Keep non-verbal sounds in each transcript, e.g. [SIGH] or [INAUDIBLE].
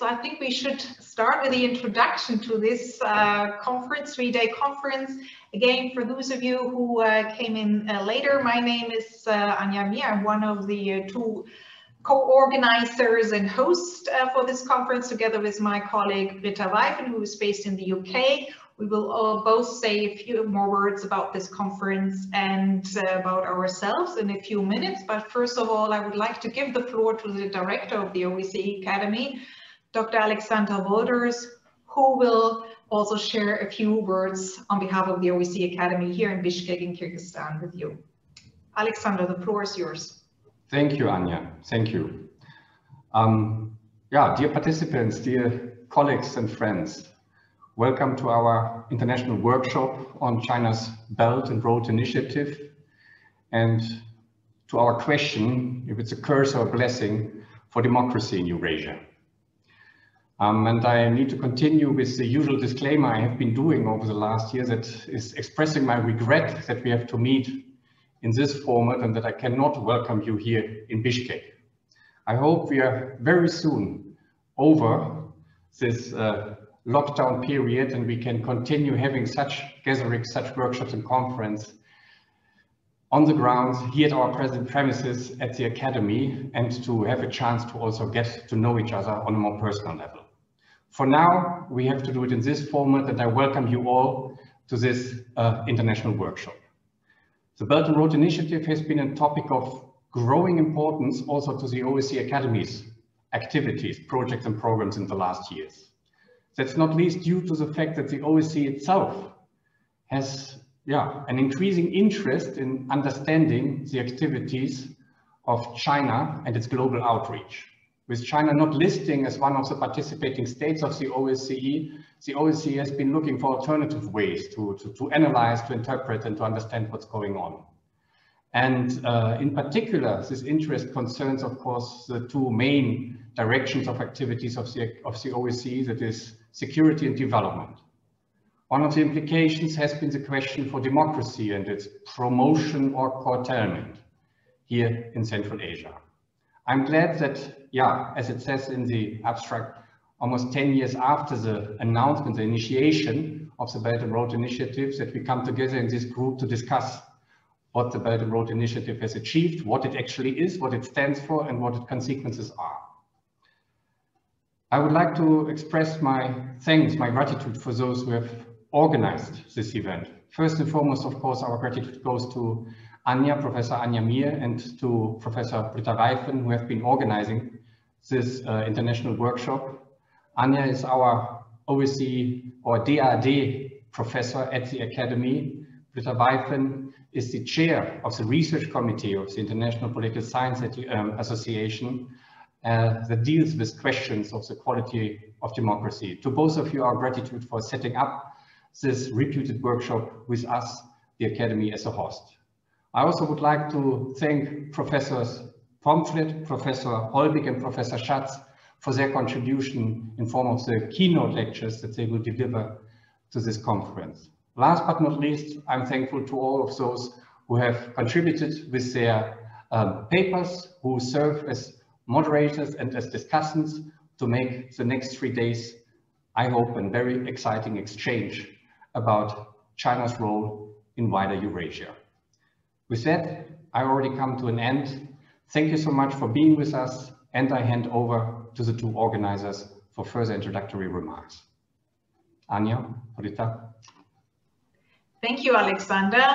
yes, I think we should start with the introduction to this uh, conference, three-day conference. Again, for those of you who uh, came in uh, later, my name is uh, Anja Mihr. I'm one of the uh, two co-organizers and hosts uh, for this conference together with my colleague Britta Weiffen, who is based in the UK. We will both say a few more words about this conference and uh, about ourselves in a few minutes. But first of all, I would like to give the floor to the director of the OSCE Academy, Dr. Alexander Wolters, who will also share a few words on behalf of the OSCE Academy here in Bishkek in Kyrgyzstan with you. Alexander, the floor is yours. Thank you, Anya. Thank you. Um, yeah, dear participants, dear colleagues and friends, Welcome to our international workshop on China's Belt and Road Initiative and to our question if it's a curse or a blessing for democracy in Eurasia. Um, and I need to continue with the usual disclaimer I have been doing over the last year that is expressing my regret that we have to meet in this format and that I cannot welcome you here in Bishkek. I hope we are very soon over this uh, lockdown period and we can continue having such gatherings, such workshops and conference on the ground here at our present premises at the Academy and to have a chance to also get to know each other on a more personal level. For now, we have to do it in this format and I welcome you all to this uh, international workshop. The Belt and Road Initiative has been a topic of growing importance also to the OSCE Academy's activities, projects and programs in the last years. That's not least due to the fact that the OSCE itself has yeah, an increasing interest in understanding the activities of China and its global outreach. With China not listing as one of the participating states of the OSCE, the OSCE has been looking for alternative ways to, to, to analyze, to interpret, and to understand what's going on. And uh, in particular, this interest concerns, of course, the two main directions of activities of the, of the OSCE, that is security and development. One of the implications has been the question for democracy and its promotion or curtailment here in Central Asia. I'm glad that, yeah, as it says in the abstract, almost 10 years after the announcement, the initiation of the Belt and Road Initiative, that we come together in this group to discuss what the Belt and Road Initiative has achieved, what it actually is, what it stands for, and what its consequences are. I would like to express my thanks, my gratitude for those who have organized this event. First and foremost, of course, our gratitude goes to Anja, Professor Anja Mihr, and to Professor Britta Weiffen, who have been organizing this uh, international workshop. Anja is our OSCE or DAAD professor at the Academy. Britta Weiffen is the chair of the research committee of the International Political Science um, Association uh, that deals with questions of the quality of democracy. To both of you, our gratitude for setting up this reputed workshop with us, the Academy as a host. I also would like to thank Professors Pomfret, Professor Holbig and Professor Schatz for their contribution in form of the keynote lectures that they will deliver to this conference. Last but not least, I'm thankful to all of those who have contributed with their um, papers, who serve as moderators and as discussants to make the next three days, I hope, a very exciting exchange about China's role in wider Eurasia. With that, I already come to an end. Thank you so much for being with us and I hand over to the two organizers for further introductory remarks. Anja, Rita. Thank you, Alexander.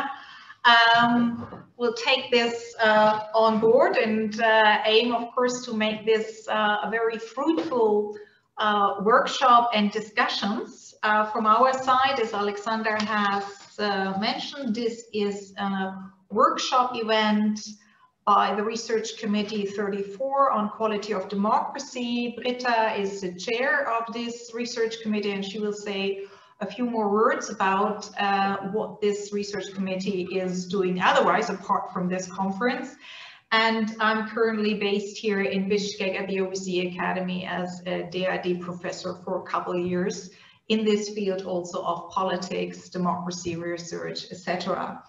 Um, we'll take this uh, on board and uh, aim, of course, to make this uh, a very fruitful uh, workshop and discussions. Uh, from our side, as Alexander has uh, mentioned, this is workshop event by the Research Committee 34 on Quality of Democracy. Britta is the chair of this research committee and she will say a few more words about uh, what this research committee is doing otherwise apart from this conference. And I'm currently based here in Bishkek at the OSCE Academy as a DAAD professor for a couple of years in this field also of politics, democracy research, etc.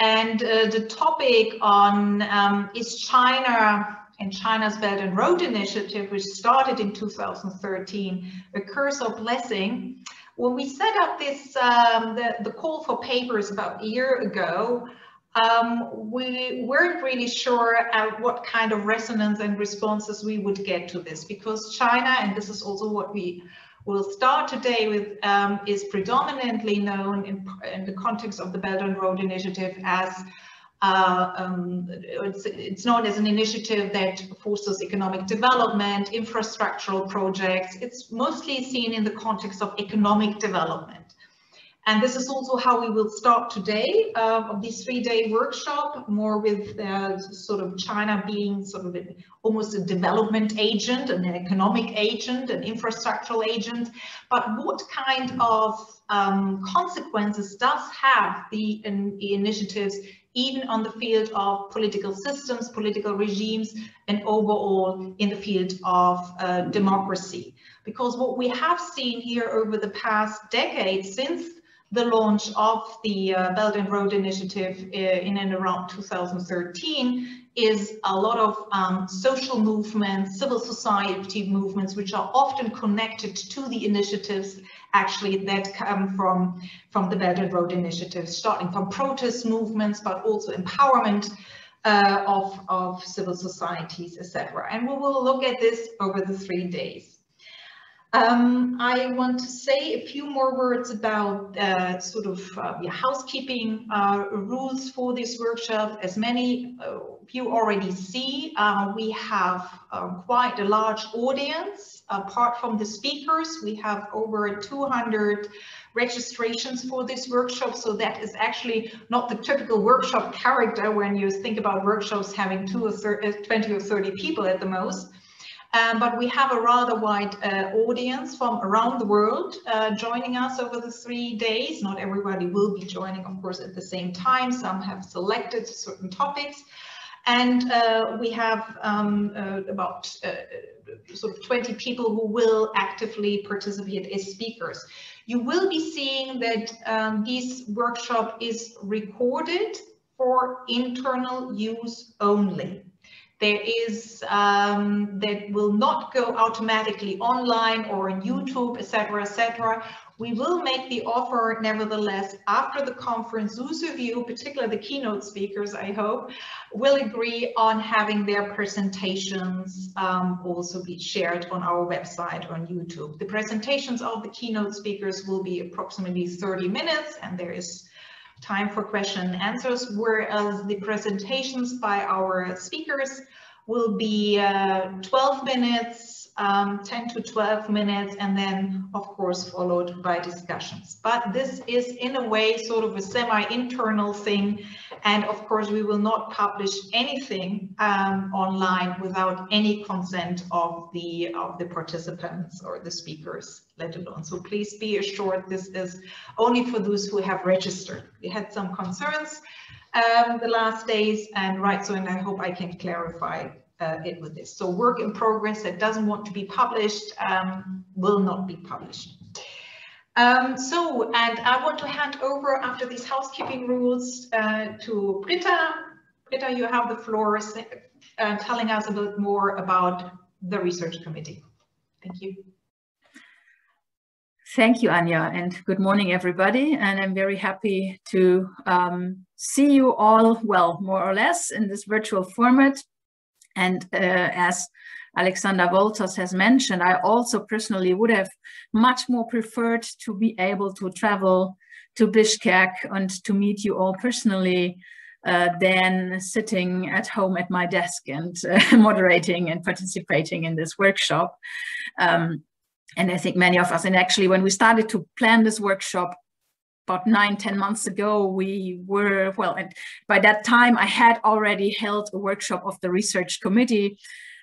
And uh, the topic on um, is China and China's Belt and Road Initiative, which started in 2013, a curse or blessing. When we set up this, um, the, the call for papers about a year ago, um, we weren't really sure at what kind of resonance and responses we would get to this because China, and this is also what we will start today with, um, is predominantly known in, in, the context of the Belt and Road Initiative as uh, um, it's, it's, known as an initiative that fosters economic development, infrastructural projects. It's mostly seen in the context of economic development. And this is also how we will start today uh, of this three-day workshop, more with uh, sort of China being sort of a, almost a development agent, an economic agent, an infrastructural agent. But what kind of um, consequences does have the, in, the initiatives even on the field of political systems, political regimes, and overall in the field of uh, democracy. Because what we have seen here over the past decade since the launch of the uh, Belt and Road Initiative uh, in and around 2013 is a lot of um, social movements, civil society movements, which are often connected to the initiatives actually that come from, from the Belt and Road Initiative, starting from protest movements, but also empowerment uh, of, of civil societies, etc. And we will look at this over the three days. Um, I want to say a few more words about uh, sort of uh, yeah, housekeeping uh, rules for this workshop. As many of you already see, uh, we have um, quite a large audience. Apart from the speakers, we have over 200 registrations for this workshop. So that is actually not the typical workshop character when you think about workshops having two or 30, uh, 20 or 30 people at the most. Um, but we have a rather wide uh, audience from around the world uh, joining us over the three days. Not everybody will be joining, of course, at the same time. Some have selected certain topics. And uh, we have um, uh, about uh, sort of 20 people who will actively participate as speakers. You will be seeing that um, this workshop is recorded for internal use only. There is um, that will not go automatically online or on YouTube, etc., etc. We will make the offer nevertheless after the conference. Those of you, particularly the keynote speakers, I hope, will agree on having their presentations um, also be shared on our website on YouTube. The presentations of the keynote speakers will be approximately 30 minutes and there is time for question and answers, whereas the presentations by our speakers will be uh, 12 minutes, um, 10 to 12 minutes, and then of course followed by discussions. But this is in a way sort of a semi-internal thing. And of course, we will not publish anything um, online without any consent of the, of the participants or the speakers, let alone. So please be assured this is only for those who have registered. We had some concerns um, the last days and right so and I hope I can clarify uh, it with this. So work in progress that doesn't want to be published um, will not be published. Um, so, and I want to hand over after these housekeeping rules uh, to Britta. Britta, you have the floor uh, telling us a bit more about the research committee. Thank you. Thank you, Anya, and good morning, everybody. And I'm very happy to um, see you all, well, more or less in this virtual format. And uh, as Alexander Wolters has mentioned, I also personally would have much more preferred to be able to travel to Bishkek and to meet you all personally uh, than sitting at home at my desk and uh, [LAUGHS] moderating and participating in this workshop. Um, and I think many of us, and actually when we started to plan this workshop about nine, ten months ago, we were, well, and by that time I had already held a workshop of the research committee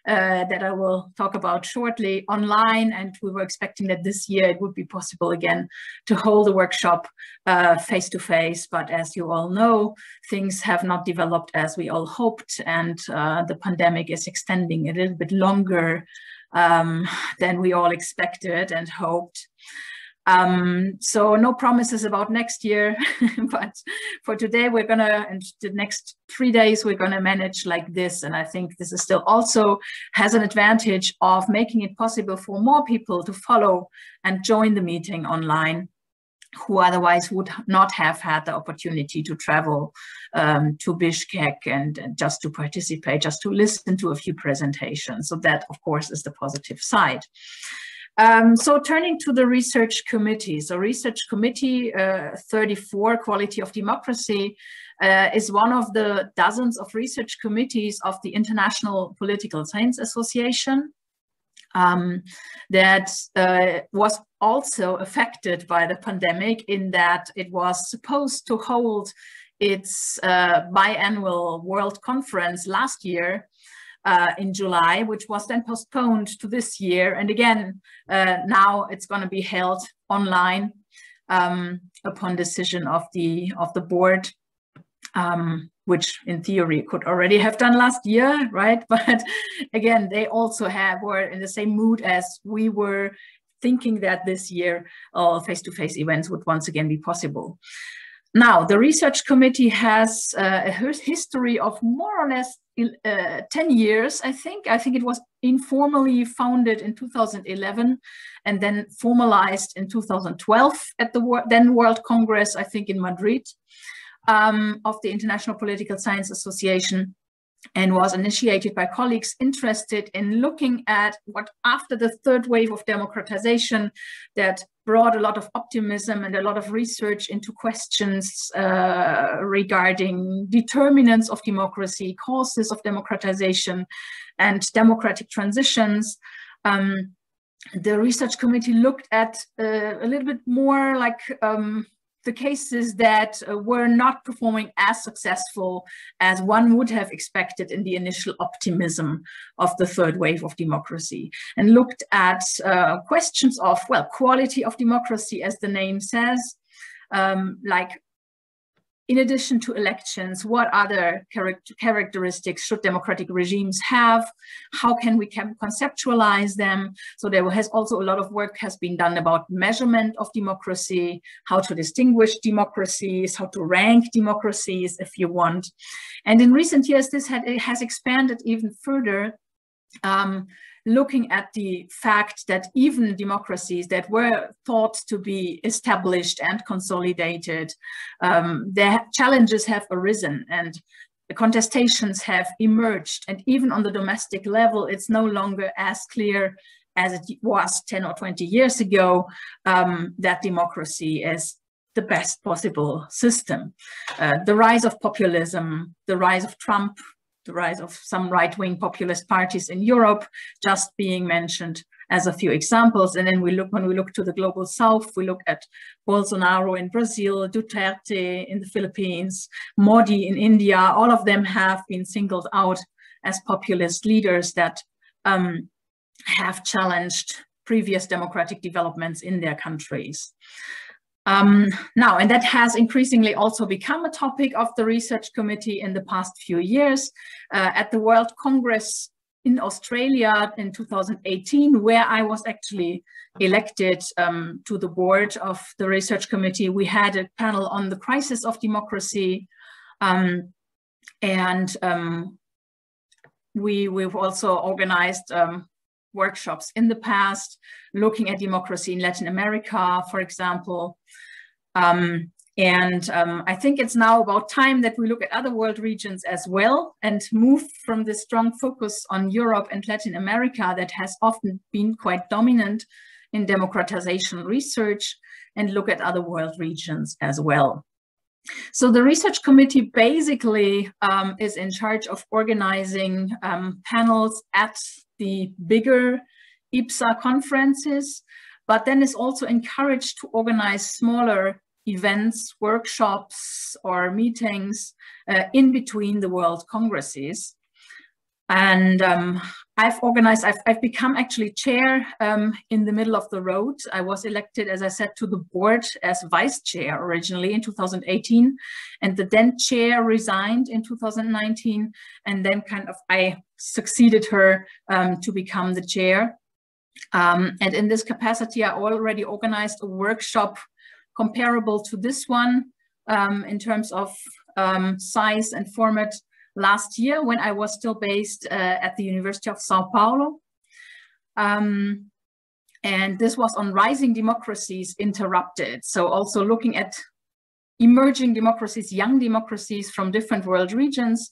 uh, that I will talk about shortly online. And we were expecting that this year it would be possible again to hold a workshop uh, face to face. But as you all know, things have not developed as we all hoped. And uh, the pandemic is extending a little bit longer um, than we all expected and hoped. Um, so no promises about next year, [LAUGHS] but for today we're gonna, and the next three days we're gonna manage like this. And I think this is still also has an advantage of making it possible for more people to follow and join the meeting online who otherwise would not have had the opportunity to travel um, to Bishkek and, and, just to participate, just to listen to a few presentations. So that, of course, is the positive side. Um, so turning to the research committee. So research committee uh, 34, quality of democracy, uh, is one of the dozens of research committees of the International Political Science Association um, that uh, was also affected by the pandemic in that it was supposed to hold its uh, biannual world conference last year uh, in July, which was then postponed to this year. And again, uh, now it's going to be held online um, upon decision of the of the board, um, which in theory could already have done last year, right? [LAUGHS] But again, they also have were in the same mood as we were thinking that this year all face-to-face -face events would once again be possible. Now, the research committee has uh, a history of more or less uh, 10 years, I think. I think it was informally founded in 2011 and then formalized in 2012 at the then World Congress, I think in Madrid, um, of the International Political Science Association and was initiated by colleagues interested in looking at what after the third wave of democratization that brought a lot of optimism and a lot of research into questions uh, regarding determinants of democracy, causes of democratization and democratic transitions. Um, the research committee looked at uh, a little bit more like um, the cases that uh, were not performing as successful as one would have expected in the initial optimism of the third wave of democracy and looked at uh, questions of, well, quality of democracy, as the name says, um, like in addition to elections, what other char characteristics should democratic regimes have? How can we conceptualize them? So there has also a lot of work has been done about measurement of democracy, how to distinguish democracies, how to rank democracies if you want. And in recent years, this had, has expanded even further um, looking at the fact that even democracies that were thought to be established and consolidated, um, their challenges have arisen and the contestations have emerged. And even on the domestic level, it's no longer as clear as it was 10 or 20 years ago um, that democracy is the best possible system. Uh, the rise of populism, the rise of Trump, the rise of some right-wing populist parties in Europe, just being mentioned as a few examples. And then we look, when we look to the global south, we look at Bolsonaro in Brazil, Duterte in the Philippines, Modi in India, all of them have been singled out as populist leaders that um, have challenged previous democratic developments in their countries. Um, now, and that has increasingly also become a topic of the research committee in the past few years. Uh, at the World Congress in Australia in 2018, where I was actually elected um, to the board of the research committee, we had a panel on the crisis of democracy. Um, and um, we, we've also organized um, workshops in the past, looking at democracy in Latin America, for example. Um, and um, I think it's now about time that we look at other world regions as well and move from the strong focus on Europe and Latin America that has often been quite dominant in democratization research and look at other world regions as well. So the research committee basically um, is in charge of organizing um, panels at the bigger IPSA conferences, but then is also encouraged to organize smaller events, workshops, or meetings uh, in between the World Congresses. And um, I've organized, I've, I've, become actually chair um, in the middle of the road. I was elected, as I said, to the board as vice chair originally in 2018. And the then chair resigned in 2019. And then kind of I succeeded her um, to become the chair. Um, and in this capacity, I already organized a workshop comparable to this one um, in terms of um, size and format last year when I was still based uh, at the University of Sao Paulo. Um, and this was on rising democracies interrupted. So also looking at emerging democracies, young democracies from different world regions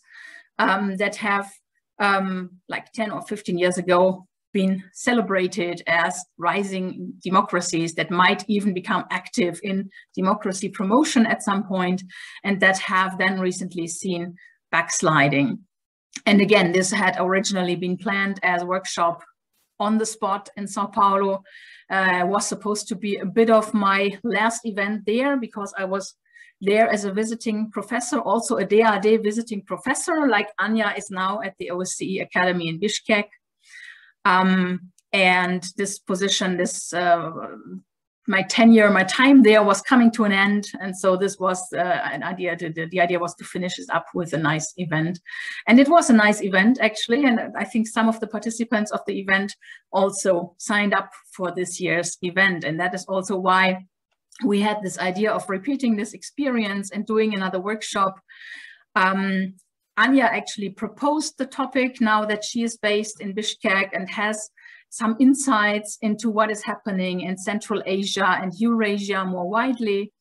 um, that have um, like 10 or 15 years ago been celebrated as rising democracies that might even become active in democracy promotion at some point and that have then recently seen backsliding. And again, this had originally been planned as a workshop on the spot in Sao Paulo. Uh, was supposed to be a bit of my last event there because I was there as a visiting professor, also a DAAD visiting professor, like Anya is now at the OSCE Academy in Bishkek. Um, and this position, this uh, my tenure, my time there was coming to an end, and so this was uh, an idea. To, the, the idea was to finish it up with a nice event, and it was a nice event actually. And I think some of the participants of the event also signed up for this year's event, and that is also why we had this idea of repeating this experience and doing another workshop. Um, Anya actually proposed the topic now that she is based in Bishkek and has some insights into what is happening in Central Asia and Eurasia more widely.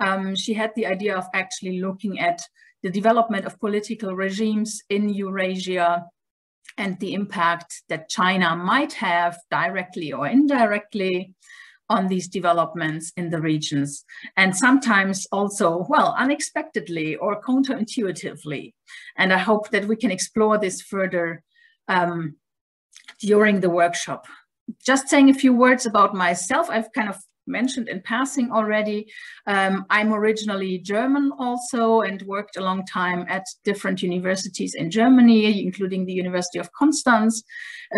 Um, she had the idea of actually looking at the development of political regimes in Eurasia and the impact that China might have directly or indirectly on these developments in the regions and sometimes also well unexpectedly or counterintuitively. And i hope that we can explore this further um, during the workshop. Just saying a few words about myself. I've kind of mentioned in passing already. Um, I'm originally German also and worked a long time at different universities in Germany, including the University of Constance,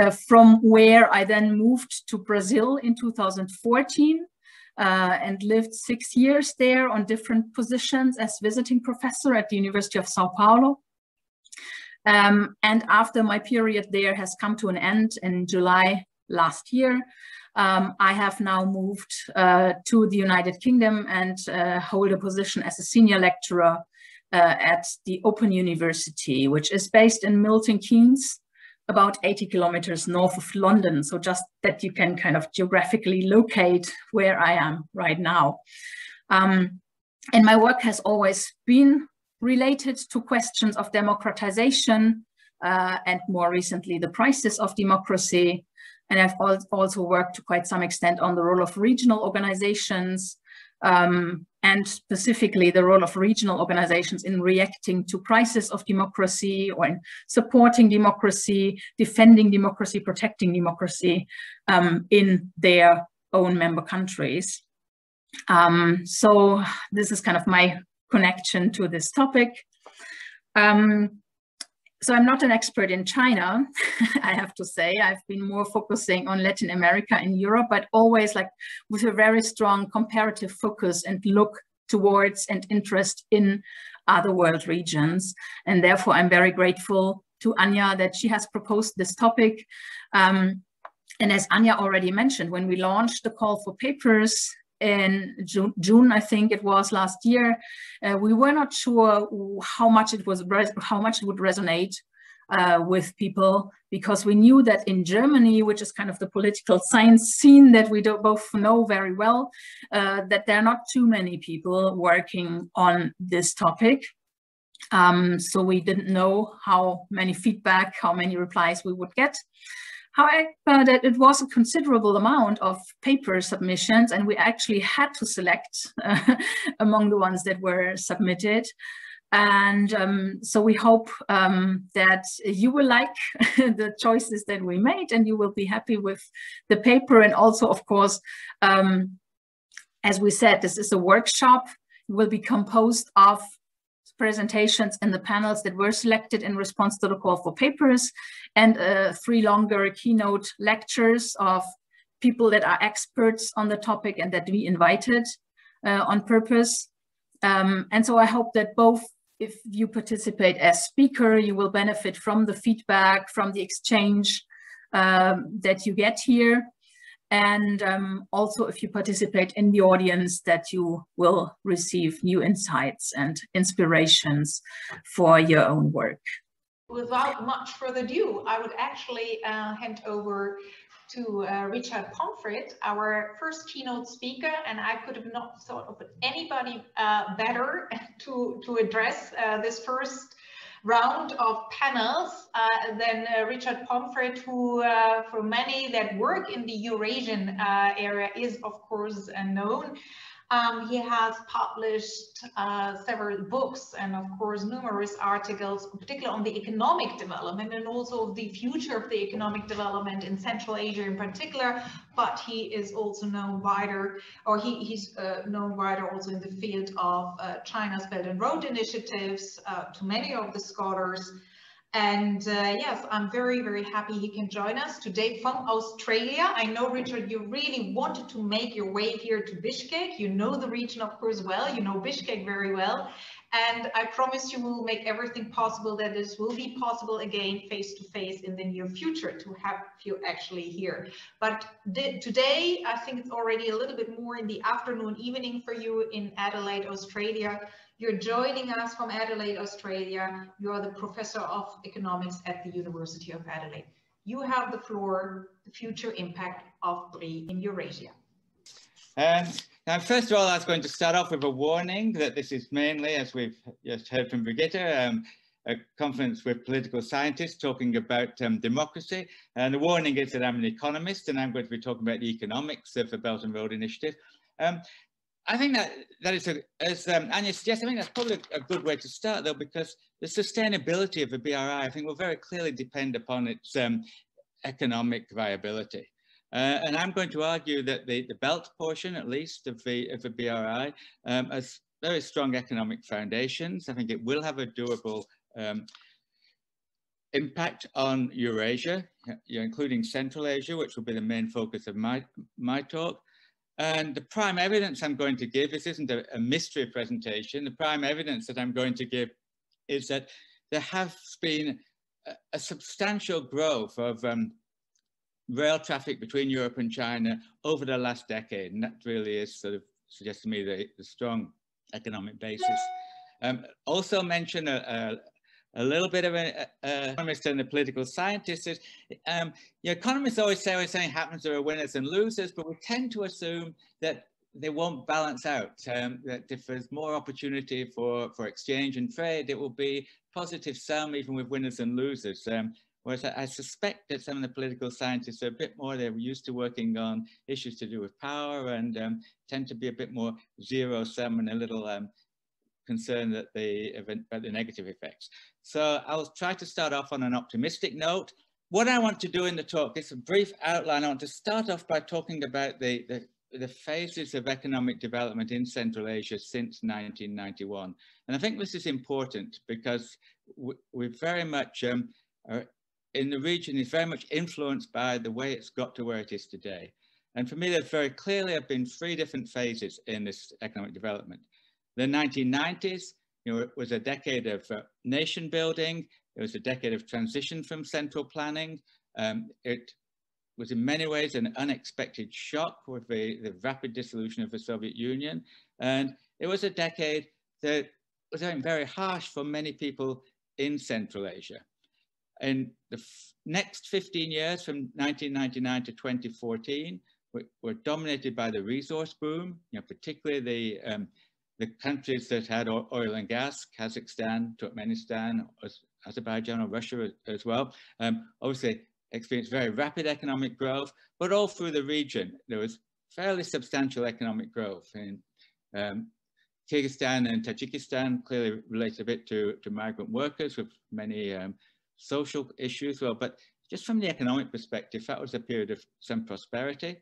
uh, from where I then moved to Brazil in 2014. Uh, and lived six years there on different positions as visiting professor at the University of Sao Paulo. Um, and after my period there has come to an end in July last year, um, I have now moved uh, to the United Kingdom and uh, hold a position as a senior lecturer uh, at the Open University, which is based in Milton Keynes, about 80 kilometers north of London. So just that you can kind of geographically locate where I am right now. Um, and my work has always been related to questions of democratization uh, and more recently the crisis of democracy and I've also worked to quite some extent on the role of regional organizations um, and specifically the role of regional organizations in reacting to crisis of democracy or in supporting democracy, defending democracy, protecting democracy um, in their own member countries. Um, so this is kind of my connection to this topic. Um, so I'm not an expert in China, [LAUGHS] I have to say. I've been more focusing on Latin America and Europe, but always like with a very strong comparative focus and look towards and interest in other world regions. And therefore, I'm very grateful to Anya that she has proposed this topic. Um, and as Anya already mentioned, when we launched the call for papers in June, June, I think it was last year, uh, we were not sure how much it was how much it would resonate uh, with people because we knew that in Germany, which is kind of the political [LAUGHS] science scene that we both know very well, uh, that there are not too many people working on this topic. Um, so we didn't know how many feedback, how many replies we would get. However, that it was a considerable amount of paper submissions and we actually had to select uh, [LAUGHS] among the ones that were submitted. And um, so we hope um, that you will like [LAUGHS] the choices that we made and you will be happy with the paper. And also, of course, um, as we said, this is a workshop. It will be composed of presentations in the panels that were selected in response to the call for papers and uh, three longer keynote lectures of people that are experts on the topic and that we invited uh, on purpose. Um, and so I hope that both if you participate as speaker, you will benefit from the feedback, from the exchange um, that you get here. And um, also if you participate in the audience that you will receive new insights and inspirations for your own work. Without much further ado, I would actually uh, hand over to uh, Richard Pomfret, our first keynote speaker, and I could have not thought of anybody uh, better [LAUGHS] to, to address uh, this first round of panels uh, than uh, Richard Pomfret, who uh, for many that work in the Eurasian uh, area is of course known. Um, he has published uh, several books and of course numerous articles, particularly on the economic development and also the future of the economic development in Central Asia in particular, but he is also known wider, or he, he's uh, known wider also in the field of uh, China's Belt and Road initiatives uh, to many of the scholars. And uh, yes, I'm very, very happy he can join us today from Australia. I know, Richard, you really wanted to make your way here to Bishkek. You know the region, of course, well. You know Bishkek very well. And I promise you will make everything possible that this will be possible again face to face in the near future to have you actually here. But today, I think it's already a little bit more in the afternoon, evening for you in Adelaide, Australia. You're joining us from Adelaide, Australia. You are the professor of economics at the University of Adelaide. You have the floor, the future impact of BRI in Eurasia. Um, now, first of all, I was going to start off with a warning that this is mainly, as we've just heard from Brigitte, um, a conference with political scientists talking about um, democracy. And the warning is that I'm an economist and I'm going to be talking about the economics of the Belt and Road Initiative. Um, I think that that is, a, as um, Anya suggests, I think that's probably a good way to start though, because the sustainability of the BRI, I think will very clearly depend upon its um, economic viability. Uh, and I'm going to argue that the, the belt portion, at least, of the, of the BRI um, has very strong economic foundations. I think it will have a durable um, impact on Eurasia, including Central Asia, which will be the main focus of my, my talk. And the prime evidence I'm going to give, this isn't a, a, mystery presentation, the prime evidence that I'm going to give is that there has been a, a substantial growth of um, rail traffic between Europe and China over the last decade. And that really is sort of suggests to me the, the strong economic basis. Um, also mention a, a little bit of an economist and a political scientist is, um, you know, economists always say when something happens, there are winners and losers, but we tend to assume that they won't balance out, um, that if there's more opportunity for, for exchange and trade, it will be positive sum even with winners and losers. Um, whereas I, I, suspect that some of the political scientists are a bit more, they're used to working on issues to do with power and um, tend to be a bit more zero sum and a little um, concerned that the, about the negative effects. So I'll try to start off on an optimistic note. What I want to do in the talk is a brief outline. I want to start off by talking about the, the, the phases of economic development in Central Asia since 1991. And I think this is important because we, we very much, um, in the region is very much influenced by the way it's got to where it is today. And for me, there very clearly have been three different phases in this economic development. The 1990s, you know, it was a decade of uh, nation building. It was a decade of transition from central planning. Um, it was in many ways an unexpected shock with the, the rapid dissolution of the Soviet Union. And it was a decade that was very harsh for many people in Central Asia. In the next 15 years, from 1999 to 2014, were, were dominated by the resource boom, you know, particularly the um, the countries that had oil and gas, Kazakhstan, Turkmenistan, Azerbaijan, or Russia as well, um, obviously experienced very rapid economic growth, but all through the region, there was fairly substantial economic growth. In um, Kyrgyzstan and Tajikistan clearly relates a bit to, to migrant workers with many um, social issues well, but just from the economic perspective, that was a period of some prosperity.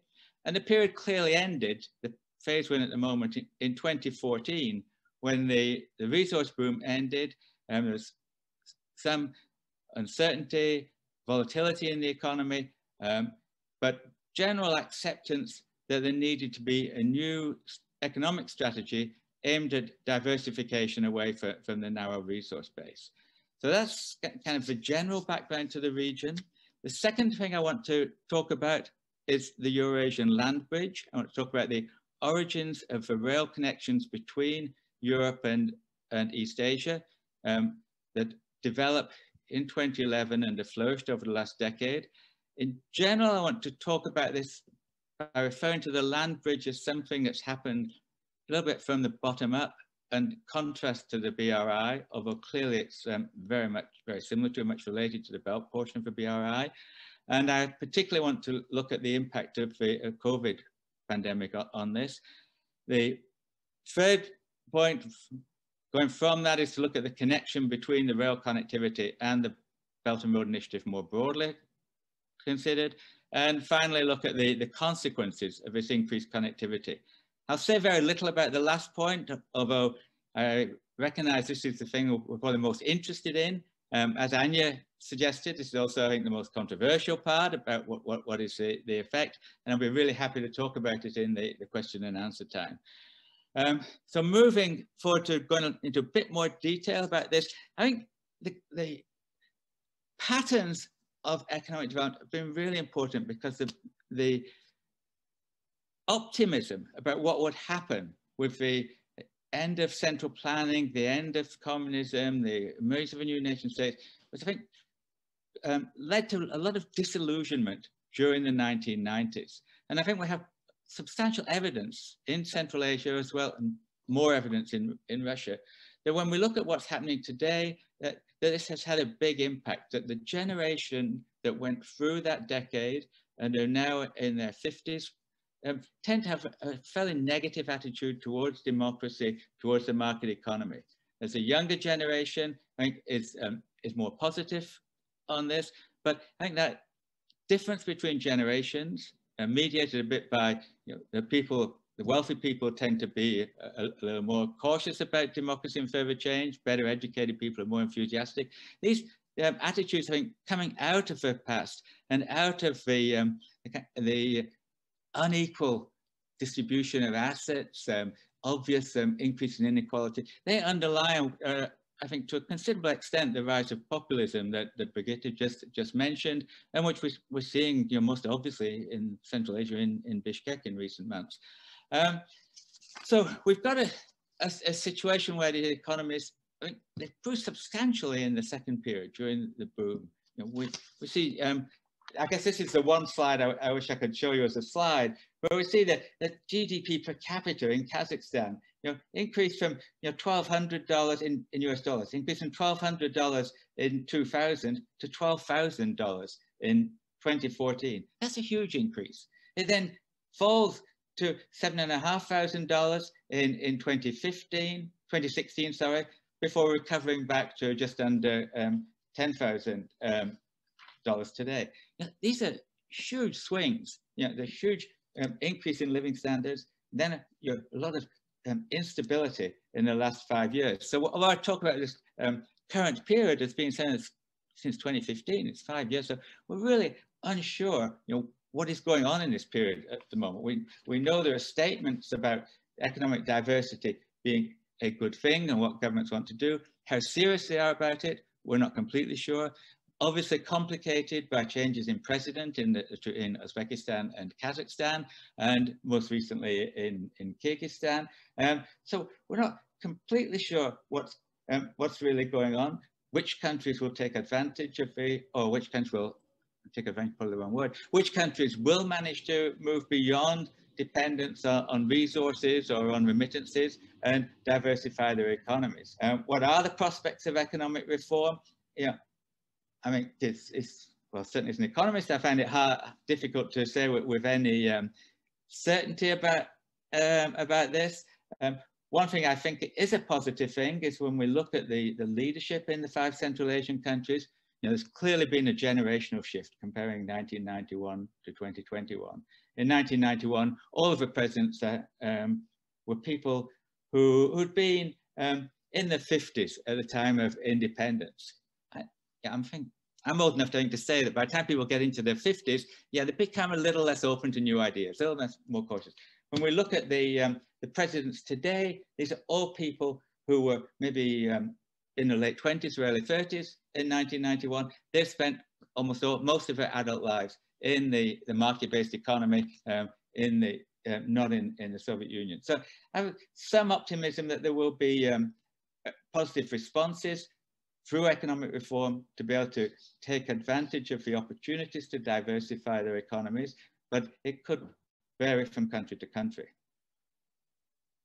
And the period clearly ended, the phase one at the moment in 2014 when the, the resource boom ended and there was some uncertainty, volatility in the economy, um, but general acceptance that there needed to be a new economic strategy aimed at diversification away for, from the narrow resource base. So that's kind of the general background to the region. The second thing I want to talk about is the Eurasian land bridge. I want to talk about the origins of the rail connections between Europe and, and East Asia um, that developed in 2011 and have flourished over the last decade. In general, I want to talk about this by referring to the land bridge as something that's happened a little bit from the bottom up and contrast to the BRI, although clearly it's um, very much, very similar to, much related to the belt portion of the BRI. And I particularly want to look at the impact of the uh, COVID pandemic on this. The third point going from that is to look at the connection between the rail connectivity and the Belt and Road Initiative more broadly considered. And finally, look at the, the consequences of this increased connectivity. I'll say very little about the last point, although I recognize this is the thing we're probably most interested in. Um, as Anya suggested, this is also, I think, the most controversial part about what, what, what is the, the effect. And I'll be really happy to talk about it in the, the question and answer time. Um, so moving forward to going into a bit more detail about this, I think the, the patterns of economic development have been really important because the, the optimism about what would happen with the end of central planning, the end of communism, the emergence of a new nation state, which I think um, led to a lot of disillusionment during the 1990s. And I think we have substantial evidence in Central Asia as well, and more evidence in, in Russia, that when we look at what's happening today, that, that this has had a big impact, that the generation that went through that decade and are now in their 50s um, tend to have a fairly negative attitude towards democracy, towards the market economy. As a younger generation, I think is, um, is more positive on this, but I think that difference between generations, uh, mediated a bit by you know, the people, the wealthy people tend to be a, a, little more cautious about democracy and further change, better educated people are more enthusiastic. These um, attitudes, I think, coming out of the past and out of the, um, the, the unequal distribution of assets, um, obvious um, increase in inequality, they underlie, uh, I think, to a considerable extent, the rise of populism that, that Brigitte just, just mentioned, and which we, we're seeing you know, most obviously in Central Asia, in, in Bishkek in recent months. Um, so we've got a, a, a, situation where the economies, I think, they grew substantially in the second period during the boom. You know, we, we see um, I guess this is the one slide I, I, wish I could show you as a slide, where we see that the GDP per capita in Kazakhstan, you know, increased from you know twelve hundred dollars in, in US dollars, increased from twelve hundred dollars in 2000 to twelve thousand dollars in 2014. That's a huge increase. It then falls to seven and a half thousand dollars in in 2015, 2016, sorry, before recovering back to just under um, ten thousand um, dollars today. Now, these are huge swings. You know, the huge um, increase in living standards. Then you know, a lot of um, instability in the last five years. So what I talk about this um, current period has been since since 2015. It's five years. So we're really unsure. You know what is going on in this period at the moment. We we know there are statements about economic diversity being a good thing and what governments want to do. How serious they are about it, we're not completely sure obviously complicated by changes in president in, the, in Uzbekistan and Kazakhstan, and most recently in, in Kyrgyzstan. Um, so we're not completely sure what's, um, what's really going on, which countries will take advantage of the, or which countries will take advantage, probably the wrong word, which countries will manage to move beyond dependence on, on resources or on remittances and diversify their economies. Um, what are the prospects of economic reform? Yeah, I mean, it's, it's well, certainly as an economist, I find it hard, difficult to say with, with any um, certainty about um, about this. Um, one thing I think is a positive thing is when we look at the, the leadership in the five Central Asian countries, you know, there's clearly been a generational shift comparing 1991 to 2021. In 1991, all of the presidents um, were people who, who'd been um, in the 50s at the time of independence. Yeah, I'm thinking, I'm old enough to, to say that by the time people get into their 50s, yeah, they become a little less open to new ideas, a little less more cautious. When we look at the, um, the presidents today, these are all people who were maybe um, in the late 20s or early 30s in 1991. They've spent almost all, most of their adult lives in the, the market-based economy um, in the uh, not in, in the Soviet Union. So I have some optimism that there will be um, uh, positive responses through economic reform to be able to take advantage of the opportunities to diversify their economies, but it could vary from country to country.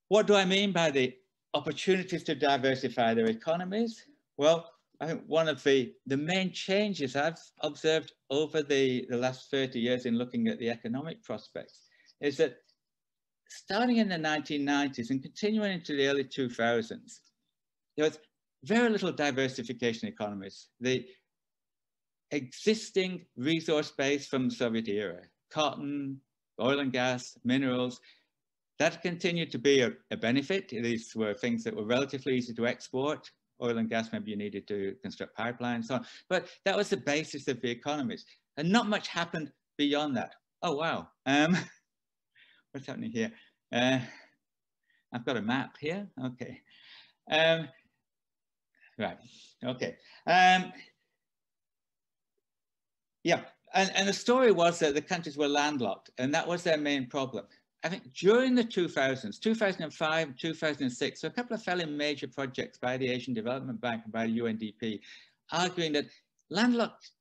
What do I mean by the opportunities to diversify their economies? Well, I think one of the, the main changes I've observed over the, the last 30 years in looking at the economic prospects is that starting in the 1990s and continuing into the early 2000s, there was very little diversification economies. The existing resource base from the Soviet era, cotton, oil and gas, minerals, that continued to be a, a, benefit. These were things that were relatively easy to export. Oil and gas, maybe you needed to construct pipelines, so on. But that was the basis of the economies. And not much happened beyond that. Oh, wow. Um, [LAUGHS] what's happening here? Uh, I've got a map here. Okay. Um, right. Okay. Um, yeah. And, and the story was that the countries were landlocked, and that was their main problem. I think during the 2000s, 2005, 2006, so a couple of fairly major projects by the Asian Development Bank and by the UNDP arguing that landlocked,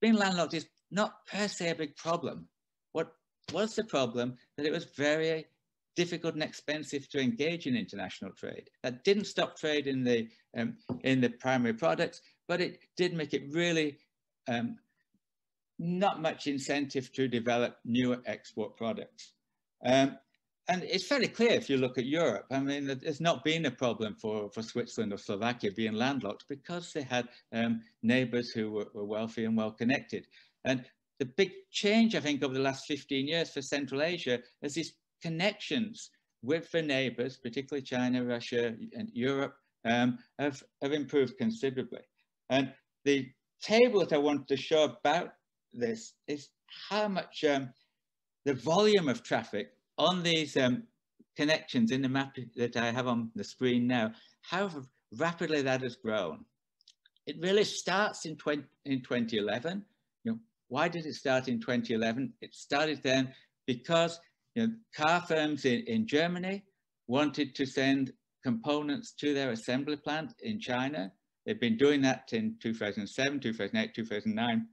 being landlocked is not per se a big problem. What was the problem? That it was very difficult and expensive to engage in international trade. That didn't stop trade in the, um, in the primary products, but it did make it really um, not much incentive to develop newer export products. Um, and it's fairly clear if you look at Europe, I mean, it's not been a problem for, for Switzerland or Slovakia being landlocked because they had um, neighbors who were, were wealthy and well connected. And the big change, I think, over the last 15 years for Central Asia is this connections with the neighbors, particularly China, Russia, and Europe, um, have, have improved considerably. And the table that I want to show about this is how much um, the volume of traffic on these um, connections in the map that I have on the screen now, how rapidly that has grown. It really starts in, 20, in 2011. You know, why did it start in 2011? It started then because you know, car firms in, in Germany wanted to send components to their assembly plant in China. They've been doing that in 2007, 2008, 2009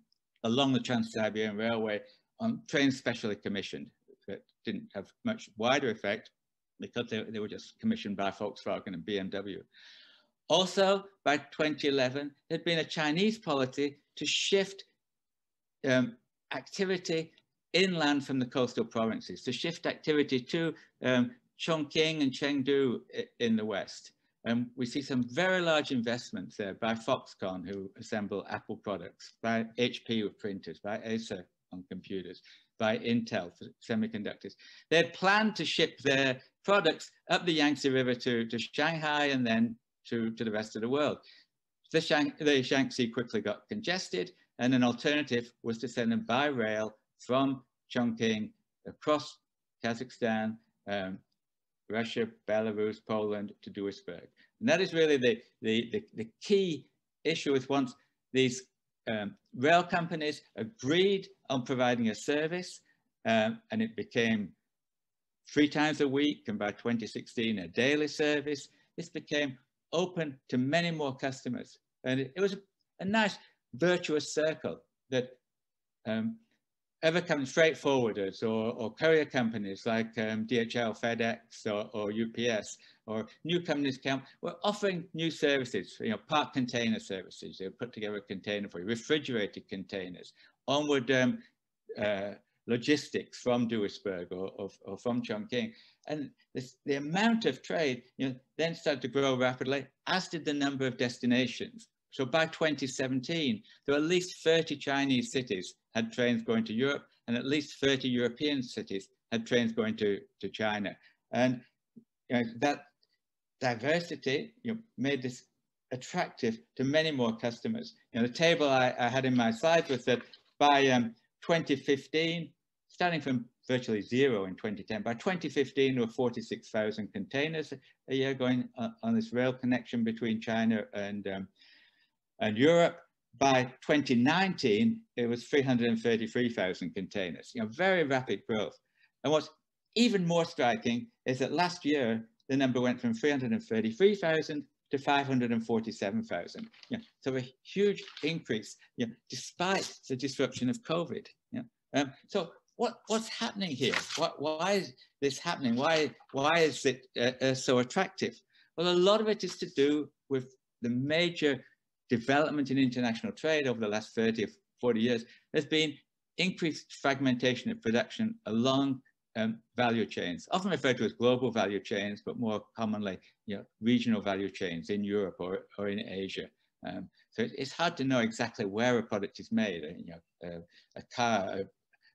along the Trans-Siberian Railway on trains specially commissioned that didn't have much wider effect because they, they were just commissioned by Volkswagen and BMW. Also, by 2011, there'd been a Chinese policy to shift um, activity inland from the coastal provinces to shift activity to um, Chongqing and Chengdu in the west. Um, we see some very large investments there by Foxconn, who assemble Apple products, by HP with printers, by Acer on computers, by Intel for semiconductors. They planned to ship their products up the Yangtze River to, to Shanghai and then to, to the rest of the world. The, Shang the Yangtze quickly got congested and an alternative was to send them by rail from Chongqing across Kazakhstan, um, Russia, Belarus, Poland to Duisburg. And that is really the, the, the, the key issue with once these um, rail companies agreed on providing a service um, and it became three times a week and by 2016 a daily service. This became open to many more customers. And it, it was a, a, nice virtuous circle that um, ever come freight forwarders or, or courier companies like um, DHL, FedEx or, or, UPS or new companies come, we're offering new services, you know, park container services. They'll put together a container for you, refrigerated containers, onward um, uh, logistics from Duisburg or, or, or from Chongqing. And this, the amount of trade you know, then started to grow rapidly, as did the number of destinations. So by 2017, there were at least 30 Chinese cities had trains going to Europe and at least 30 European cities had trains going to, to China. And you know, that diversity you know, made this attractive to many more customers. You know, the table I, I had in my slides was that by um, 2015, starting from virtually zero in 2010, by 2015 there were 46,000 containers a year going on, on, this rail connection between China and, um, and Europe. By 2019, it was 333,000 containers, you know, very rapid growth. And what's even more striking is that last year, the number went from 333,000 to 547,000. Yeah, so a huge increase, yeah, despite the disruption of COVID. Yeah. Um, so what, what's happening here? What, why is this happening? Why, why is it uh, uh, so attractive? Well, a lot of it is to do with the major development in international trade over the last 30 or 40 years. There's been increased fragmentation of production along um, value chains, often referred to as global value chains, but more commonly, you know, regional value chains in Europe or, or in Asia. Um, so it's hard to know exactly where a product is made. Uh, you know, uh, a car, a,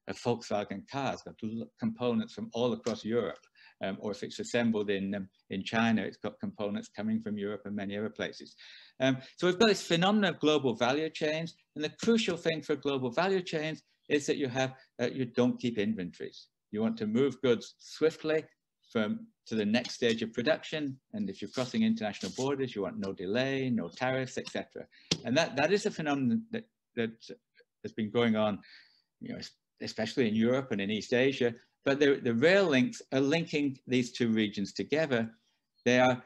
a, Volkswagen car has got components from all across Europe. Um, or if it's assembled in, um, in China, it's got components coming from Europe and many other places. Um, so we've got this phenomenon of global value chains. And the crucial thing for global value chains is that you have, uh, you don't keep inventories. You want to move goods swiftly from to the next stage of production. And if you're crossing international borders, you want no delay, no tariffs, etc. And that, that is a phenomenon that, that has been going on, you know, especially in Europe and in East Asia. But the, the rail links are linking these two regions together. They are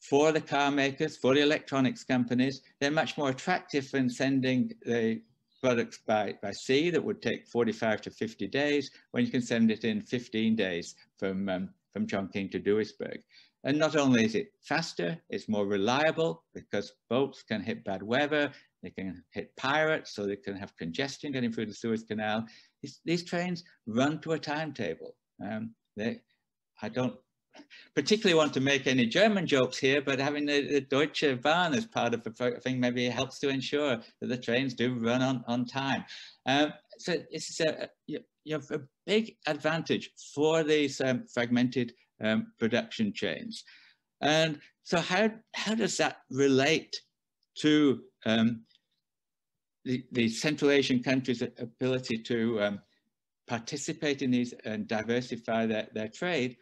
for the car makers, for the electronics companies, they're much more attractive than sending the products by, by sea that would take 45 to 50 days when you can send it in 15 days from, um, from Chongqing to Duisburg. And not only is it faster, it's more reliable because boats can hit bad weather, they can hit pirates, so they can have congestion getting through the Suez Canal. These, these trains run to a timetable. Um, they, I don't particularly want to make any German jokes here, but having the, the Deutsche Bahn as part of the thing maybe helps to ensure that the trains do run on, on time. Um, so it's a, you, have a big advantage for these um, fragmented um, production chains. And so how, how does that relate to um, the, the Central Asian countries' ability to um, participate in these and diversify their, their trade?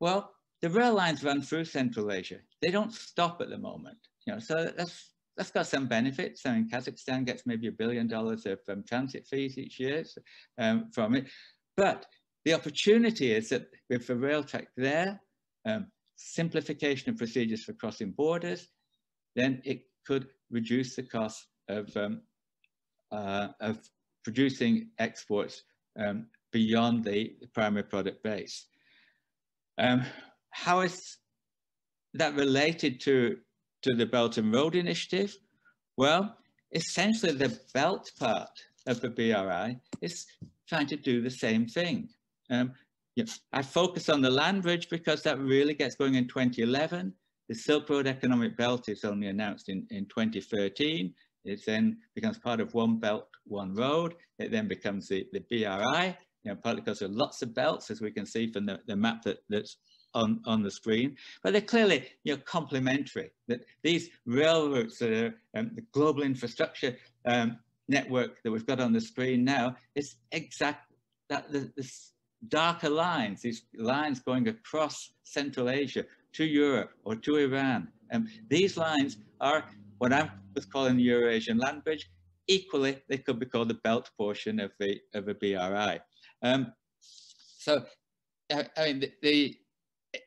Well, the rail lines run through Central Asia. They don't stop at the moment. You know, so that's that's got some benefits. I mean, Kazakhstan gets maybe a billion dollars of um, transit fees each year um, from it. But the opportunity is that with the rail track there, um, simplification of procedures for crossing borders, then it could reduce the cost of, um, uh, of producing exports um, beyond the primary product base. Um, how is that related to, to the Belt and Road Initiative? Well, essentially the belt part of the BRI is trying to do the same thing. Um, I focus on the land bridge because that really gets going in 2011. The Silk Road Economic Belt is only announced in, in 2013. It then becomes part of One Belt, One Road. It then becomes the, the BRI, you know, partly because there are lots of belts, as we can see from the, the map that, that's on, on the screen, but they're clearly you know, complementary. That these railroads that are um, the global infrastructure um, network that we've got on the screen now is exact that the, this darker lines, these lines going across Central Asia to Europe or to Iran. And um, these lines are what I was calling the Eurasian land bridge. Equally, they could be called the belt portion of the of a BRI. Um, so, I, I mean, the, the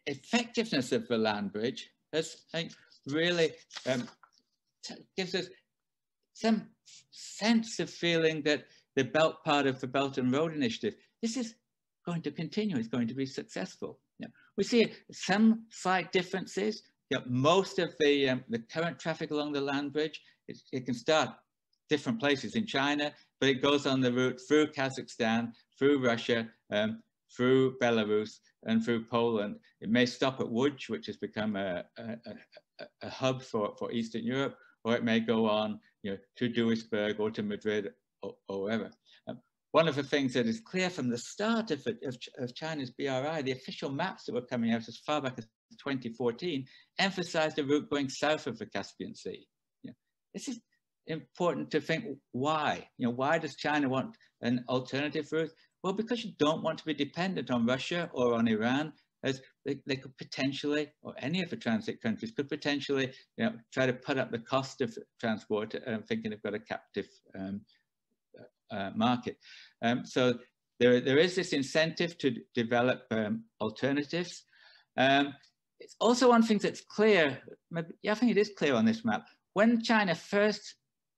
effectiveness of the land bridge has I really um, gives us some sense of feeling that the belt part of the Belt and Road Initiative, this is going to continue, it's going to be successful. Yeah. We see some slight differences. Yeah, most of the, um, the current traffic along the land bridge, it, it can start different places in China, but it goes on the route through Kazakhstan, through Russia, um, through Belarus, and through Poland. It may stop at Łódź, which has become a, a, a, a, hub for, for Eastern Europe, or it may go on you know, to Duisburg or to Madrid or, or wherever. Um, one of the things that is clear from the start of, of, of, China's BRI, the official maps that were coming out as far back as 2014 emphasized a route going south of the Caspian Sea. You know, this is important to think why. You know, why does China want an alternative route? Well, because you don't want to be dependent on Russia or on Iran as they, they could potentially, or any of the transit countries could potentially, you know, try to put up the cost of transport, uh, thinking they've got a captive um, uh, market. Um, so there, there is this incentive to develop um, alternatives. Um, it's also one thing that's clear, maybe, yeah, I think it is clear on this map. When China first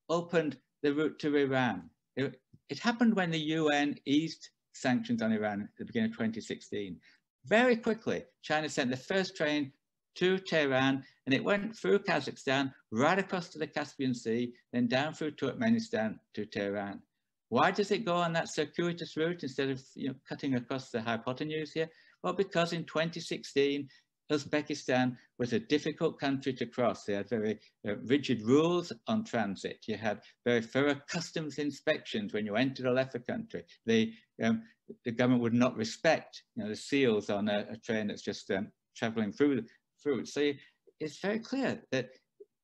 opened the route to Iran, it, it happened when the UN eased sanctions on Iran at the beginning of 2016. Very quickly, China sent the first train to Tehran and it went through Kazakhstan, right across to the Caspian Sea, then down through Turkmenistan to Tehran. Why does it go on that circuitous route instead of you know, cutting across the hypotenuse here? Well, because in 2016, Uzbekistan was a difficult country to cross. They had very uh, rigid rules on transit. You had very thorough customs inspections when you entered a left country. Um, the government would not respect you know, the seals on a, a train that's just um, traveling through, through. So you, it's very clear that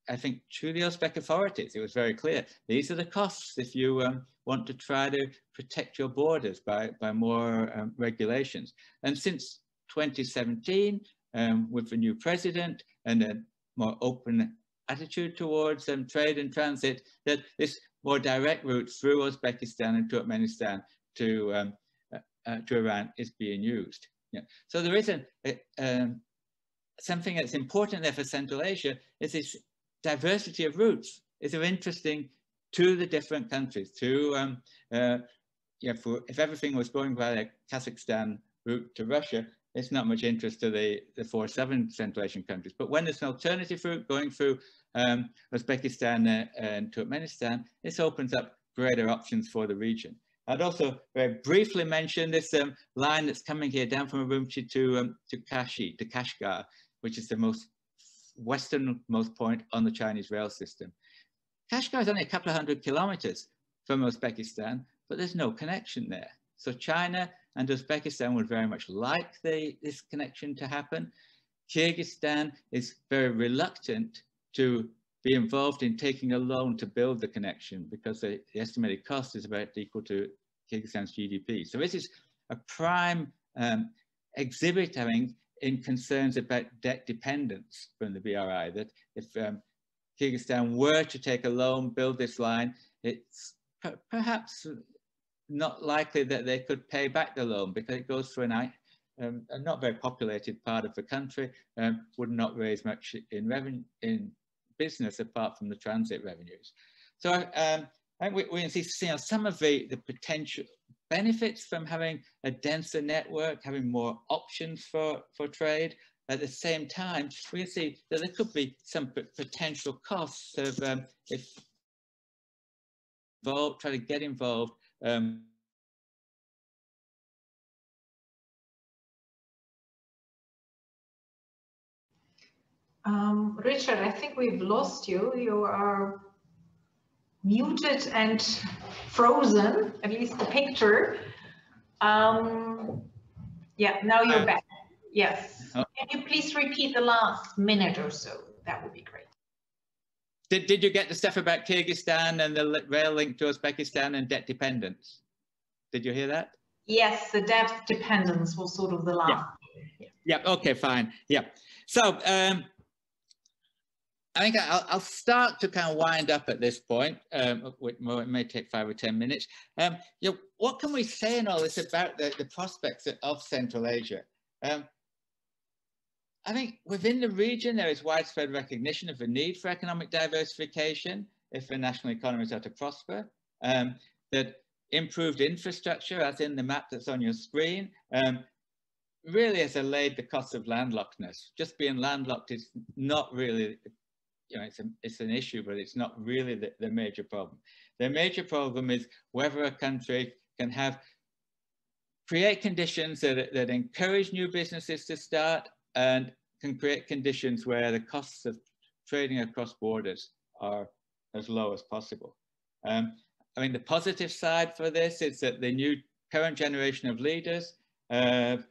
I think to the Uzbek authorities, it was very clear. These are the costs if you um, want to try to protect your borders by, by more um, regulations. And since 2017, um, with the new president and a more open attitude towards um, trade and transit, that this more direct route through Uzbekistan and Turkmenistan to, um, uh, uh, to Iran is being used. Yeah. So there is a, um, something that's important there for Central Asia is this diversity of routes is an interesting to the different countries. To um, uh, yeah, for if everything was going by the Kazakhstan route to Russia, it's not much interest to the, the four seven Central Asian countries. But when there's an alternative route going through um, Uzbekistan uh, and Turkmenistan, this opens up greater options for the region. I'd also very briefly mention this um, line that's coming here down from Urumqi to um, to Kashi, to Kashgar, which is the most westernmost point on the Chinese rail system. Kashgar is only a couple of hundred kilometers from Uzbekistan, but there's no connection there. So China and Uzbekistan would very much like the, this connection to happen. Kyrgyzstan is very reluctant to be involved in taking a loan to build the connection because the, the estimated cost is about equal to Kyrgyzstan's GDP. So this is a prime um, exhibit, I think, in concerns about debt dependence from the BRI, that if um, Kyrgyzstan were to take a loan, build this line, it's per perhaps not likely that they could pay back the loan because it goes through an, um, a not very populated part of the country, um, would not raise much in revenue in business apart from the transit revenues. So um, I think we, we can see you know, some of the, the potential benefits from having a denser network, having more options for, for trade. At the same time, we can see that there could be some potential costs of um, if involved, try to get involved um, um, Richard, I think we've lost you. You are muted and frozen, at least the picture. Um, yeah, now you're uh, back. Yes. Oh. Can you please repeat the last minute or so? That would be great. Did, did you get the stuff about Kyrgyzstan and the rail link to Uzbekistan and debt dependence? Did you hear that? Yes, the debt dependence was sort of the last. Yeah, yeah. okay, fine. Yeah. So um, I think I'll, I'll, start to kind of wind up at this point. Um, it may take five or 10 minutes. Um, you know, what can we say in all this about the, the prospects of Central Asia? Um, I think within the region, there is widespread recognition of the need for economic diversification if the national economies are to prosper. Um, that improved infrastructure, as in the map that's on your screen, um, really has allayed the cost of landlockedness. Just being landlocked is not really you know, it's, a, it's an issue, but it's not really the, the major problem. The major problem is whether a country can have, create conditions that, that encourage new businesses to start and can create conditions where the costs of trading across borders are as low as possible. Um, I mean, the positive side for this is that the new current generation of leaders have uh,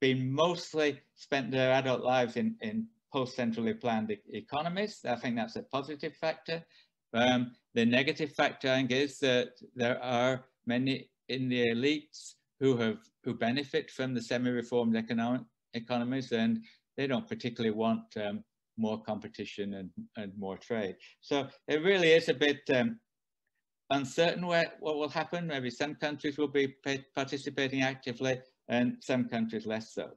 been mostly spent their adult lives in, in post-centrally planned e economies. I think that's a positive factor. Um, the negative factor, I think, is that there are many in the elites who have who benefit from the semi-reformed economic economies and they don't particularly want um, more competition and, and more trade. So it really is a bit um, uncertain where, what will happen. Maybe some countries will be participating actively and some countries less so.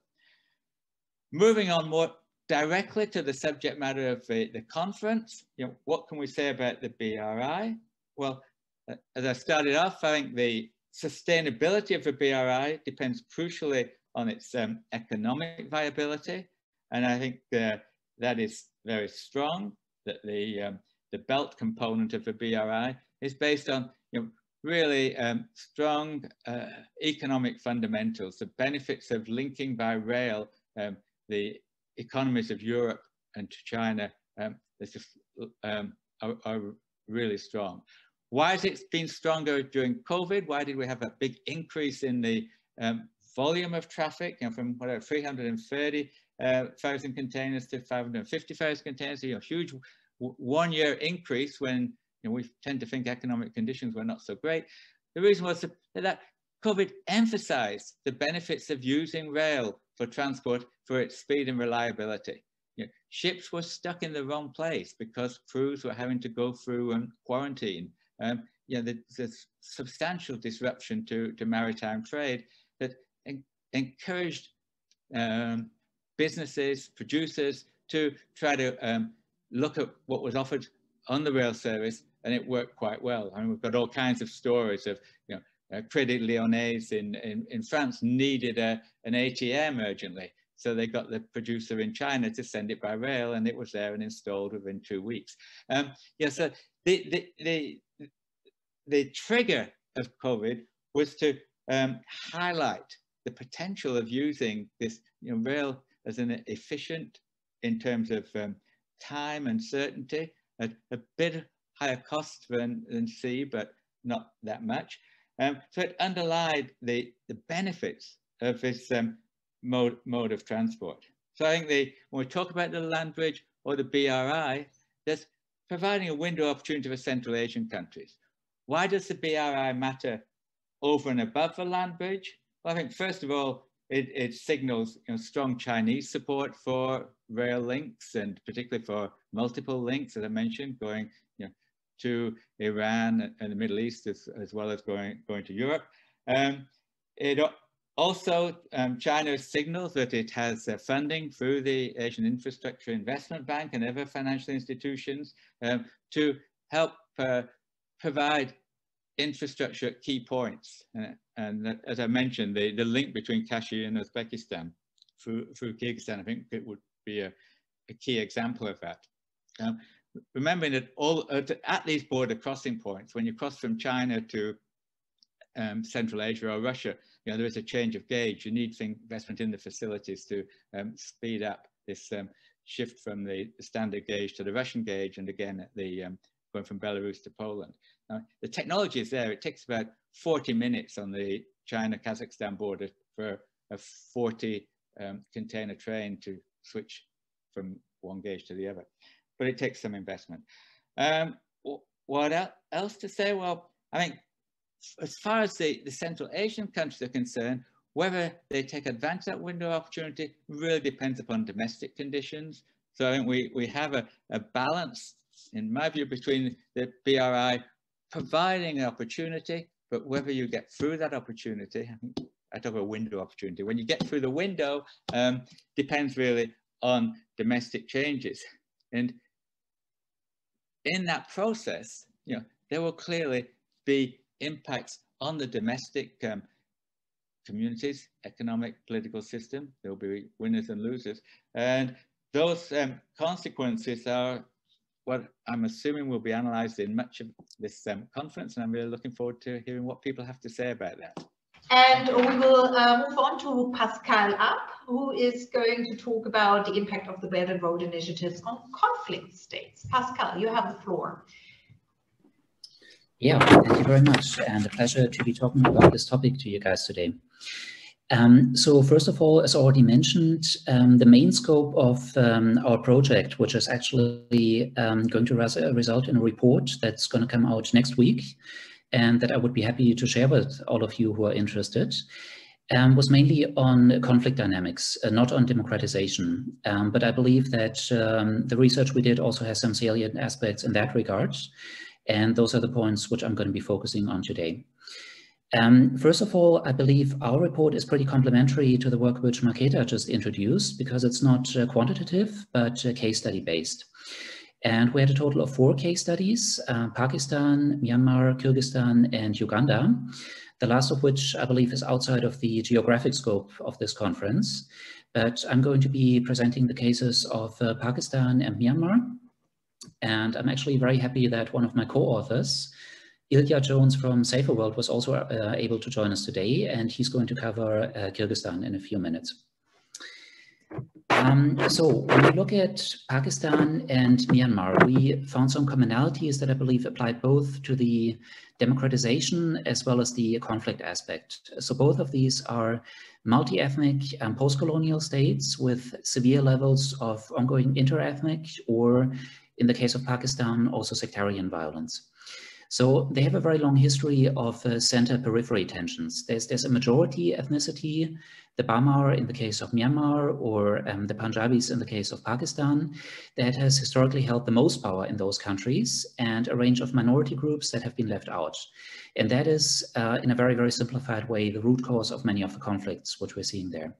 Moving on more directly to the subject matter of the, the conference, you know, what can we say about the BRI? Well, uh, as I started off, I think the sustainability of the BRI depends crucially on its um, economic viability. And I think uh, that is very strong, that the, um, the belt component of the BRI is based on you know, really um, strong uh, economic fundamentals, the benefits of linking by rail um, the economies of Europe and to China um, just, um, are, are, really strong. Why has it been stronger during COVID? Why did we have a big increase in the um, volume of traffic you know, from whatever 330 uh, containers to 550,000 containers, so, you know, huge one year increase when you know, we tend to think economic conditions were not so great. The reason was that COVID emphasized the benefits of using rail for transport for its speed and reliability. You know, ships were stuck in the wrong place because crews were having to go through and quarantine. Um, you know, there's substantial disruption to, to maritime trade that encouraged um, businesses, producers to try to um, look at what was offered on the rail service and it worked quite well. I mean, we've got all kinds of stories of, you know, uh, Crédit Lyonnais in, in, in France needed a, an ATM urgently. So they got the producer in China to send it by rail and it was there and installed within two weeks. Um, yeah, so the, the, the, the trigger of COVID was to um, highlight the potential of using this you know, rail as an efficient in terms of um, time and certainty, a, a, bit higher cost than, than sea, but not that much. Um, so it underlined the, the benefits of this um, mode, mode of transport. So I think the, when we talk about the land bridge or the BRI, there's providing a window opportunity for Central Asian countries. Why does the BRI matter over and above the land bridge? I think first of all, it, it signals you know, strong Chinese support for rail links and particularly for multiple links, as I mentioned, going you know, to Iran and the Middle East as, as well as going, going to Europe. Um, it also, um, China signals that it has uh, funding through the Asian Infrastructure Investment Bank and other financial institutions um, to help uh, provide infrastructure at key points. Uh, and as I mentioned, the, the link between Kashi and Uzbekistan through, through Kyrgyzstan, I think it would be a, a key example of that. Um, remembering that all uh, at these border crossing points, when you cross from China to um, Central Asia or Russia, you know, there is a change of gauge. You need investment in the facilities to um, speed up this um, shift from the standard gauge to the Russian gauge, and again, the um, going from Belarus to Poland. Now, the technology is there. It takes about 40 minutes on the China-Kazakhstan border for a 40 um, container train to switch from one gauge to the other. But it takes some investment. Um, what else to say? Well, I think as far as the, the Central Asian countries are concerned, whether they take advantage of that window of opportunity really depends upon domestic conditions. So I think we, we have a, a balance, in my view, between the BRI providing an opportunity, but whether you get through that opportunity, I talk about window opportunity, when you get through the window um, depends really on domestic changes. And in that process, you know, there will clearly be impacts on the domestic um, communities, economic, political system. There will be winners and losers. And those um, consequences are what I'm assuming will be analysed in much of this um, conference, and I'm really looking forward to hearing what people have to say about that. And we will uh, move on to Pascal Abb, who is going to talk about the impact of the Belt and Road initiatives on conflict states. Pascal, you have the floor. Yeah, thank you very much, and a pleasure to be talking about this topic to you guys today. Um, so first of all, as already mentioned, um, the main scope of um, our project, which is actually um, going to res result in a report that's going to come out next week, and that I would be happy to share with all of you who are interested. um, was mainly on conflict dynamics, uh, not on democratization. Um, but I believe that the research we did also has some salient aspects in that regard. And those are the points which I'm going to be focusing on today. Um, first of all, I believe our report is pretty complementary to the work which Marketa just introduced because it's not uh, quantitative, but uh, case study based. And we had a total of four case studies, uh, Pakistan, Myanmar, Kyrgyzstan, and Uganda, the last of which I believe is outside of the geographic scope of this conference. But I'm going to be presenting the cases of uh, Pakistan and Myanmar. And I'm actually very happy that one of my co-authors, Ilya Jones from Saferworld was also uh, able to join us today, and he's going to cover uh, Kyrgyzstan in a few minutes. Um, so when we look at Pakistan and Myanmar, we found some commonalities that I believe applied both to the democratization as well as the conflict aspect. So both of these are multi-ethnic and post-colonial states with severe levels of ongoing inter-ethnic or in the case of Pakistan, also sectarian violence. So they have a very long history of uh, center-periphery tensions. There's, there's a majority ethnicity, the Bamar in the case of Myanmar or um, the Punjabis in the case of Pakistan, that has historically held the most power in those countries and a range of minority groups that have been left out. And that is, uh, in a very, very simplified way, the root cause of many of the conflicts which we're seeing there.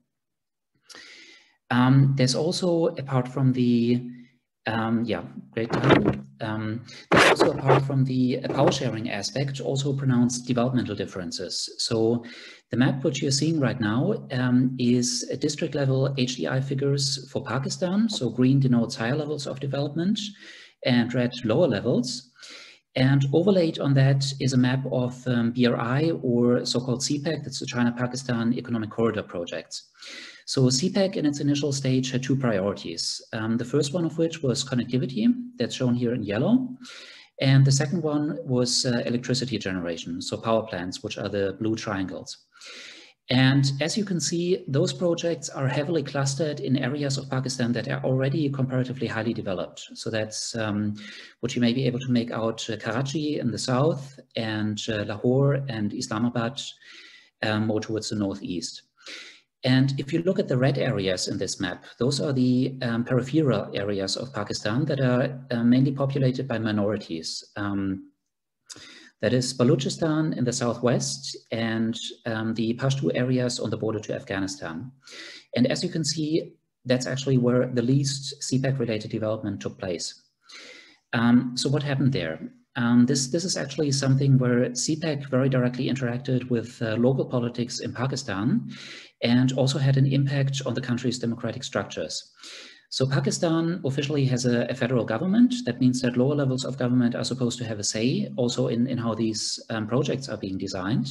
Um, there's also, apart from the um, yeah, great. Um, also apart from the power sharing aspect, also pronounced developmental differences. So the map which you're seeing right now um, is district level HDI figures for Pakistan. So green denotes higher levels of development and red lower levels. And overlaid on that is a map of um, BRI or so-called CPEC, that's the China-Pakistan Economic Corridor projects. So CPEC in its initial stage had two priorities. Um, the first one of which was connectivity, that's shown here in yellow. And the second one was uh, electricity generation, so power plants, which are the blue triangles. And as you can see, those projects are heavily clustered in areas of Pakistan that are already comparatively highly developed. So that's um, what you may be able to make out uh, Karachi in the south and uh, Lahore and Islamabad um, more towards the northeast. And if you look at the red areas in this map, those are the um, peripheral areas of Pakistan that are uh, mainly populated by minorities. Um, that is Balochistan in the southwest and um, the Pashto areas on the border to Afghanistan. And as you can see, that's actually where the least CPEC-related development took place. Um, so what happened there? Um, this, this is actually something where CPEC very directly interacted with uh, local politics in Pakistan and also had an impact on the country's democratic structures. So Pakistan officially has a, a, federal government. That means that lower levels of government are supposed to have a say also in, in how these um, projects are being designed.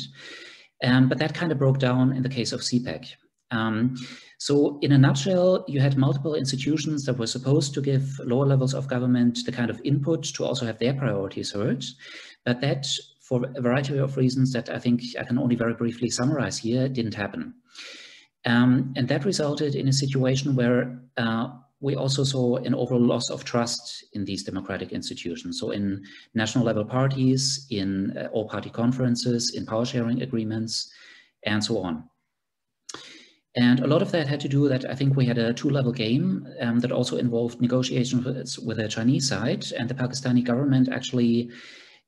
Um, but that kind of broke down in the case of CPEC. Um, so in a nutshell, you had multiple institutions that were supposed to give lower levels of government the kind of input to also have their priorities heard. But that, for a variety of reasons that I think I can only very briefly summarize here, didn't happen. Um, and that resulted in a situation where uh, we also saw an overall loss of trust in these democratic institutions. So in national level parties, in uh, all party conferences, in power sharing agreements, and so on. And a lot of that had to do that I think we had a two-level game um, that also involved negotiations with the Chinese side and the Pakistani government actually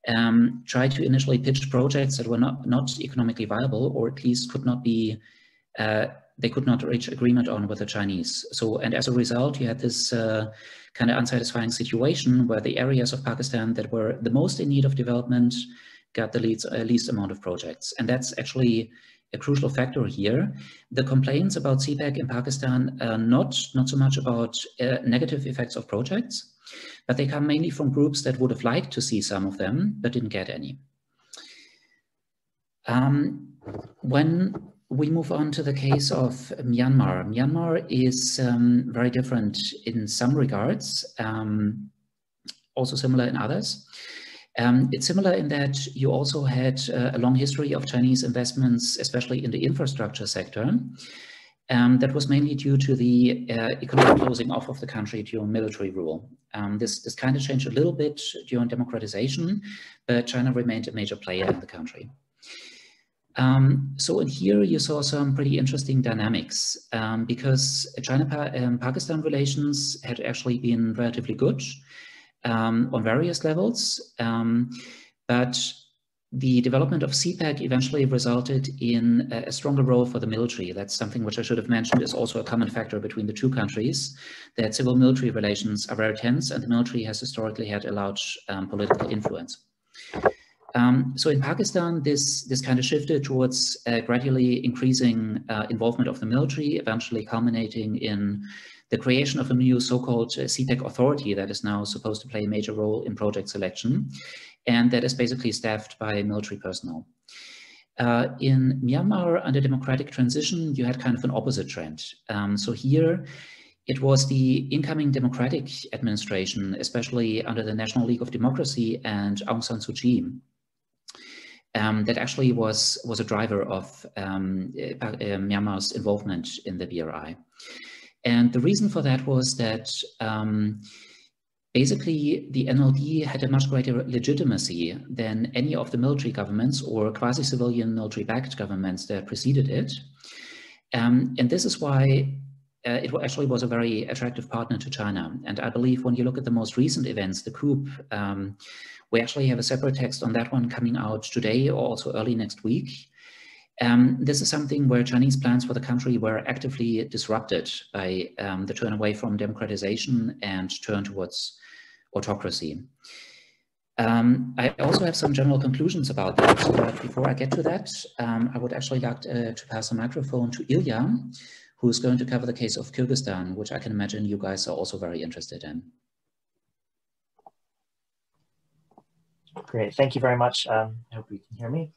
um, tried to initially pitch projects that were not, not economically viable or at least could not be, uh, they could not reach agreement on with the Chinese. So, and as a result, you had this uh, kind of unsatisfying situation where the areas of Pakistan that were the most in need of development got the least, uh, least amount of projects. And that's actually a crucial factor here. The complaints about CPEC in Pakistan are not, not so much about uh, negative effects of projects, but they come mainly from groups that would have liked to see some of them, but didn't get any. Um, when we move on to the case of Myanmar, Myanmar is um, very different in some regards, um, also similar in others. Um, it's similar in that you also had uh, a long history of Chinese investments, especially in the infrastructure sector. Um, that was mainly due to the uh, economic closing off of the country during military rule. Um, this, this kind of changed a little bit during democratization, but China remained a major player in the country. Um, so in here you saw some pretty interesting dynamics um, because China-Pakistan relations had actually been relatively good um, on various levels, um, but the development of CPEC eventually resulted in a stronger role for the military. That's something which I should have mentioned is also a common factor between the two countries, that civil-military relations are very tense and the military has historically had a large um, political influence. Um, so in Pakistan, this, this kind of shifted towards uh, gradually increasing uh, involvement of the military, eventually culminating in the creation of a new so-called uh, CPEC authority that is now supposed to play a major role in project selection, and that is basically staffed by military personnel. Uh, in Myanmar, under democratic transition, you had kind of an opposite trend. Um, so here, it was the incoming democratic administration, especially under the National League of Democracy and Aung San Suu Kyi, um, that actually was, was a driver of um, uh, Myanmar's involvement in the BRI. And the reason for that was that um, basically the NLD had a much greater legitimacy than any of the military governments or quasi-civilian military-backed governments that preceded it. Um, and this is why uh, it actually was a very attractive partner to China. And I believe when you look at the most recent events, the coup, um, we actually have a separate text on that one coming out today or also early next week. Um, this is something where Chinese plans for the country were actively disrupted by um, the turn away from democratization and turn towards autocracy. Um, I also have some general conclusions about that, but before I get to that, um, I would actually like to, uh, to pass the microphone to Ilya, who is going to cover the case of Kyrgyzstan, which I can imagine you guys are also very interested in. Great, thank you very much. Um, I hope you can hear me.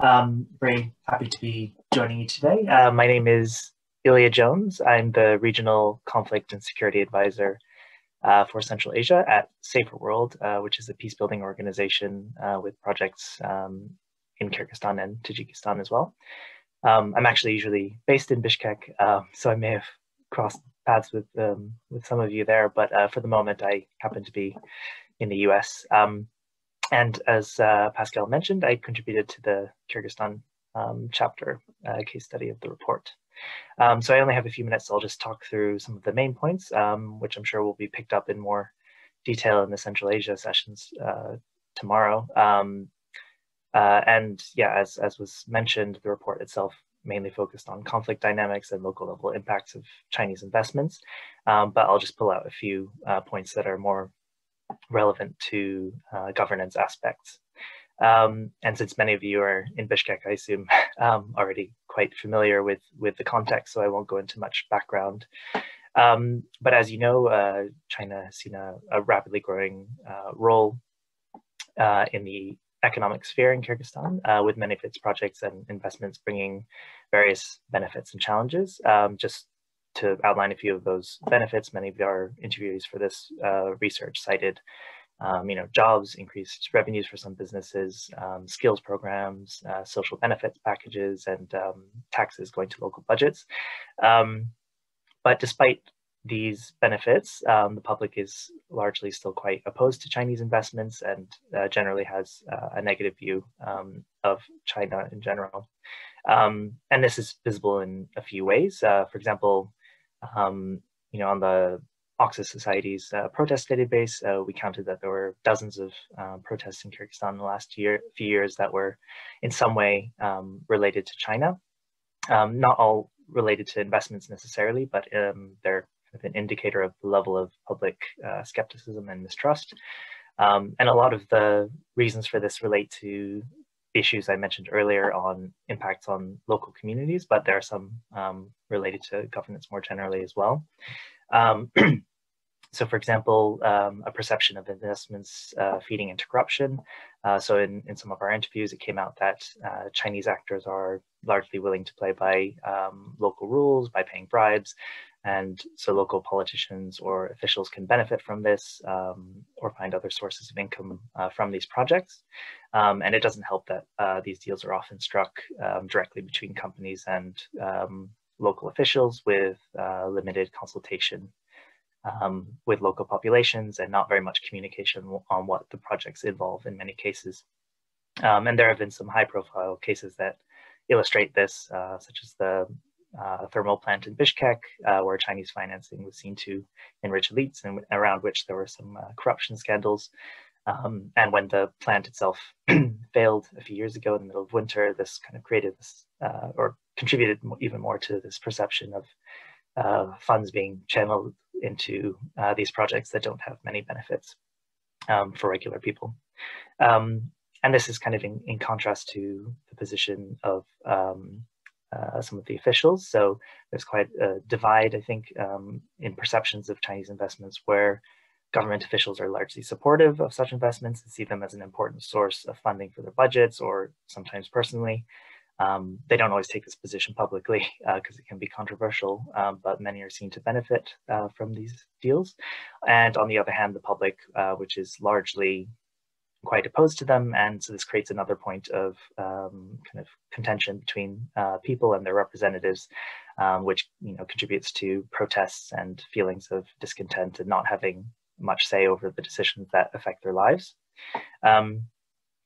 Um, very happy to be joining you today. Uh, my name is Ilya Jones. I'm the Regional Conflict and Security Advisor uh, for Central Asia at Saferworld, uh, which is a peace-building organization uh, with projects um, in Kyrgyzstan and Tajikistan as well. Um, I'm actually usually based in Bishkek, uh, so I may have crossed paths with um, with some of you there, but uh, for the moment I happen to be in the US. Um, and as uh, Pascal mentioned, I contributed to the Kyrgyzstan um, chapter case study of the report. Um, so I only have a few minutes, so I'll just talk through some of the main points, um, which I'm sure will be picked up in more detail in the Central Asia sessions uh, tomorrow. Um, uh, and yeah, as, as was mentioned, the report itself mainly focused on conflict dynamics and local level impacts of Chinese investments. Um, but I'll just pull out a few uh, points that are more relevant to uh, governance aspects. Um, and since many of you are in Bishkek, I assume [LAUGHS] um, already quite familiar with, with the context, so I won't go into much background. Um, but as you know, uh, China has seen a, a rapidly growing uh, role uh, in the economic sphere in Kyrgyzstan, uh, with many of its projects and investments bringing various benefits and challenges. Um, just to outline a few of those benefits, many of our interviewees for this uh, research cited, um, you know, jobs, increased revenues for some businesses, um, skills programs, uh, social benefits packages, and um, taxes going to local budgets. Um, but despite these benefits, um, the public is largely still quite opposed to Chinese investments and uh, generally has uh, a negative view um, of China in general. and this is visible in a few ways. Uh, for example, you know, on the Oxus Society's uh, protest database, uh, we counted that there were dozens of uh, protests in Kyrgyzstan in the last year, few years that were in some way um, related to China. Um, not all related to investments necessarily, but um, they're kind of an indicator of the level of public uh, skepticism and mistrust. Um, and a lot of the reasons for this relate to issues I mentioned earlier on impacts on local communities, but there are some um, related to governance more generally as well. Um, [CLEARS THROAT] so for example, um, a perception of investments uh, feeding into corruption. Uh, so in, in some of our interviews, it came out that uh, Chinese actors are largely willing to play by um, local rules, by paying bribes, and so local politicians or officials can benefit from this um, or find other sources of income uh, from these projects. Um, and it doesn't help that uh, these deals are often struck um, directly between companies and um, local officials with uh, limited consultation um, with local populations and not very much communication on what the projects involve in many cases. Um, and there have been some high profile cases that illustrate this, uh, such as the uh, thermal plant in Bishkek, uh, where Chinese financing was seen to enrich elites and around which there were some uh, corruption scandals. Um, and when the plant itself [CLEARS THROAT] failed a few years ago in the middle of winter, this kind of created this uh, or contributed even more to this perception of uh, funds being channeled into uh, these projects that don't have many benefits um, for regular people. Um, and this is kind of in, in, contrast to the position of um, uh, some of the officials. So there's quite a divide, I think, um, in perceptions of Chinese investments where government officials are largely supportive of such investments and see them as an important source of funding for their budgets or sometimes personally. Um, they don't always take this position publicly because [LAUGHS] uh, it can be controversial, um, but many are seen to benefit uh, from these deals. And on the other hand, the public, uh, which is largely quite opposed to them. And so this creates another point of um, kind of contention between uh, people and their representatives, um, which you know contributes to protests and feelings of discontent and not having much say over the decisions that affect their lives. Um,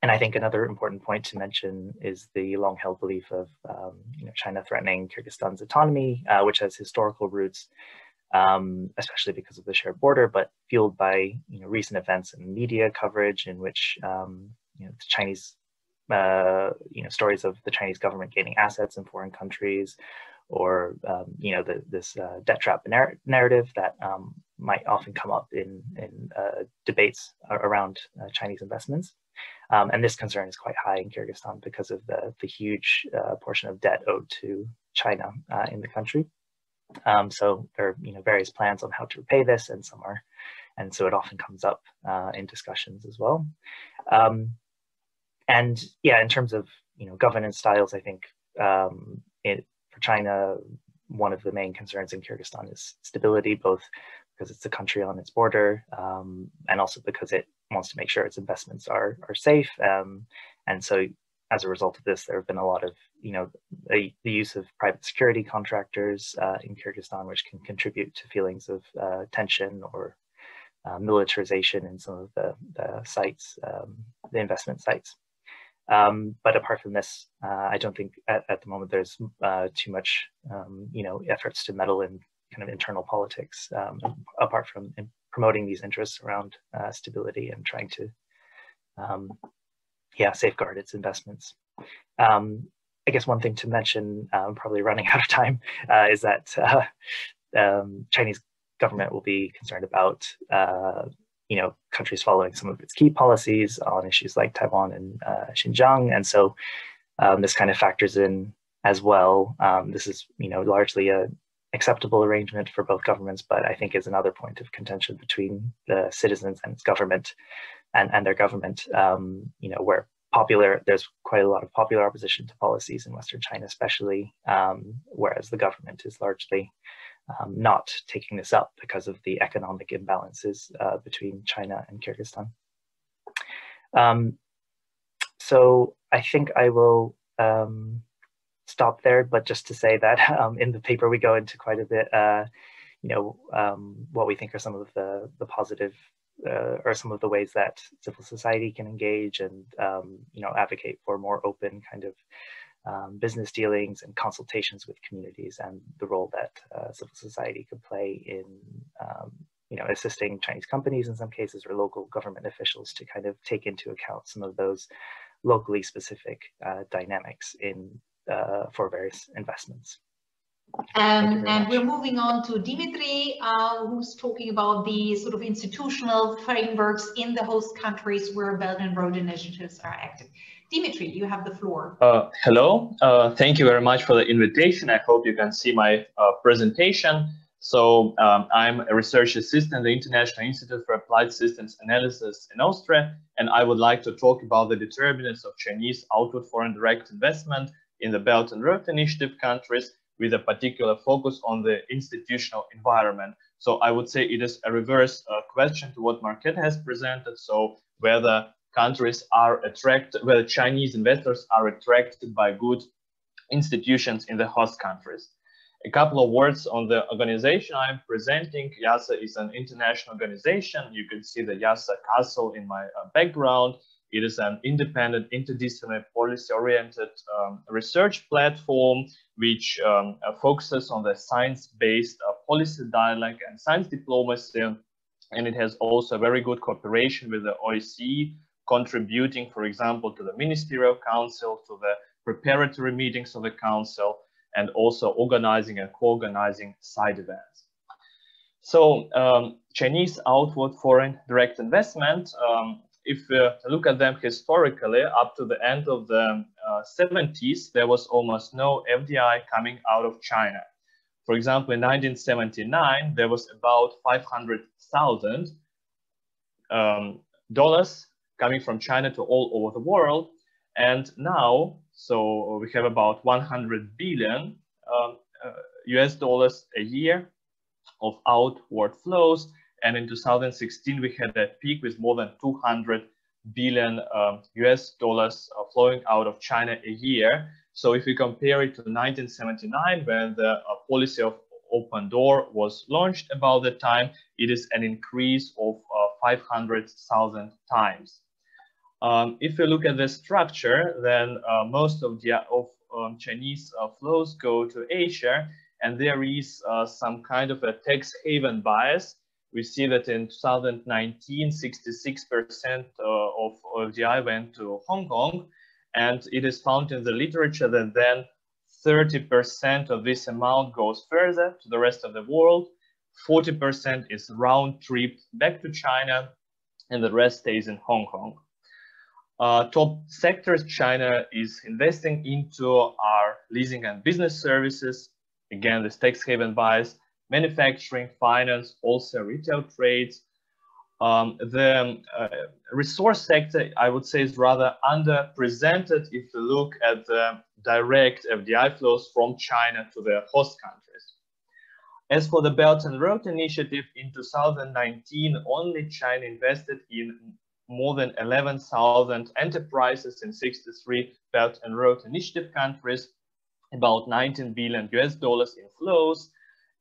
and I think another important point to mention is the long-held belief of um, you know, China threatening Kyrgyzstan's autonomy, uh, which has historical roots, um, especially because of the shared border, but fueled by you know, recent events and media coverage in which um, you know, the Chinese, uh, you know, stories of the Chinese government gaining assets in foreign countries, or um, you know the, this uh, debt trap narr narrative that um, might often come up in in uh, debates around uh, Chinese investments, um, and this concern is quite high in Kyrgyzstan because of the the huge uh, portion of debt owed to China uh, in the country. Um, so there are you know various plans on how to repay this, and some are, and so it often comes up uh, in discussions as well. Um, and yeah, in terms of you know governance styles, I think um, it for China, one of the main concerns in Kyrgyzstan is stability, both because it's a country on its border um, and also because it wants to make sure its investments are, are safe. Um, and so as a result of this, there have been a lot of, you know, a, the use of private security contractors uh, in Kyrgyzstan, which can contribute to feelings of uh, tension or uh, militarization in some of the, the sites, um, the investment sites. Um, but apart from this, uh, I don't think at, at the moment there's uh, too much, um, you know, efforts to meddle in kind of internal politics, um, apart from promoting these interests around uh, stability and trying to, um, yeah, safeguard its investments. Um, I guess one thing to mention, I'm probably running [LAUGHS] out of time, uh, is that uh, um, Chinese government will be concerned about uh, you know, countries following some of its key policies on issues like Taiwan and uh, Xinjiang. And so um, this kind of factors in as well. Um, this is, you know, largely a acceptable arrangement for both governments, but I think is another point of contention between the citizens and its government and, and their government, um, you know, where popular, there's quite a lot of popular opposition to policies in Western China, especially, um, whereas the government is largely um, not taking this up because of the economic imbalances uh, between China and Kyrgyzstan. Um, so I think I will um, stop there, but just to say that [LAUGHS] um, in the paper we go into quite a bit, uh, you know, um, what we think are some of the, the positive uh, or some of the ways that civil society can engage and, um, you know, advocate for more open kind of um, business dealings and consultations with communities and the role that uh, civil society could play in um, you know, assisting Chinese companies in some cases or local government officials to kind of take into account some of those locally specific uh, dynamics in uh, for various investments. Um, and much. we're moving on to Dmitry, uh, who's talking about the sort of institutional frameworks in the host countries where Belt and Road initiatives are active. Dmitry, you have the floor. Uh, hello, uh, thank you very much for the invitation. I hope you can see my uh, presentation. So um, I'm a research assistant at the International Institute for Applied Systems Analysis in Austria, and I would like to talk about the determinants of Chinese outward foreign direct investment in the Belt and Road Initiative countries with a particular focus on the institutional environment. So I would say it is a reverse uh, question to what Marquette has presented. So whether countries are attracted, whether Chinese investors are attracted by good institutions in the host countries. A couple of words on the organization I'm presenting. IIASA is an international organization. You can see the IIASA castle in my uh, background. It is an independent, interdisciplinary, policy-oriented um, research platform which um, uh, focuses on the science-based uh, policy dialogue and science diplomacy. And it has also very good cooperation with the OSCE, contributing, for example, to the Ministerial Council, to the preparatory meetings of the Council, and also organizing and co-organizing side events. So um, Chinese outward foreign direct investment, um, if we look at them historically, up to the end of the uh, 70s, there was almost no FDI coming out of China. For example, in 1979, there was about 500,000 um, dollars coming from China to all over the world. And now, so we have about 100 billion um, uh, US dollars a year of outward flows. And in 2016, we had a peak with more than 200 billion um, US dollars uh, flowing out of China a year. So if we compare it to 1979, when the uh, policy of open door was launched about that time, it is an increase of uh, 500,000 times. Um, if you look at the structure, then uh, most of the of um, Chinese uh, flows go to Asia, and there is uh, some kind of a tax haven bias. We see that in 2019, 66% uh, of FDI went to Hong Kong, and it is found in the literature that then 30% of this amount goes further to the rest of the world, 40% is round trip back to China, and the rest stays in Hong Kong. Uh, top sectors China is investing into are leasing and business services, Again, this tax haven bias, manufacturing, finance, also retail trades. Um, the uh, resource sector, I would say, is rather underrepresented if you look at the direct FDI flows from China to the host countries. As for the Belt and Road Initiative, in 2019, only China invested in more than 11,000 enterprises in 63 Belt and Road Initiative countries, about 19 billion US dollars in flows.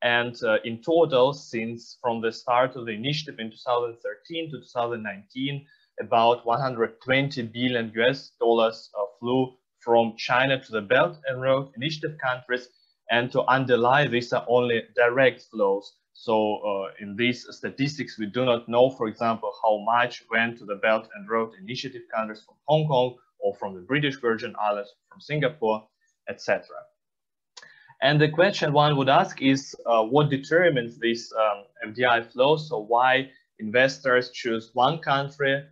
And uh, in total, since from the start of the initiative in 2013 to 2019, about 120 billion US dollars uh, flew from China to the Belt and Road Initiative countries. And to underlie, these are only direct flows. So uh, in these statistics, we do not know, for example, how much went to the Belt and Road Initiative countries from Hong Kong or from the British Virgin Islands, from Singapore, etc. And the question one would ask is uh, what determines this um, FDI flow? So why investors choose one country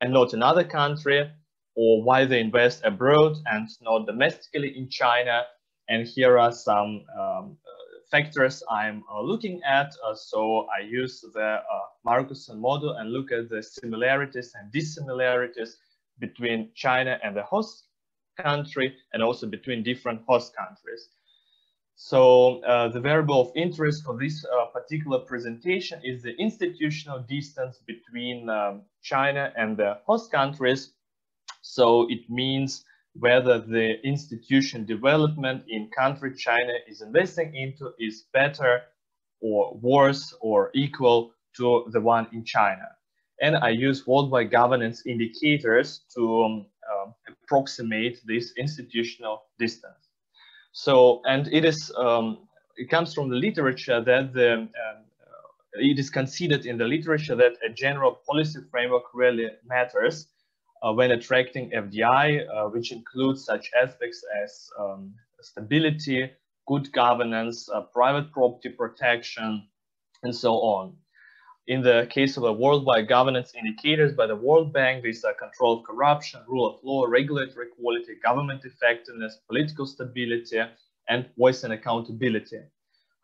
and not another country, or why they invest abroad and not domestically in China? And here are some um, factors I'm uh, looking at. Uh, so I use the uh, Markusen model and look at the similarities and dissimilarities between China and the host country and also between different host countries. So uh, the variable of interest for this uh, particular presentation is the institutional distance between um, China and the host countries. So it means whether the institution development in country China is investing into is better or worse or equal to the one in China. And I use worldwide governance indicators to um, approximate this institutional distance. So, and it is, um, it comes from the literature that the, um, uh, it is considered in the literature that a general policy framework really matters uh, when attracting FDI, uh, which includes such aspects as um, stability, good governance, uh, private property protection, and so on. In the case of the worldwide governance indicators by the World Bank, these are control of corruption, rule of law, regulatory quality, government effectiveness, political stability, and voice and accountability.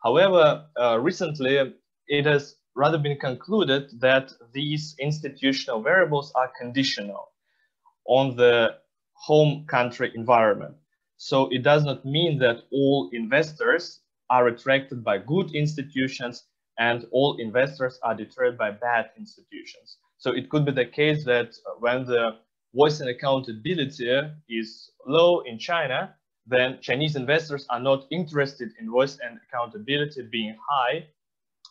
However, uh, recently it has rather been concluded that these institutional variables are conditional on the home country environment. So it does not mean that all investors are attracted by good institutions and all investors are deterred by bad institutions. So it could be the case that when the voice and accountability is low in China, then Chinese investors are not interested in voice and accountability being high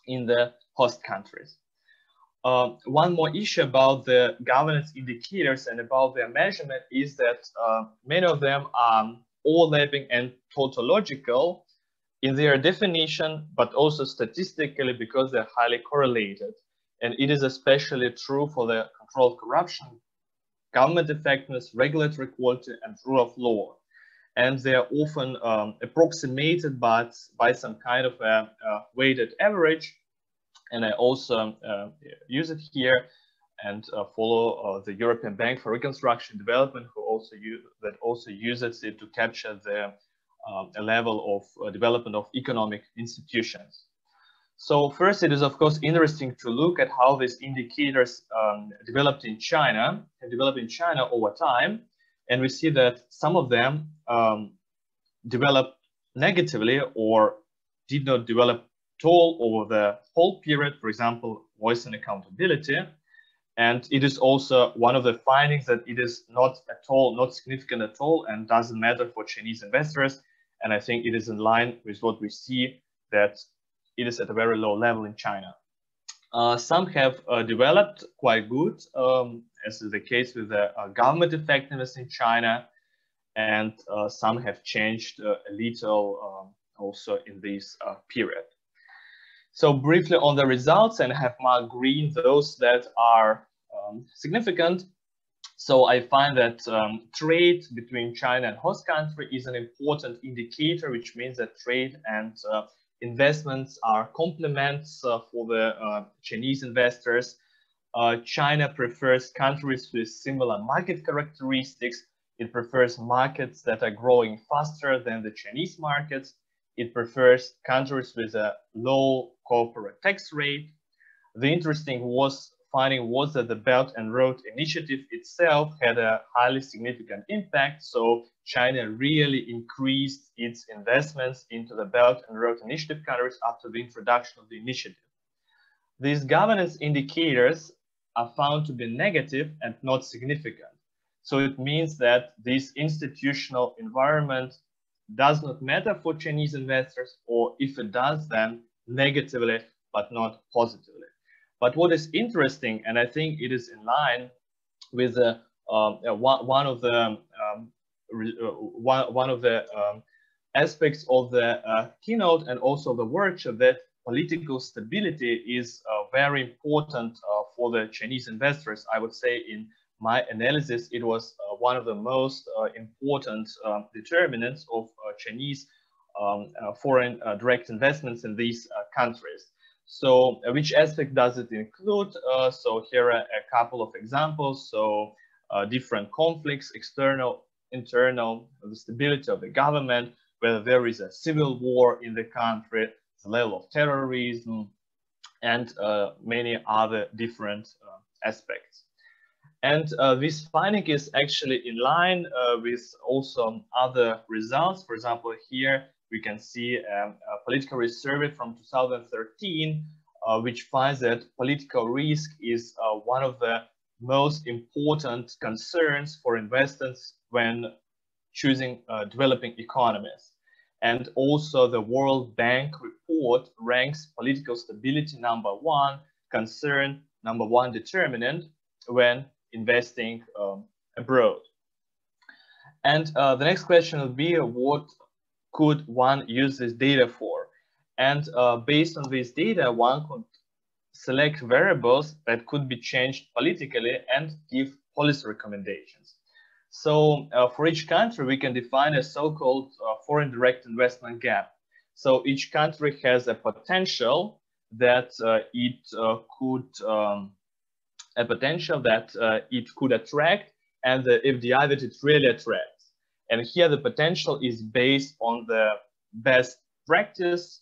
in the host countries. uh, one more issue about the governance indicators and about their measurement is that uh, many of them are overlapping and tautological in their definition, but also statistically because they're highly correlated. And it is especially true for the control corruption, government effectiveness, regulatory quality, and rule of law. And they are often um, approximated by, by some kind of a, a weighted average. And I also uh, use it here and uh, follow uh, the European Bank for Reconstruction and Development, who also use, that also uses it to capture the um, level of uh, development of economic institutions. So first, it is of course interesting to look at how these indicators um, developed in China, have developed in China over time, and we see that some of them um, developed negatively or did not develop at all over the whole period. For example, voice and accountability. And it is also one of the findings that it is not at all, not significant at all, and doesn't matter for Chinese investors. And I think it is in line with what we see that it is at a very low level in China. Uh, some have uh, developed quite good, um, as is the case with the uh, government effectiveness in China, and uh, some have changed uh, a little um, also in this uh, period. So briefly on the results, and have marked green those that are um, significant. So I find that um, trade between China and host country is an important indicator, which means that trade and investments are complements uh, for the uh, Chinese investors. Uh, China prefers countries with similar market characteristics. It prefers markets that are growing faster than the Chinese markets. It prefers countries with a low corporate tax rate. The interesting was finding was that the Belt and Road Initiative itself had a highly significant impact. So China really increased its investments into the Belt and Road Initiative countries after the introduction of the initiative. These governance indicators are found to be negative and not significant. So it means that this institutional environment does not matter for Chinese investors, or if it does, then negatively, but not positively. But what is interesting, and I think it is in line with uh, um, uh, one, one of the um, uh, one, one of the um, aspects of the uh, keynote and also the workshop that political stability is uh, very important uh, for the Chinese investors. I would say in my analysis, it was one of the most important um, determinants of Chinese um, foreign direct investments in these countries. So uh, which aspect does it include? Uh, so here are a couple of examples. So uh, different conflicts, external, internal, the stability of the government, whether there is a civil war in the country, the level of terrorism, and uh, many other different uh, aspects. And uh, this finding is actually in line with also other results. For example, here we can see um, a political risk survey from 2013, uh, which finds that political risk is uh, one of the most important concerns for investors when choosing uh, developing economies. And also the World Bank report ranks political stability number one concern, number one determinant when investing um, abroad. And uh, the next question would be what could one use this data for? And uh, based on this data, one could select variables that could be changed politically and give policy recommendations. So uh, for each country, we can define a so-called uh, foreign direct investment gap. So each country has a potential that uh, it uh, could, um, a potential that uh, it could attract and the FDI that it really attracts. And here the potential is based on the best practice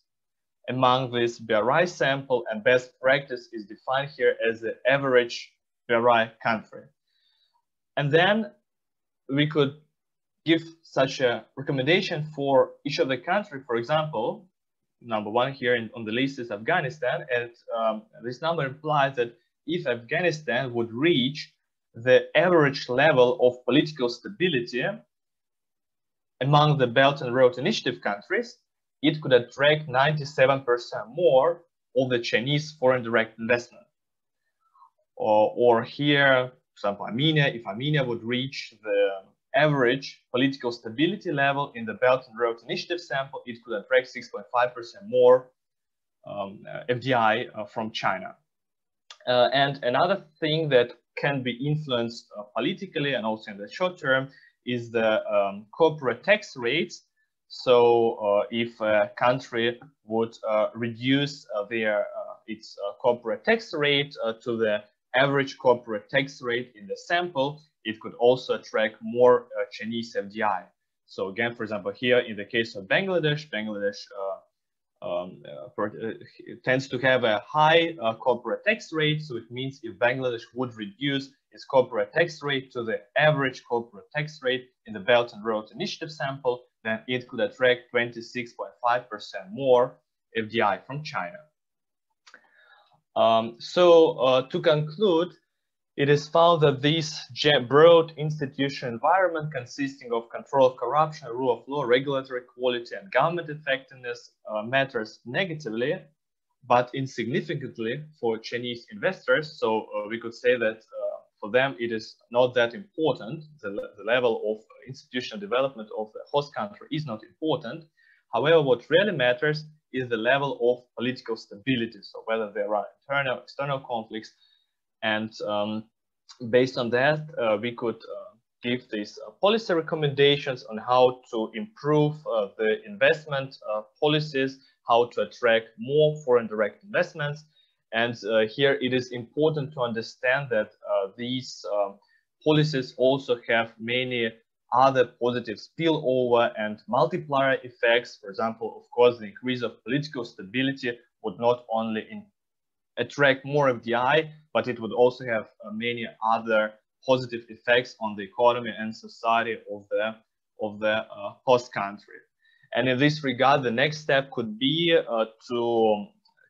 among this BRI sample and best practice is defined here as the average BRI country. And then we could give such a recommendation for each of the country. For example, number one here in, on the list is Afghanistan. And um, this number implies that if Afghanistan would reach the average level of political stability among the Belt and Road Initiative countries, it could attract 97% more of the Chinese foreign direct investment. or, or here, for example, Armenia, if Armenia would reach the average political stability level in the Belt and Road Initiative sample, it could attract 6.5% more um, uh, FDI uh, from China. Uh, and another thing that can be influenced uh, politically and also in the short term is the um, corporate tax rates. So uh, if a country would uh, reduce their its corporate tax rate to the average corporate tax rate in the sample, it could also attract more Chinese FDI. So again, for example, here in the case of Bangladesh, Bangladesh um, uh, uh tends to have a high uh, corporate tax rate. So it means if Bangladesh would reduce its corporate tax rate to the average corporate tax rate in the Belt and Road Initiative sample, then it could attract 26.5% more FDI from China. Um, so uh, to conclude, it is found that this broad institutional environment consisting of control of corruption, rule of law, regulatory quality, and government effectiveness uh, matters negatively, but insignificantly for Chinese investors. So uh, we could say that uh, for them, it is not that important. The, the level of institutional development of the host country is not important. However, what really matters is the level of political stability. So whether there are internal, external conflicts, and um, based on that, uh, we could uh, give these uh, policy recommendations on how to improve uh, the investment uh, policies, how to attract more foreign direct investments. And uh, here it is important to understand that these um, policies also have many other positive spillover and multiplier effects. For example, of course, the increase of political stability would not only attract more FDI, but it would also have uh, many other positive effects on the economy and society of the of the uh, host country. And in this regard, the next step could be uh, to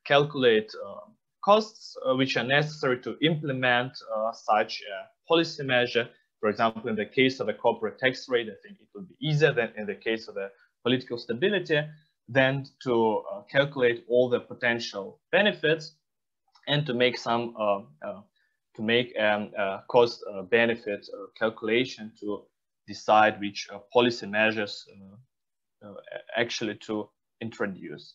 calculate uh, costs uh, which are necessary to implement uh, such a policy measure. For example, in the case of a corporate tax rate, I think it would be easier than in the case of the political stability, than to calculate all the potential benefits and to make some uh, uh, to make um, a cost uh, benefit calculation to decide which policy measures actually to introduce.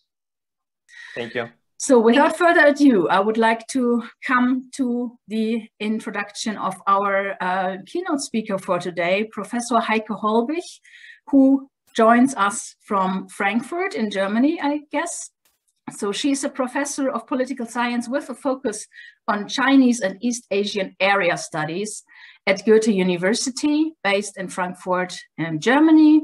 Thank you. So without further ado, I would like to come to the introduction of our uh, keynote speaker for today, Professor Heike Holbig, who joins us from Frankfurt in Germany, I guess. So she's a professor of political science with a focus on Chinese and East Asian area studies at Goethe University, based in Frankfurt in Germany.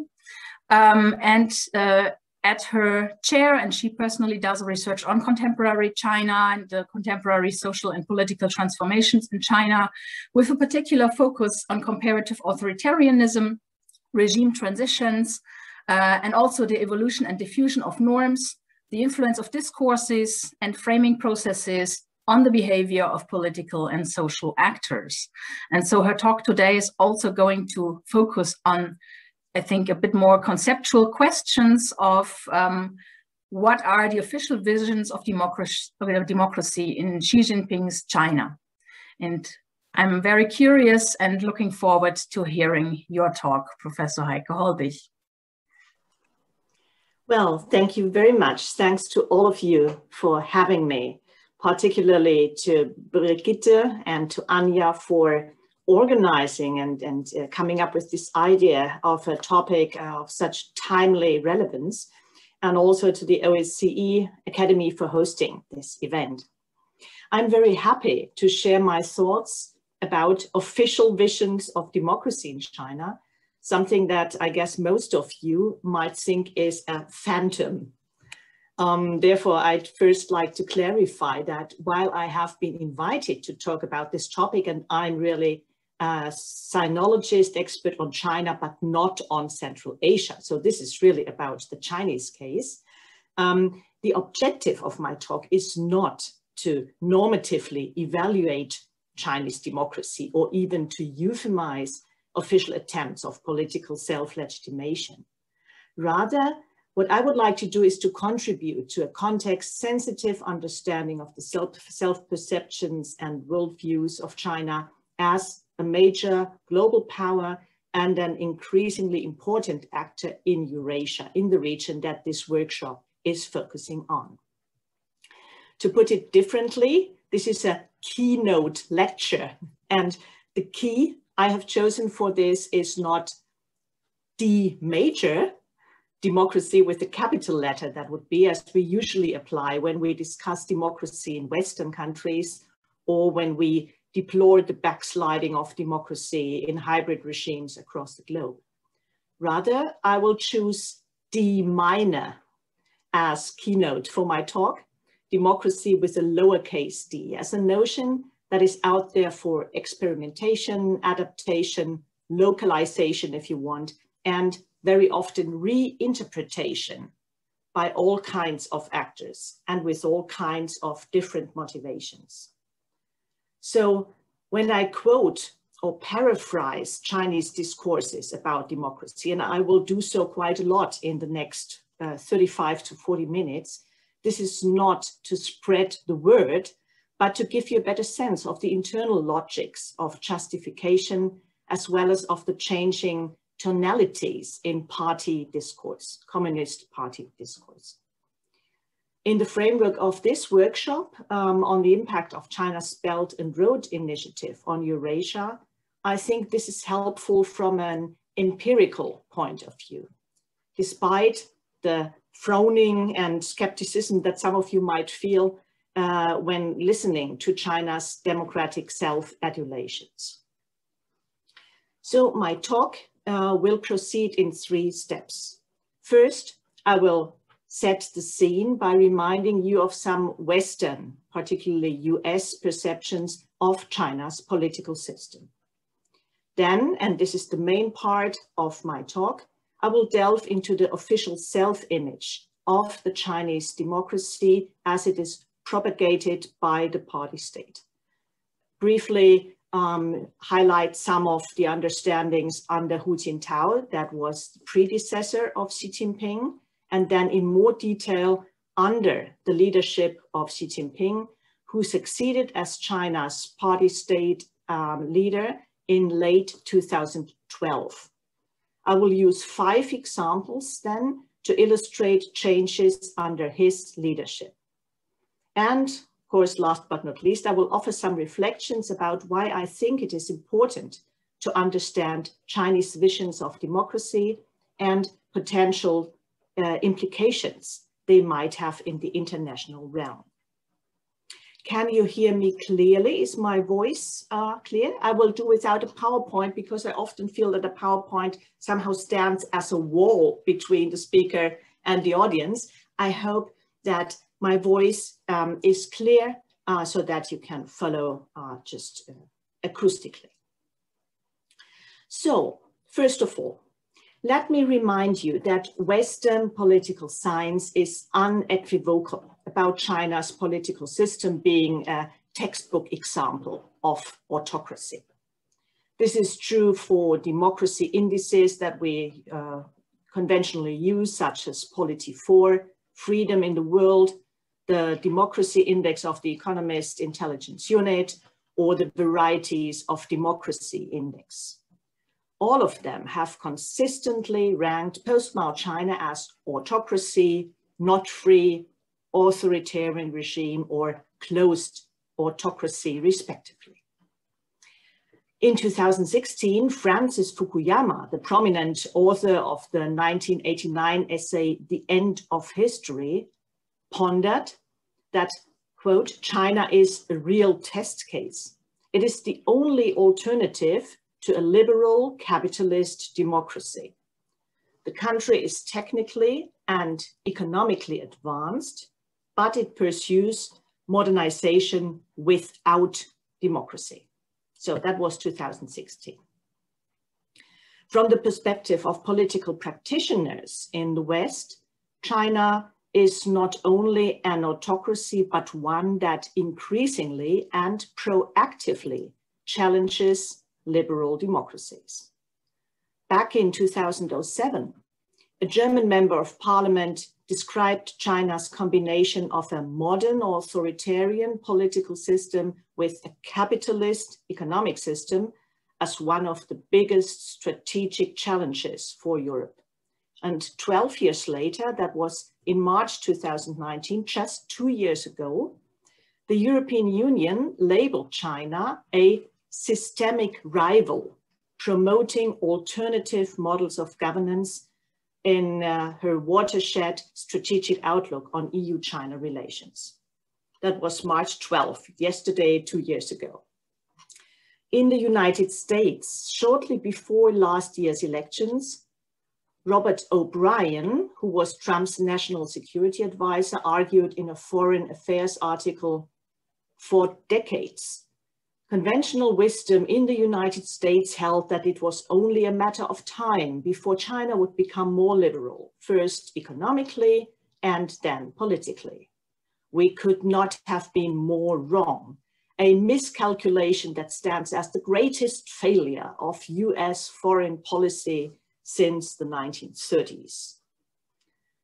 Um, and uh, at her chair, and she personally does research on contemporary China and the contemporary social and political transformations in China, with a particular focus on comparative authoritarianism, regime transitions, uh, and also the evolution and diffusion of norms, the influence of discourses and framing processes on the behavior of political and social actors. And so her talk today is also going to focus on, I think, a bit more conceptual questions of um, what are the official visions of democracy, of democracy in Xi Jinping's China. And I'm very curious and looking forward to hearing your talk, Professor Heike Holbig. Well, thank you very much. Thanks to all of you for having me, particularly to Brigitte and to Anja for organizing and, and uh, coming up with this idea of a topic of such timely relevance, and also to the OSCE Academy for hosting this event. I'm very happy to share my thoughts about official visions of democracy in China something that I guess most of you might think is a phantom. Um, therefore, I'd first like to clarify that while I have been invited to talk about this topic, and I'm really a sinologist expert on China, but not on Central Asia. So this is really about the Chinese case. Um, the objective of my talk is not to normatively evaluate Chinese democracy or even to euphemize official attempts of political self-legitimation. Rather, what I would like to do is to contribute to a context-sensitive understanding of the self-perceptions and worldviews of China as a major global power and an increasingly important actor in Eurasia, in the region that this workshop is focusing on. To put it differently, this is a keynote lecture and the key I have chosen for this is not D major, democracy with the capital letter that would be as we usually apply when we discuss democracy in Western countries or when we deplore the backsliding of democracy in hybrid regimes across the globe. Rather, I will choose D minor as keynote for my talk, democracy with a lowercase d, as a notion that is out there for experimentation, adaptation, localization, if you want, and very often reinterpretation by all kinds of actors and with all kinds of different motivations. So when I quote or paraphrase Chinese discourses about democracy, and I will do so quite a lot in the next uh, 35 to 40 minutes, this is not to spread the word, but to give you a better sense of the internal logics of justification, as well as of the changing tonalities in party discourse, Communist Party discourse. In the framework of this workshop um, on the impact of China's Belt and Road Initiative on Eurasia, I think this is helpful from an empirical point of view. Despite the frowning and skepticism that some of you might feel uh, when listening to China's democratic self-adulations. So my talk uh, will proceed in three steps. First, I will set the scene by reminding you of some Western, particularly US perceptions of China's political system. Then, and this is the main part of my talk, I will delve into the official self-image of the Chinese democracy as it is propagated by the party state. Briefly, um, highlight some of the understandings under Hu Jintao, that was the predecessor of Xi Jinping, and then in more detail under the leadership of Xi Jinping, who succeeded as China's party state um, leader in late 2012. I will use five examples then to illustrate changes under his leadership. And of course, last but not least, I will offer some reflections about why I think it is important to understand Chinese visions of democracy and potential uh, implications they might have in the international realm. Can you hear me clearly? Is my voice uh, clear? I will do without a PowerPoint because I often feel that a PowerPoint somehow stands as a wall between the speaker and the audience. I hope that my voice um, is clear uh, so that you can follow uh, just uh, acoustically. So first of all, let me remind you that Western political science is unequivocal about China's political system being a textbook example of autocracy. This is true for democracy indices that we uh, conventionally use, such as Polity4, Freedom in the World, the Democracy Index of the Economist Intelligence Unit, or the Varieties of Democracy Index. All of them have consistently ranked post-Mao China as autocracy, not free, authoritarian regime, or closed autocracy, respectively. In 2016, Francis Fukuyama, the prominent author of the 1989 essay, The End of History, pondered that, quote, China is a real test case. It is the only alternative to a liberal capitalist democracy. The country is technically and economically advanced, but it pursues modernization without democracy. So that was 2016. From the perspective of political practitioners in the West, China is not only an autocracy, but one that increasingly and proactively challenges liberal democracies. Back in 2007, a German member of parliament described China's combination of a modern authoritarian political system with a capitalist economic system as one of the biggest strategic challenges for Europe. And 12 years later, that was in March 2019, just two years ago, the European Union labeled China a systemic rival, promoting alternative models of governance in uh, her watershed strategic outlook on EU-China relations. That was March 12th, yesterday, two years ago. In the United States, shortly before last year's elections, Robert O'Brien, who was Trump's national security advisor, argued in a foreign affairs article for decades Conventional wisdom in the United States held that it was only a matter of time before China would become more liberal, first economically and then politically. We could not have been more wrong. A miscalculation that stands as the greatest failure of US foreign policy since the 1930s.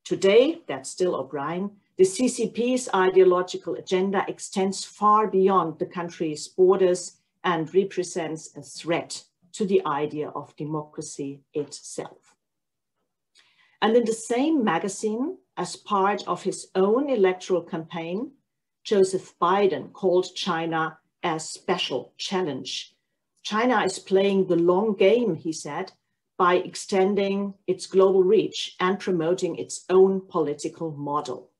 Today, that's still O'Brien, the CCP's ideological agenda extends far beyond the country's borders and represents a threat to the idea of democracy itself. And in the same magazine, as part of his own electoral campaign, Joseph Biden called China a special challenge. China is playing the long game, he said, by extending its global reach and promoting its own political model.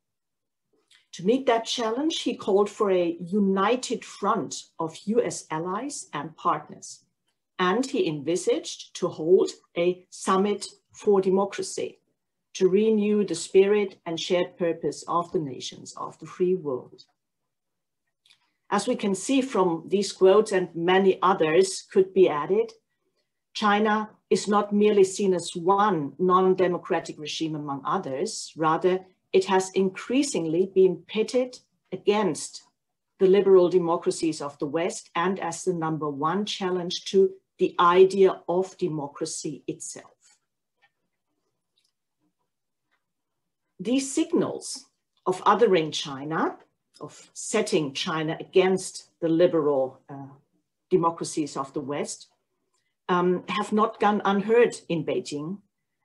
To meet that challenge, he called for a united front of US allies and partners. And he envisaged to hold a summit for democracy to renew the spirit and shared purpose of the nations of the free world. As we can see from these quotes and many others could be added, China is not merely seen as one non-democratic regime among others, rather it has increasingly been pitted against the liberal democracies of the West and as the number one challenge to the idea of democracy itself. These signals of othering China, of setting China against the liberal uh, democracies of the West, um, have not gone unheard in Beijing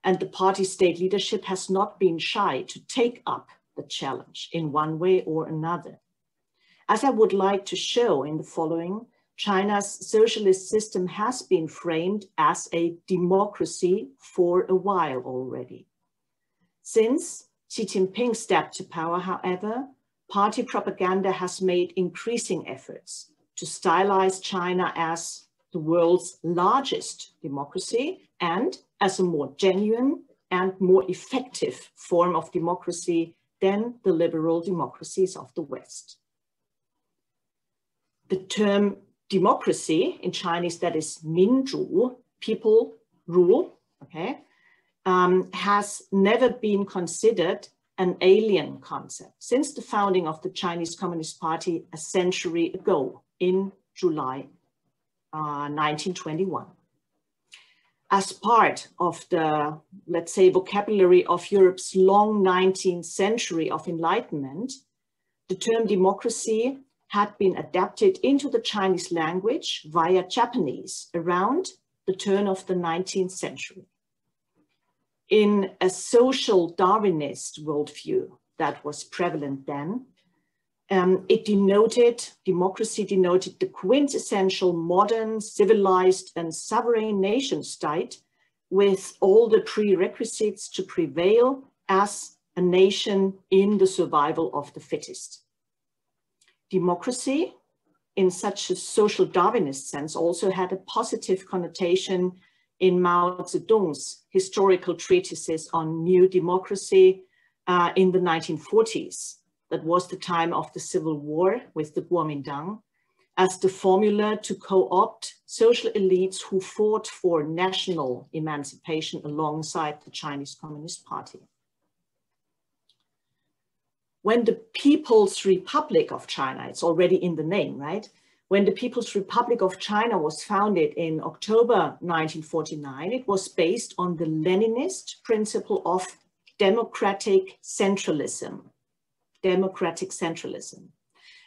and the party state leadership has not been shy to take up the challenge in one way or another. As I would like to show in the following, China's socialist system has been framed as a democracy for a while already. Since Xi Jinping stepped to power, however, party propaganda has made increasing efforts to stylize China as the world's largest democracy and as a more genuine and more effective form of democracy than the liberal democracies of the West. The term democracy in Chinese, that is Minzhu, people rule, okay, um, has never been considered an alien concept since the founding of the Chinese Communist Party a century ago in July uh, 1921 as part of the, let's say, vocabulary of Europe's long 19th century of enlightenment, the term democracy had been adapted into the Chinese language via Japanese around the turn of the 19th century. In a social Darwinist worldview that was prevalent then, um, it denoted, democracy denoted the quintessential modern, civilized and sovereign nation state with all the prerequisites to prevail as a nation in the survival of the fittest. Democracy, in such a social Darwinist sense, also had a positive connotation in Mao Zedong's historical treatises on new democracy uh, in the 1940s that was the time of the civil war with the Kuomintang, as the formula to co-opt social elites who fought for national emancipation alongside the Chinese Communist Party. When the People's Republic of China, it's already in the name, right, When the People's Republic of China was founded in October 1949, it was based on the Leninist principle of democratic centralism. Democratic centralism.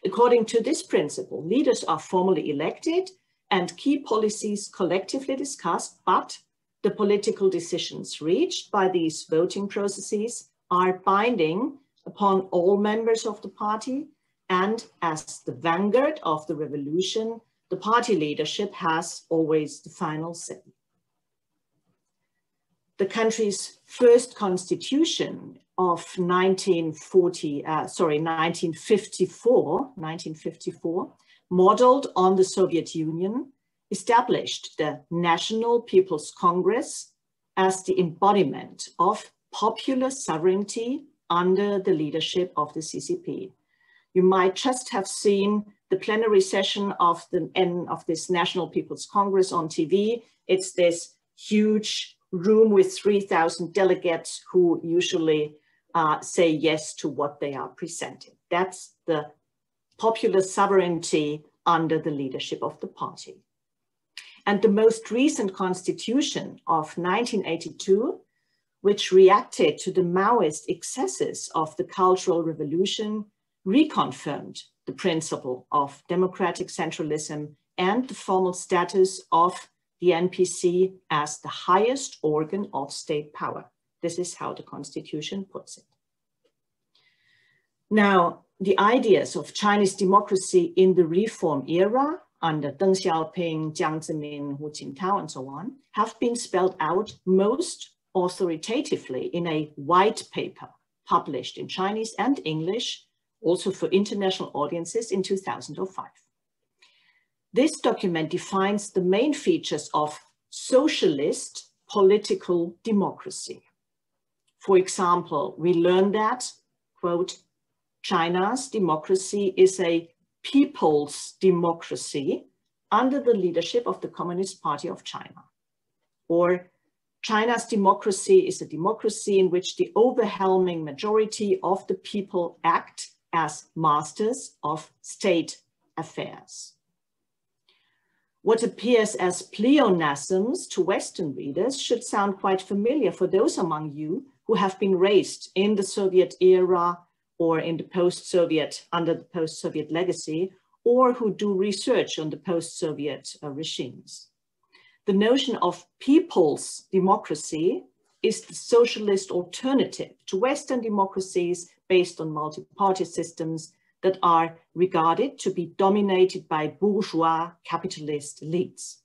According to this principle, leaders are formally elected and key policies collectively discussed, but the political decisions reached by these voting processes are binding upon all members of the party. And as the vanguard of the revolution, the party leadership has always the final say. The country's first constitution of 1940, uh, sorry, 1954, 1954, modeled on the Soviet Union, established the National People's Congress as the embodiment of popular sovereignty under the leadership of the CCP. You might just have seen the plenary session of the end of this National People's Congress on TV. It's this huge room with 3,000 delegates who usually uh, say yes to what they are presenting. That's the popular sovereignty under the leadership of the party. And the most recent constitution of 1982, which reacted to the Maoist excesses of the Cultural Revolution, reconfirmed the principle of democratic centralism and the formal status of the NPC as the highest organ of state power. This is how the constitution puts it. Now, the ideas of Chinese democracy in the reform era under Deng Xiaoping, Jiang Zemin, Hu Jintao, and so on, have been spelled out most authoritatively in a white paper published in Chinese and English, also for international audiences in 2005. This document defines the main features of socialist political democracy. For example, we learn that, quote, China's democracy is a people's democracy under the leadership of the Communist Party of China. Or China's democracy is a democracy in which the overwhelming majority of the people act as masters of state affairs. What appears as pleonasms to Western readers should sound quite familiar for those among you who have been raised in the Soviet era or in the post-Soviet, under the post-Soviet legacy, or who do research on the post-Soviet uh, regimes. The notion of people's democracy is the socialist alternative to Western democracies based on multi-party systems that are regarded to be dominated by bourgeois capitalist elites.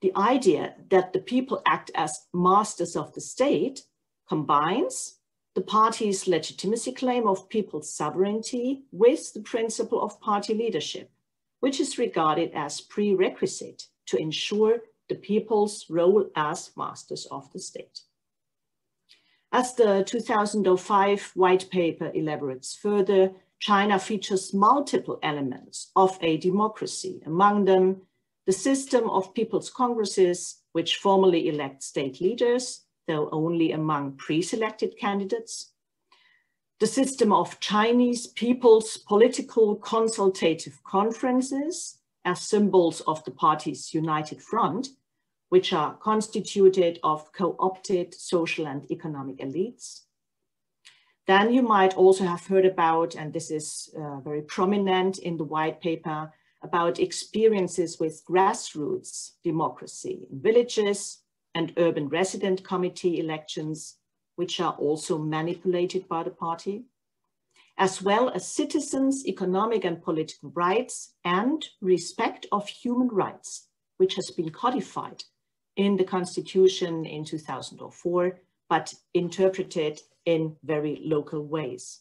The idea that the people act as masters of the state combines the party's legitimacy claim of people's sovereignty with the principle of party leadership, which is regarded as prerequisite to ensure the people's role as masters of the state. As the 2005 white paper elaborates further, China features multiple elements of a democracy, among them the system of people's congresses, which formally elect state leaders, though only among pre-selected candidates. The system of Chinese People's Political Consultative Conferences as symbols of the party's united front, which are constituted of co-opted social and economic elites. Then you might also have heard about, and this is uh, very prominent in the white paper, about experiences with grassroots democracy in villages, and urban resident committee elections, which are also manipulated by the party, as well as citizens' economic and political rights and respect of human rights, which has been codified in the constitution in 2004, but interpreted in very local ways.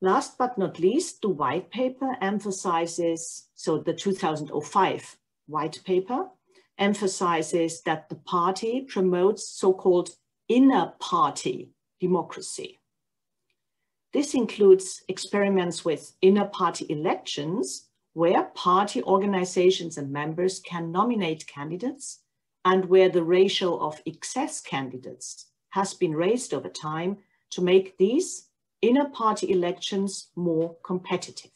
Last but not least, the white paper emphasizes, so the 2005 white paper emphasizes that the party promotes so-called inner party democracy. This includes experiments with inner party elections where party organizations and members can nominate candidates and where the ratio of excess candidates has been raised over time to make these inner party elections more competitive.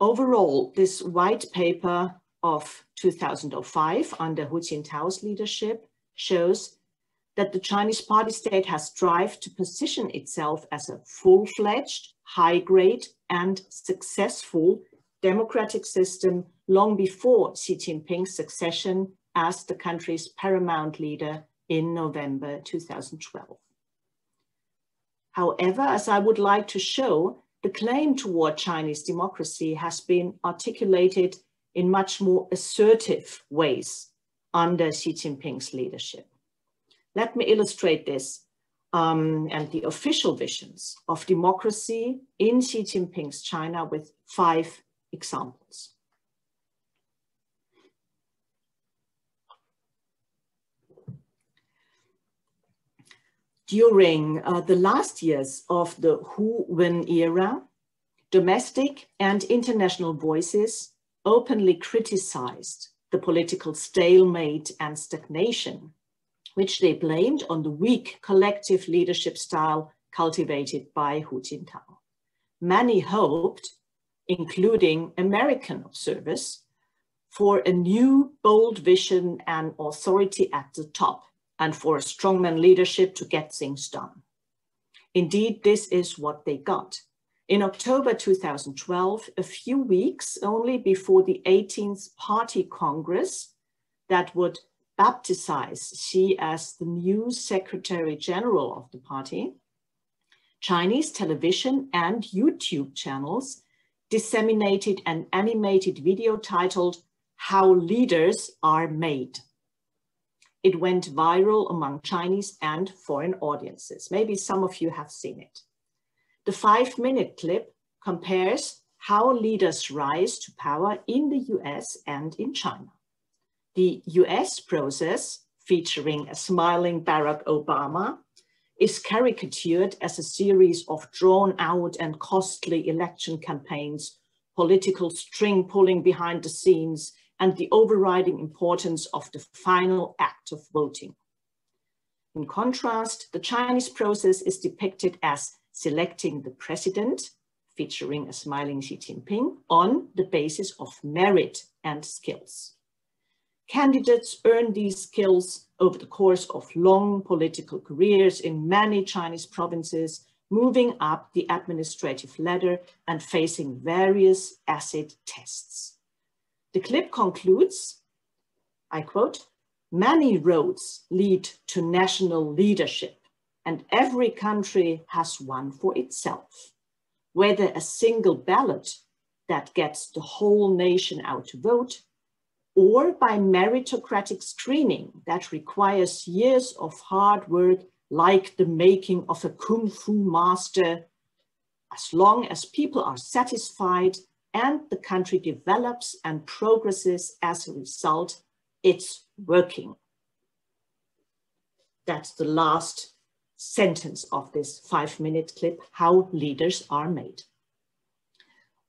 Overall, this white paper of 2005 under Hu Jintao's leadership shows that the Chinese party state has strived to position itself as a full-fledged, high-grade and successful democratic system long before Xi Jinping's succession as the country's paramount leader in November 2012. However, as I would like to show, the claim toward Chinese democracy has been articulated in much more assertive ways under Xi Jinping's leadership. Let me illustrate this um, and the official visions of democracy in Xi Jinping's China with five examples. During uh, the last years of the Hu Wen era, domestic and international voices openly criticized the political stalemate and stagnation, which they blamed on the weak collective leadership style cultivated by Hu Jintao. Many hoped, including American observers, for a new bold vision and authority at the top and for a strongman leadership to get things done. Indeed, this is what they got. In October 2012, a few weeks only before the 18th Party Congress that would baptize Xi as the new Secretary General of the party, Chinese television and YouTube channels disseminated an animated video titled How Leaders Are Made. It went viral among Chinese and foreign audiences. Maybe some of you have seen it. The five minute clip compares how leaders rise to power in the US and in China. The US process, featuring a smiling Barack Obama, is caricatured as a series of drawn out and costly election campaigns, political string pulling behind the scenes, and the overriding importance of the final act of voting. In contrast, the Chinese process is depicted as selecting the president, featuring a smiling Xi Jinping, on the basis of merit and skills. Candidates earn these skills over the course of long political careers in many Chinese provinces, moving up the administrative ladder and facing various acid tests. The clip concludes, I quote, many roads lead to national leadership and every country has one for itself. Whether a single ballot that gets the whole nation out to vote or by meritocratic screening that requires years of hard work like the making of a kung fu master, as long as people are satisfied and the country develops and progresses as a result, it's working. That's the last sentence of this five minute clip, how leaders are made.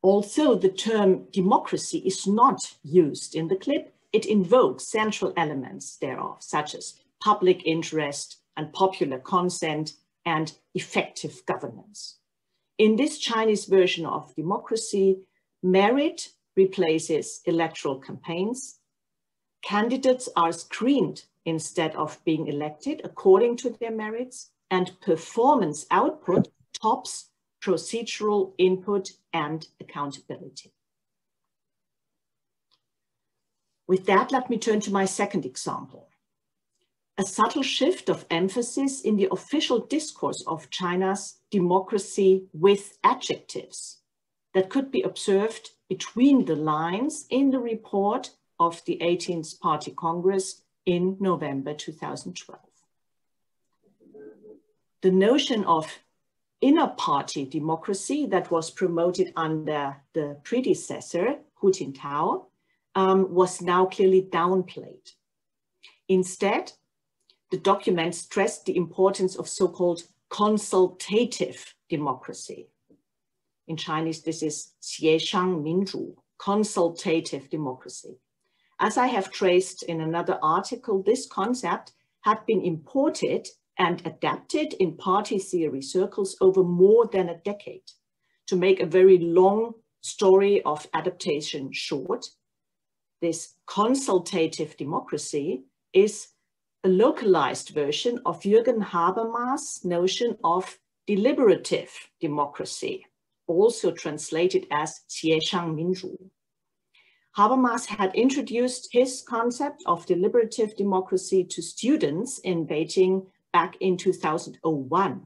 Although the term democracy is not used in the clip, it invokes central elements thereof, such as public interest and popular consent and effective governance. In this Chinese version of democracy, Merit replaces electoral campaigns. Candidates are screened instead of being elected according to their merits and performance output tops procedural input and accountability. With that, let me turn to my second example. A subtle shift of emphasis in the official discourse of China's democracy with adjectives that could be observed between the lines in the report of the 18th Party Congress in November 2012. The notion of inner party democracy that was promoted under the predecessor, Hu Jintao, um, was now clearly downplayed. Instead, the document stressed the importance of so-called consultative democracy, in Chinese, this is Xieshang Minzhu, consultative democracy. As I have traced in another article, this concept had been imported and adapted in party theory circles over more than a decade. To make a very long story of adaptation short, this consultative democracy is a localized version of Jürgen Habermas' notion of deliberative democracy also translated as Xieshang Minzhu. Habermas had introduced his concept of deliberative democracy to students in Beijing back in 2001.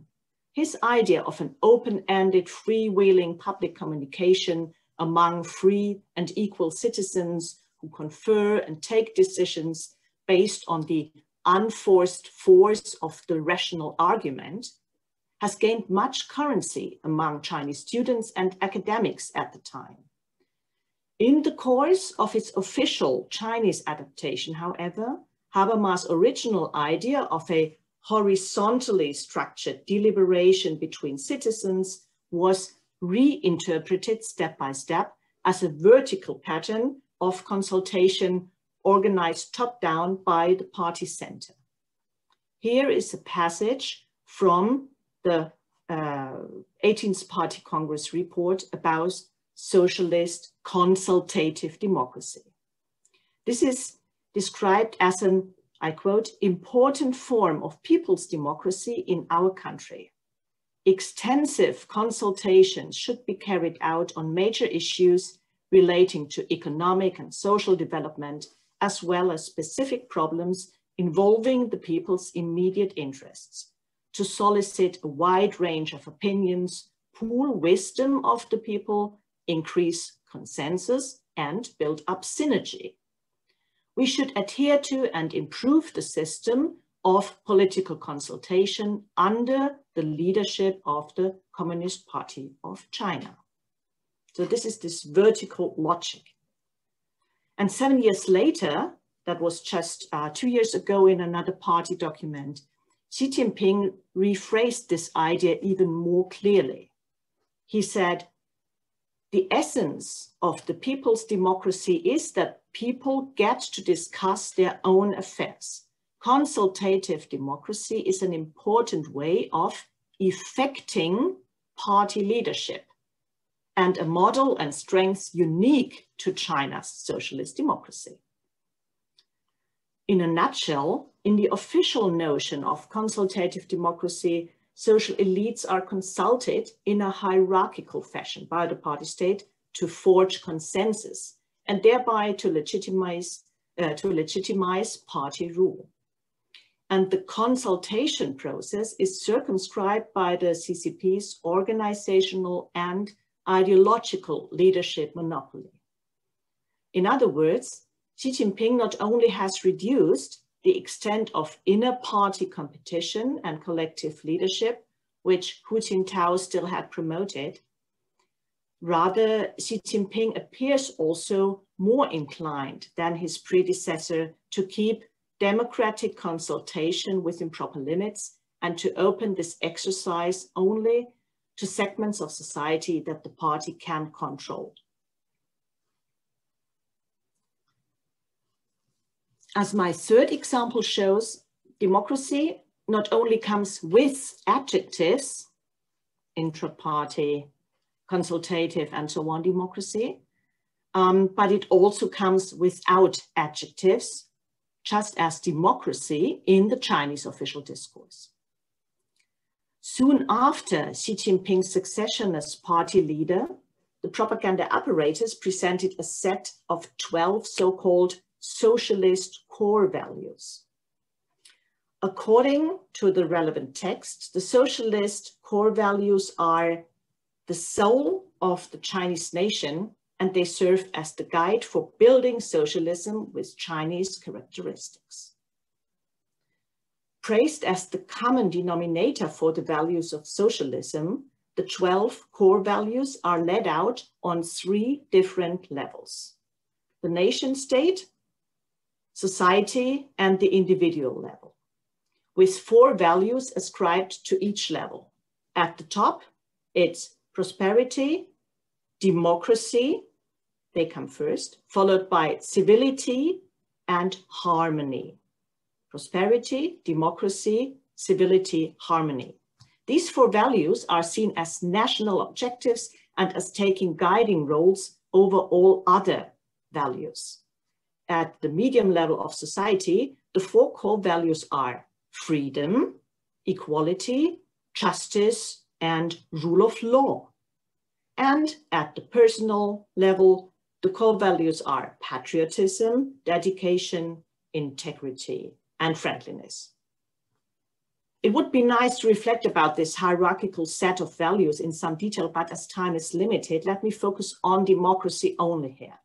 His idea of an open-ended, freewheeling public communication among free and equal citizens who confer and take decisions based on the unforced force of the rational argument has gained much currency among Chinese students and academics at the time. In the course of its official Chinese adaptation, however, Habermas' original idea of a horizontally structured deliberation between citizens was reinterpreted step by step as a vertical pattern of consultation organized top-down by the party center. Here is a passage from the uh, 18th Party Congress report about socialist consultative democracy. This is described as an, I quote, important form of people's democracy in our country. Extensive consultations should be carried out on major issues relating to economic and social development, as well as specific problems involving the people's immediate interests, to solicit a wide range of opinions, pool wisdom of the people, increase consensus, and build up synergy. We should adhere to and improve the system of political consultation under the leadership of the Communist Party of China. So this is this vertical logic. And seven years later, that was just uh, two years ago in another party document, Xi Jinping rephrased this idea even more clearly. He said, the essence of the people's democracy is that people get to discuss their own affairs. Consultative democracy is an important way of effecting party leadership and a model and strength unique to China's socialist democracy. In a nutshell, in the official notion of consultative democracy, social elites are consulted in a hierarchical fashion by the party state to forge consensus and thereby to legitimize, uh, to legitimize party rule. And the consultation process is circumscribed by the CCP's organizational and ideological leadership monopoly. In other words, Xi Jinping not only has reduced the extent of inner party competition and collective leadership, which Hu Jintao still had promoted, rather Xi Jinping appears also more inclined than his predecessor to keep democratic consultation within proper limits and to open this exercise only to segments of society that the party can control. As my third example shows, democracy not only comes with adjectives, intra-party, consultative, and so on democracy, um, but it also comes without adjectives, just as democracy in the Chinese official discourse. Soon after Xi Jinping's succession as party leader, the propaganda apparatus presented a set of 12 so-called socialist core values. According to the relevant text, the socialist core values are the soul of the Chinese nation, and they serve as the guide for building socialism with Chinese characteristics praised as the common denominator for the values of socialism, the 12 core values are laid out on three different levels. The nation state, society, and the individual level, with four values ascribed to each level. At the top, it's prosperity, democracy, they come first, followed by civility and harmony prosperity, democracy, civility, harmony. These four values are seen as national objectives and as taking guiding roles over all other values. At the medium level of society, the four core values are freedom, equality, justice, and rule of law. And at the personal level, the core values are patriotism, dedication, integrity, and friendliness. It would be nice to reflect about this hierarchical set of values in some detail, but as time is limited, let me focus on democracy only here.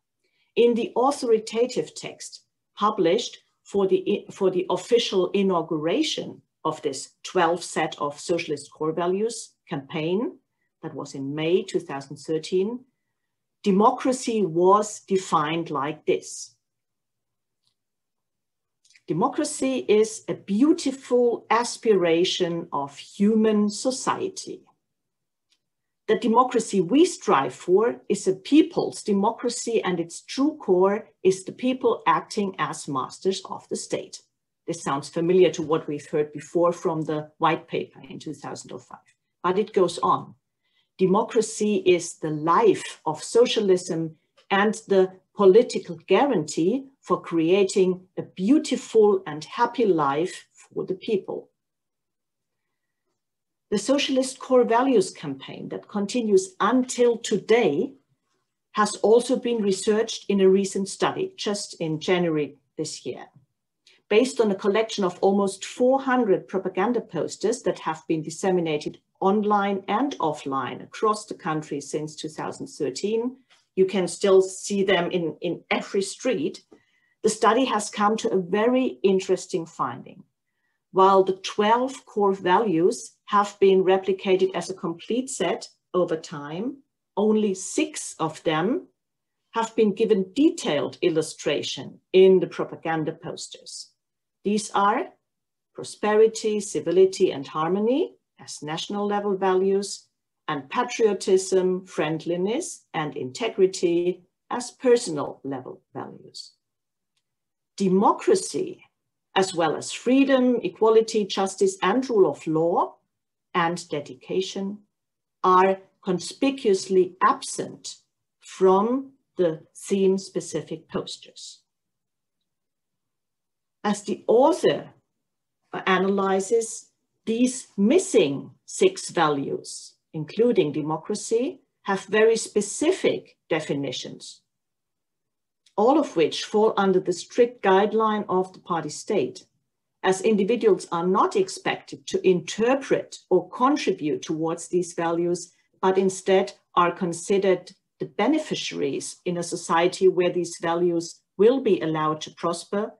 In the authoritative text published for the, for the official inauguration of this 12 set of socialist core values campaign, that was in May 2013, democracy was defined like this. Democracy is a beautiful aspiration of human society. The democracy we strive for is a people's democracy and its true core is the people acting as masters of the state. This sounds familiar to what we've heard before from the white paper in 2005, but it goes on. Democracy is the life of socialism and the political guarantee for creating a beautiful and happy life for the people. The Socialist Core Values campaign that continues until today has also been researched in a recent study just in January this year. Based on a collection of almost 400 propaganda posters that have been disseminated online and offline across the country since 2013, you can still see them in, in every street, the study has come to a very interesting finding. While the 12 core values have been replicated as a complete set over time, only six of them have been given detailed illustration in the propaganda posters. These are prosperity, civility, and harmony as national level values, and patriotism, friendliness, and integrity as personal level values. Democracy, as well as freedom, equality, justice, and rule of law, and dedication, are conspicuously absent from the theme-specific posters. As the author analyzes these missing six values, including democracy, have very specific definitions, all of which fall under the strict guideline of the party state, as individuals are not expected to interpret or contribute towards these values, but instead are considered the beneficiaries in a society where these values will be allowed to prosper.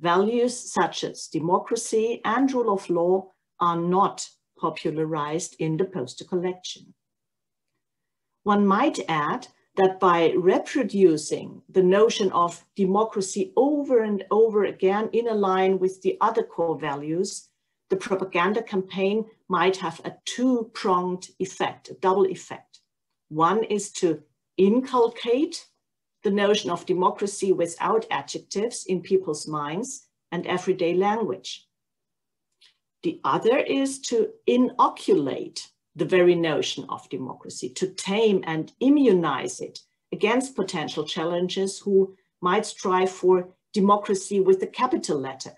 Values such as democracy and rule of law are not popularized in the poster collection. One might add that by reproducing the notion of democracy over and over again in a line with the other core values, the propaganda campaign might have a two-pronged effect, a double effect. One is to inculcate the notion of democracy without adjectives in people's minds and everyday language. The other is to inoculate the very notion of democracy, to tame and immunize it against potential challenges who might strive for democracy with a capital letter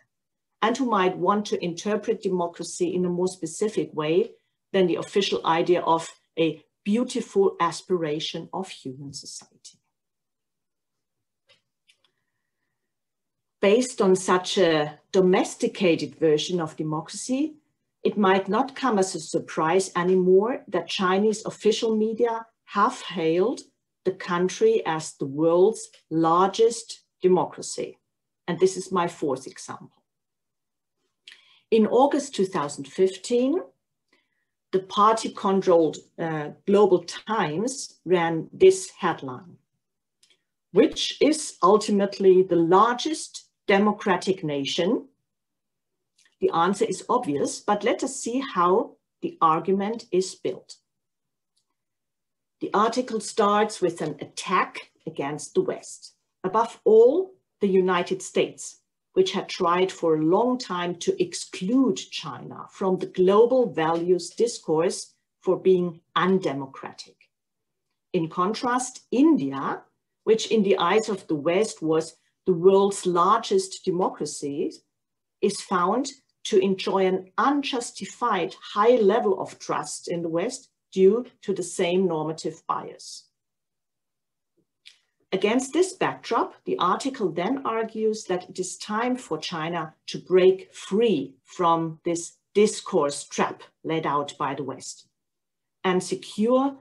and who might want to interpret democracy in a more specific way than the official idea of a beautiful aspiration of human society. based on such a domesticated version of democracy, it might not come as a surprise anymore that Chinese official media have hailed the country as the world's largest democracy. And this is my fourth example. In August 2015, the party-controlled uh, Global Times ran this headline, which is ultimately the largest democratic nation? The answer is obvious, but let us see how the argument is built. The article starts with an attack against the West, above all the United States, which had tried for a long time to exclude China from the global values discourse for being undemocratic. In contrast, India, which in the eyes of the West was the world's largest democracy, is found to enjoy an unjustified high level of trust in the West due to the same normative bias. Against this backdrop, the article then argues that it is time for China to break free from this discourse trap laid out by the West and secure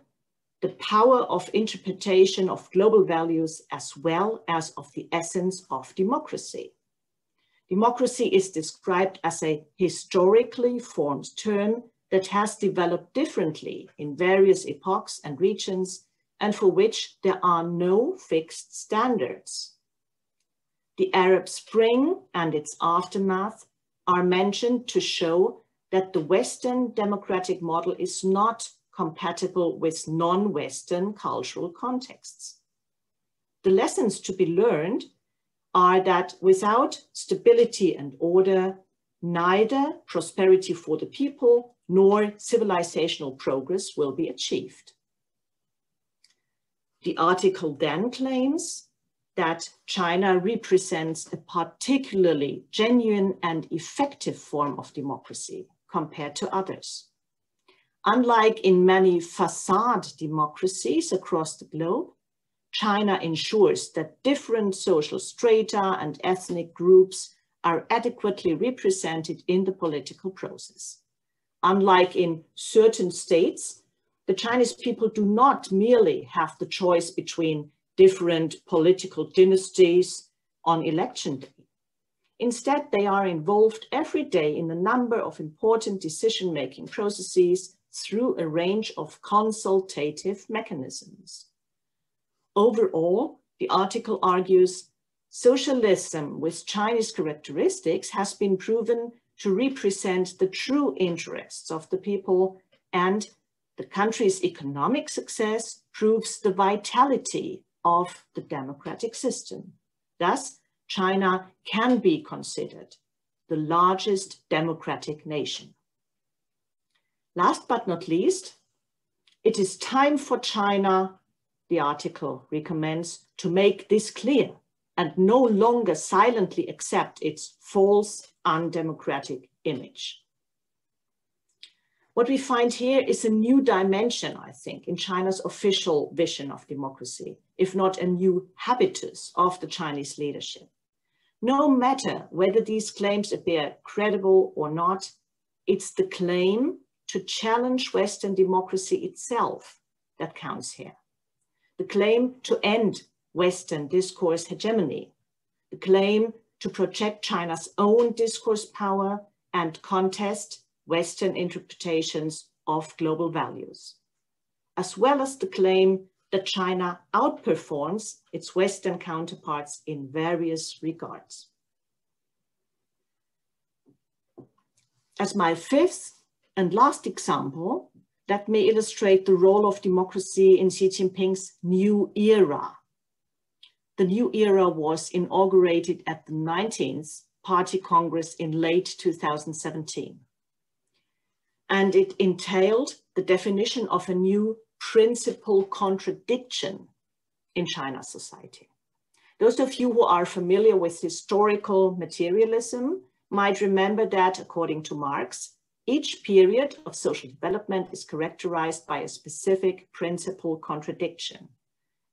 the power of interpretation of global values as well as of the essence of democracy. Democracy is described as a historically formed term that has developed differently in various epochs and regions and for which there are no fixed standards. The Arab Spring and its aftermath are mentioned to show that the Western democratic model is not compatible with non-Western cultural contexts. The lessons to be learned are that without stability and order, neither prosperity for the people nor civilizational progress will be achieved. The article then claims that China represents a particularly genuine and effective form of democracy compared to others. Unlike in many facade democracies across the globe, China ensures that different social strata and ethnic groups are adequately represented in the political process. Unlike in certain states, the Chinese people do not merely have the choice between different political dynasties on election day. Instead, they are involved every day in a number of important decision-making processes through a range of consultative mechanisms. Overall, the article argues socialism with Chinese characteristics has been proven to represent the true interests of the people and the country's economic success proves the vitality of the democratic system. Thus, China can be considered the largest democratic nation. Last but not least, it is time for China, the article recommends, to make this clear and no longer silently accept its false, undemocratic image. What we find here is a new dimension, I think, in China's official vision of democracy, if not a new habitus of the Chinese leadership. No matter whether these claims appear credible or not, it's the claim to challenge Western democracy itself that counts here. The claim to end Western discourse hegemony, the claim to project China's own discourse power and contest Western interpretations of global values, as well as the claim that China outperforms its Western counterparts in various regards. As my fifth and last example, let may illustrate the role of democracy in Xi Jinping's new era. The new era was inaugurated at the 19th Party Congress in late 2017 and it entailed the definition of a new principal contradiction in China's society. Those of you who are familiar with historical materialism might remember that, according to Marx, each period of social development is characterized by a specific principal contradiction,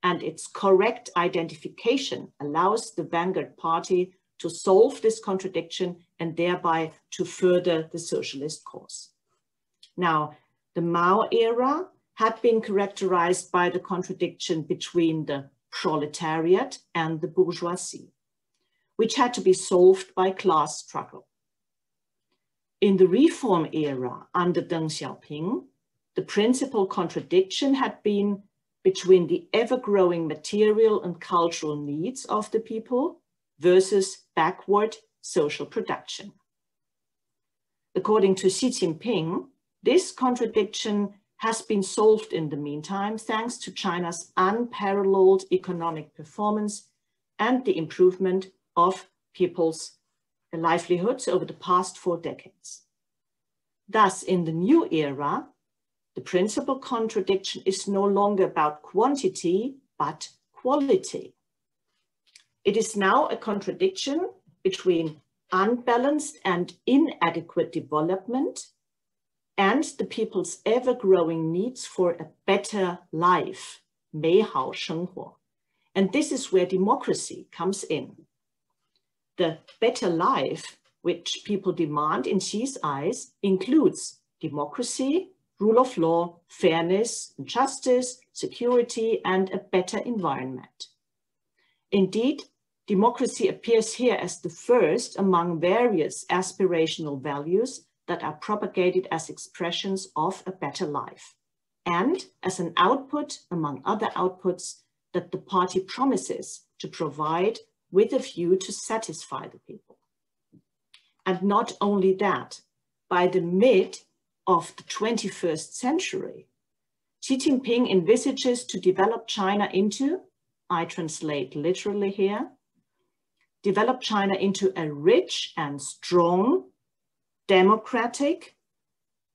and its correct identification allows the vanguard party to solve this contradiction and thereby to further the socialist cause. Now, the Mao era had been characterized by the contradiction between the proletariat and the bourgeoisie, which had to be solved by class struggle. In the reform era under Deng Xiaoping, the principal contradiction had been between the ever-growing material and cultural needs of the people versus backward social production. According to Xi Jinping, this contradiction has been solved in the meantime thanks to China's unparalleled economic performance and the improvement of people's livelihoods over the past four decades. Thus, in the new era, the principal contradiction is no longer about quantity, but quality. It is now a contradiction between unbalanced and inadequate development and the people's ever-growing needs for a better life, 美好生活. And this is where democracy comes in. The better life which people demand in Xi's eyes includes democracy, rule of law, fairness, justice, security, and a better environment. Indeed, democracy appears here as the first among various aspirational values that are propagated as expressions of a better life, and as an output among other outputs that the party promises to provide with a view to satisfy the people. And not only that, by the mid of the 21st century, Xi Jinping envisages to develop China into, I translate literally here, develop China into a rich and strong, democratic,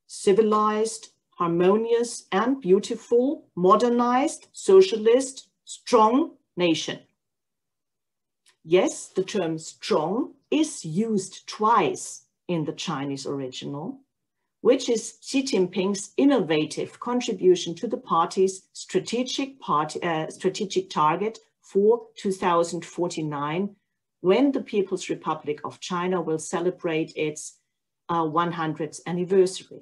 civilized, harmonious and beautiful, modernized, socialist, strong nation. Yes, the term strong is used twice in the Chinese original, which is Xi Jinping's innovative contribution to the party's strategic, party, uh, strategic target for 2049, when the People's Republic of China will celebrate its uh, 100th anniversary.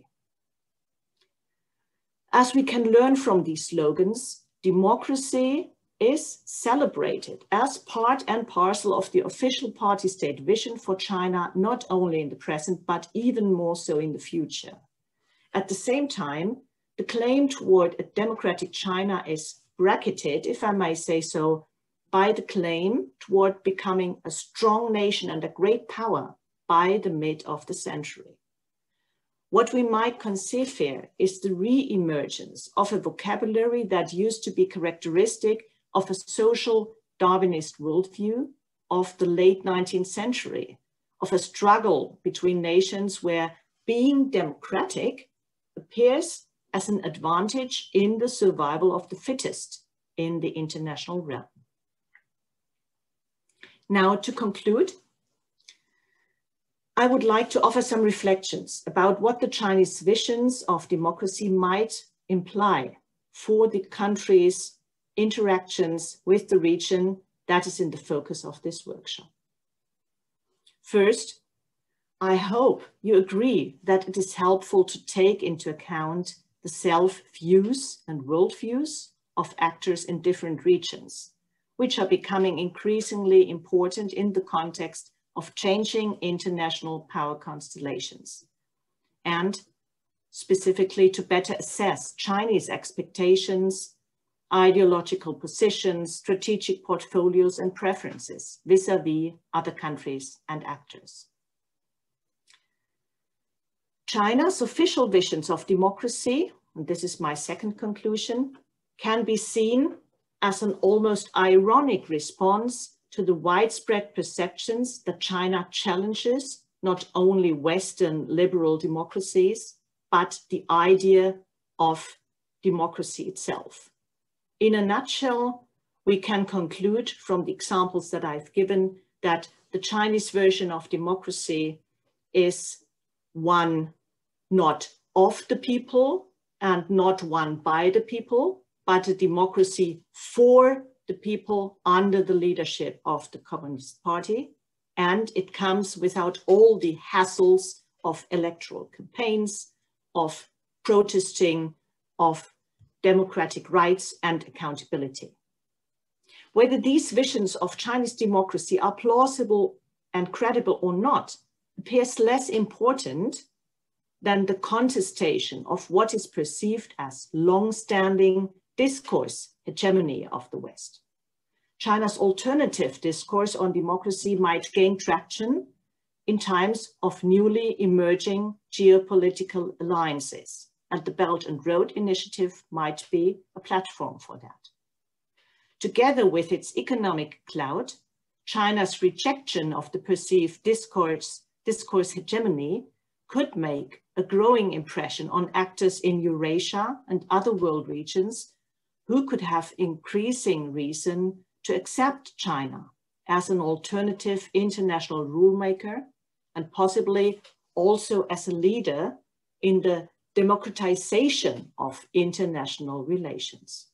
As we can learn from these slogans, democracy is celebrated as part and parcel of the official party state vision for China, not only in the present, but even more so in the future. At the same time, the claim toward a democratic China is bracketed, if I may say so, by the claim toward becoming a strong nation and a great power by the mid of the century. What we might conceive here is the re-emergence of a vocabulary that used to be characteristic of a social Darwinist worldview of the late 19th century, of a struggle between nations where being democratic appears as an advantage in the survival of the fittest in the international realm. Now to conclude, I would like to offer some reflections about what the Chinese visions of democracy might imply for the country's interactions with the region that is in the focus of this workshop. First, I hope you agree that it is helpful to take into account the self-views and worldviews of actors in different regions which are becoming increasingly important in the context of changing international power constellations. And specifically to better assess Chinese expectations, ideological positions, strategic portfolios and preferences vis-a-vis -vis other countries and actors. China's official visions of democracy, and this is my second conclusion, can be seen as an almost ironic response to the widespread perceptions that China challenges not only Western liberal democracies, but the idea of democracy itself. In a nutshell, we can conclude from the examples that I've given that the Chinese version of democracy is one not of the people and not one by the people, but a democracy for the people under the leadership of the Communist Party. And it comes without all the hassles of electoral campaigns, of protesting, of democratic rights and accountability. Whether these visions of Chinese democracy are plausible and credible or not appears less important than the contestation of what is perceived as long-standing discourse hegemony of the West. China's alternative discourse on democracy might gain traction in times of newly emerging geopolitical alliances, and the Belt and Road Initiative might be a platform for that. Together with its economic clout, China's rejection of the perceived discourse, discourse hegemony could make a growing impression on actors in Eurasia and other world regions who could have increasing reason to accept China as an alternative international rulemaker and possibly also as a leader in the democratization of international relations.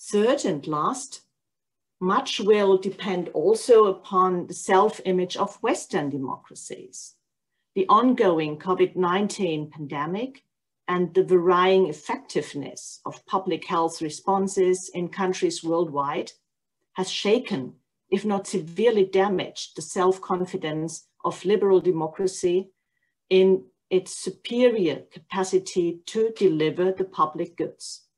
Third and last, much will depend also upon the self-image of Western democracies. The ongoing COVID-19 pandemic and the varying effectiveness of public health responses in countries worldwide has shaken, if not severely damaged, the self-confidence of liberal democracy in its superior capacity to deliver the public goods.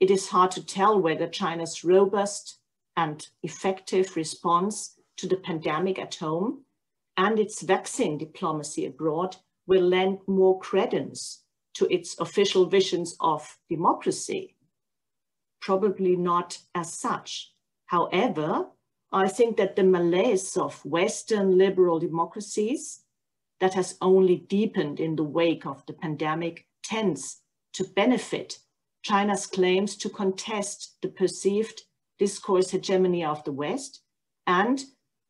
It is hard to tell whether China's robust and effective response to the pandemic at home and its vaccine diplomacy abroad will lend more credence to its official visions of democracy. Probably not as such. However, I think that the malaise of Western liberal democracies that has only deepened in the wake of the pandemic tends to benefit China's claims to contest the perceived discourse hegemony of the West and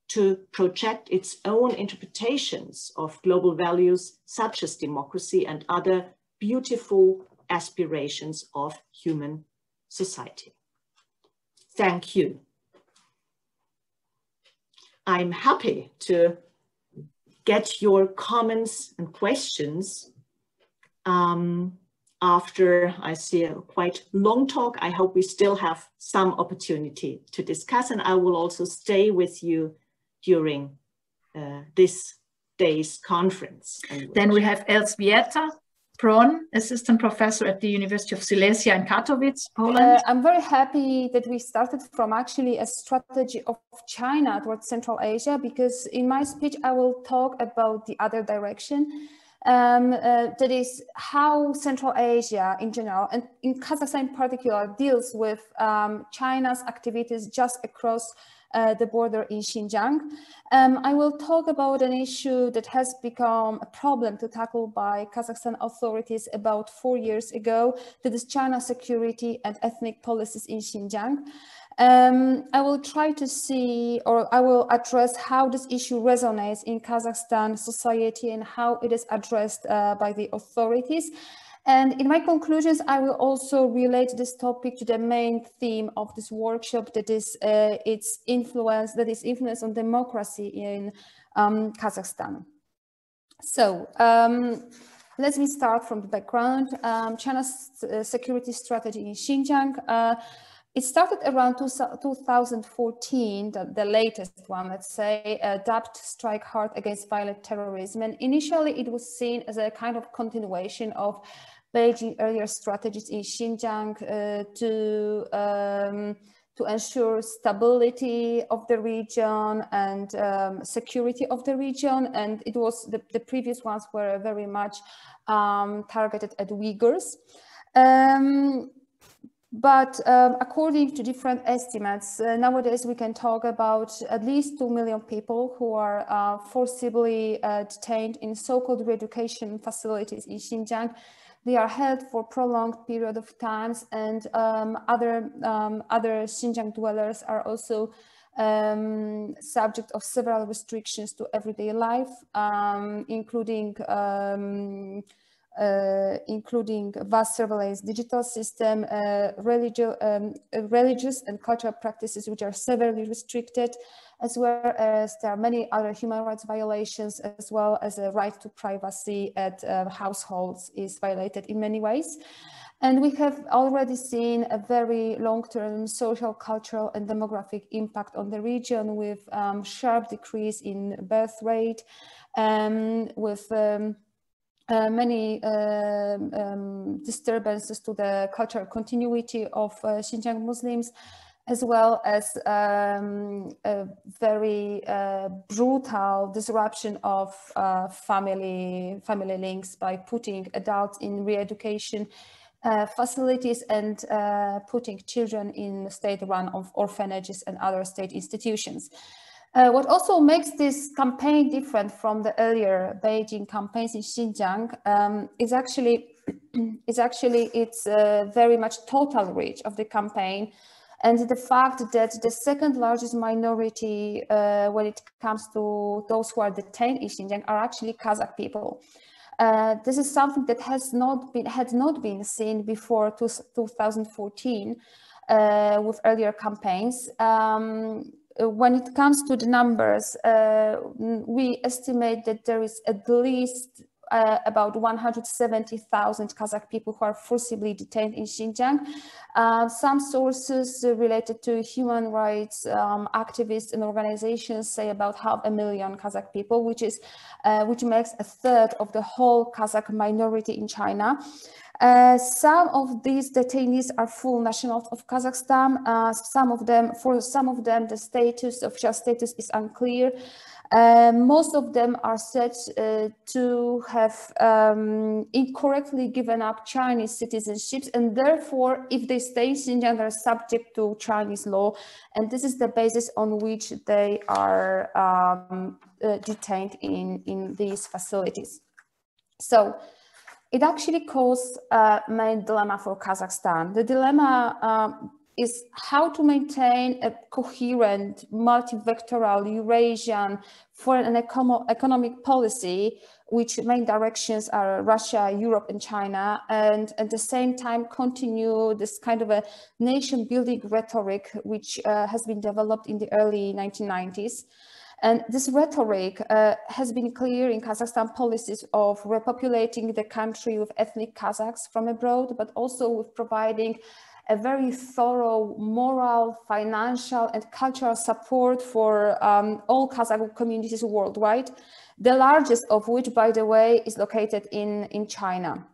to project its own interpretations of global values such as democracy and other beautiful aspirations of human society. Thank you. I'm happy to get your comments and questions um, after I see a quite long talk. I hope we still have some opportunity to discuss and I will also stay with you during uh, this day's conference. Then we have Elżbieta Proń, assistant professor at the University of Silesia in Katowice, Poland. Uh, I'm very happy that we started from actually a strategy of China towards Central Asia, because in my speech, I will talk about the other direction. Um, uh, that is how Central Asia in general, and in Kazakhstan in particular, deals with um, China's activities just across uh, the border in Xinjiang. Um, I will talk about an issue that has become a problem to tackle by Kazakhstan authorities about four years ago, that is China's security and ethnic policies in Xinjiang. Um, I will try to see, or I will address how this issue resonates in Kazakhstan society and how it is addressed uh, by the authorities. And in my conclusions, I will also relate this topic to the main theme of this workshop, that is uh, its influence, that is influence on democracy in um, Kazakhstan. So um, let me start from the background. Um, China's uh, security strategy in Xinjiang. Uh, it started around two, 2014, the, the, latest one, let's say, adapt strike hard against violent terrorism. And initially it was seen as a kind of continuation of Beijing earlier strategies in Xinjiang uh, to um, to ensure stability of the region and um, security of the region. And it was the, the previous ones were very much um, targeted at Uyghurs. Um, but um, according to different estimates, uh, nowadays we can talk about at least 2 million people who are uh, forcibly uh, detained in so-called re-education facilities in Xinjiang. They are held for prolonged period of times and um, other, um, other Xinjiang dwellers are also um, subject of several restrictions to everyday life, um, including um, including vast surveillance digital system, uh, religious, um, religious and cultural practices which are severely restricted, as well as there are many other human rights violations, as well as a right to privacy at uh, households is violated in many ways. And we have already seen a very long-term social, cultural and demographic impact on the region with um, sharp decrease in birth rate, um, with um, uh, many uh, um, disturbances to the cultural continuity of uh, Xinjiang Muslims, as well as um, a very uh, brutal disruption of uh, family, family links by putting adults in re-education uh, facilities and putting children in state-run of orphanages and other state institutions. Uh, what also makes this campaign different from the earlier Beijing campaigns in Xinjiang um, is actually [CLEARS THROAT] is actually its uh, very much total reach of the campaign and the fact that the second largest minority uh, when it comes to those who are detained in Xinjiang are actually Kazakh people. Uh, this is something that has not been had not been seen before 2014 uh, with earlier campaigns. Um, when it comes to the numbers, uh, we estimate that there is at least uh, about 170,000 Kazakh people who are forcibly detained in Xinjiang. Uh, some sources related to human rights um, activists and organizations say about half a million Kazakh people, which is uh, which makes a third of the whole Kazakh minority in China. Uh, some of these detainees are full nationals of Kazakhstan. Uh, some of them, for some of them, the status, official status is unclear. Uh, most of them are said uh, to have um, incorrectly given up Chinese citizenships, and therefore, if they stay in Xinjiang, they're subject to Chinese law, and this is the basis on which they are um, uh, detained in, in these facilities. So, it actually caused a main dilemma for Kazakhstan. The dilemma um, is how to maintain a coherent, multi-vectoral Eurasian foreign and economic policy, which main directions are Russia, Europe, and China, and at the same time continue this kind of a nation-building rhetoric, which uh, has been developed in the early 1990s. And this rhetoric uh, has been clear in Kazakhstan policies of repopulating the country with ethnic Kazakhs from abroad, but also with providing a very thorough moral, financial, and cultural support for um, all Kazakh communities worldwide, the largest of which, by the way, is located in, in China.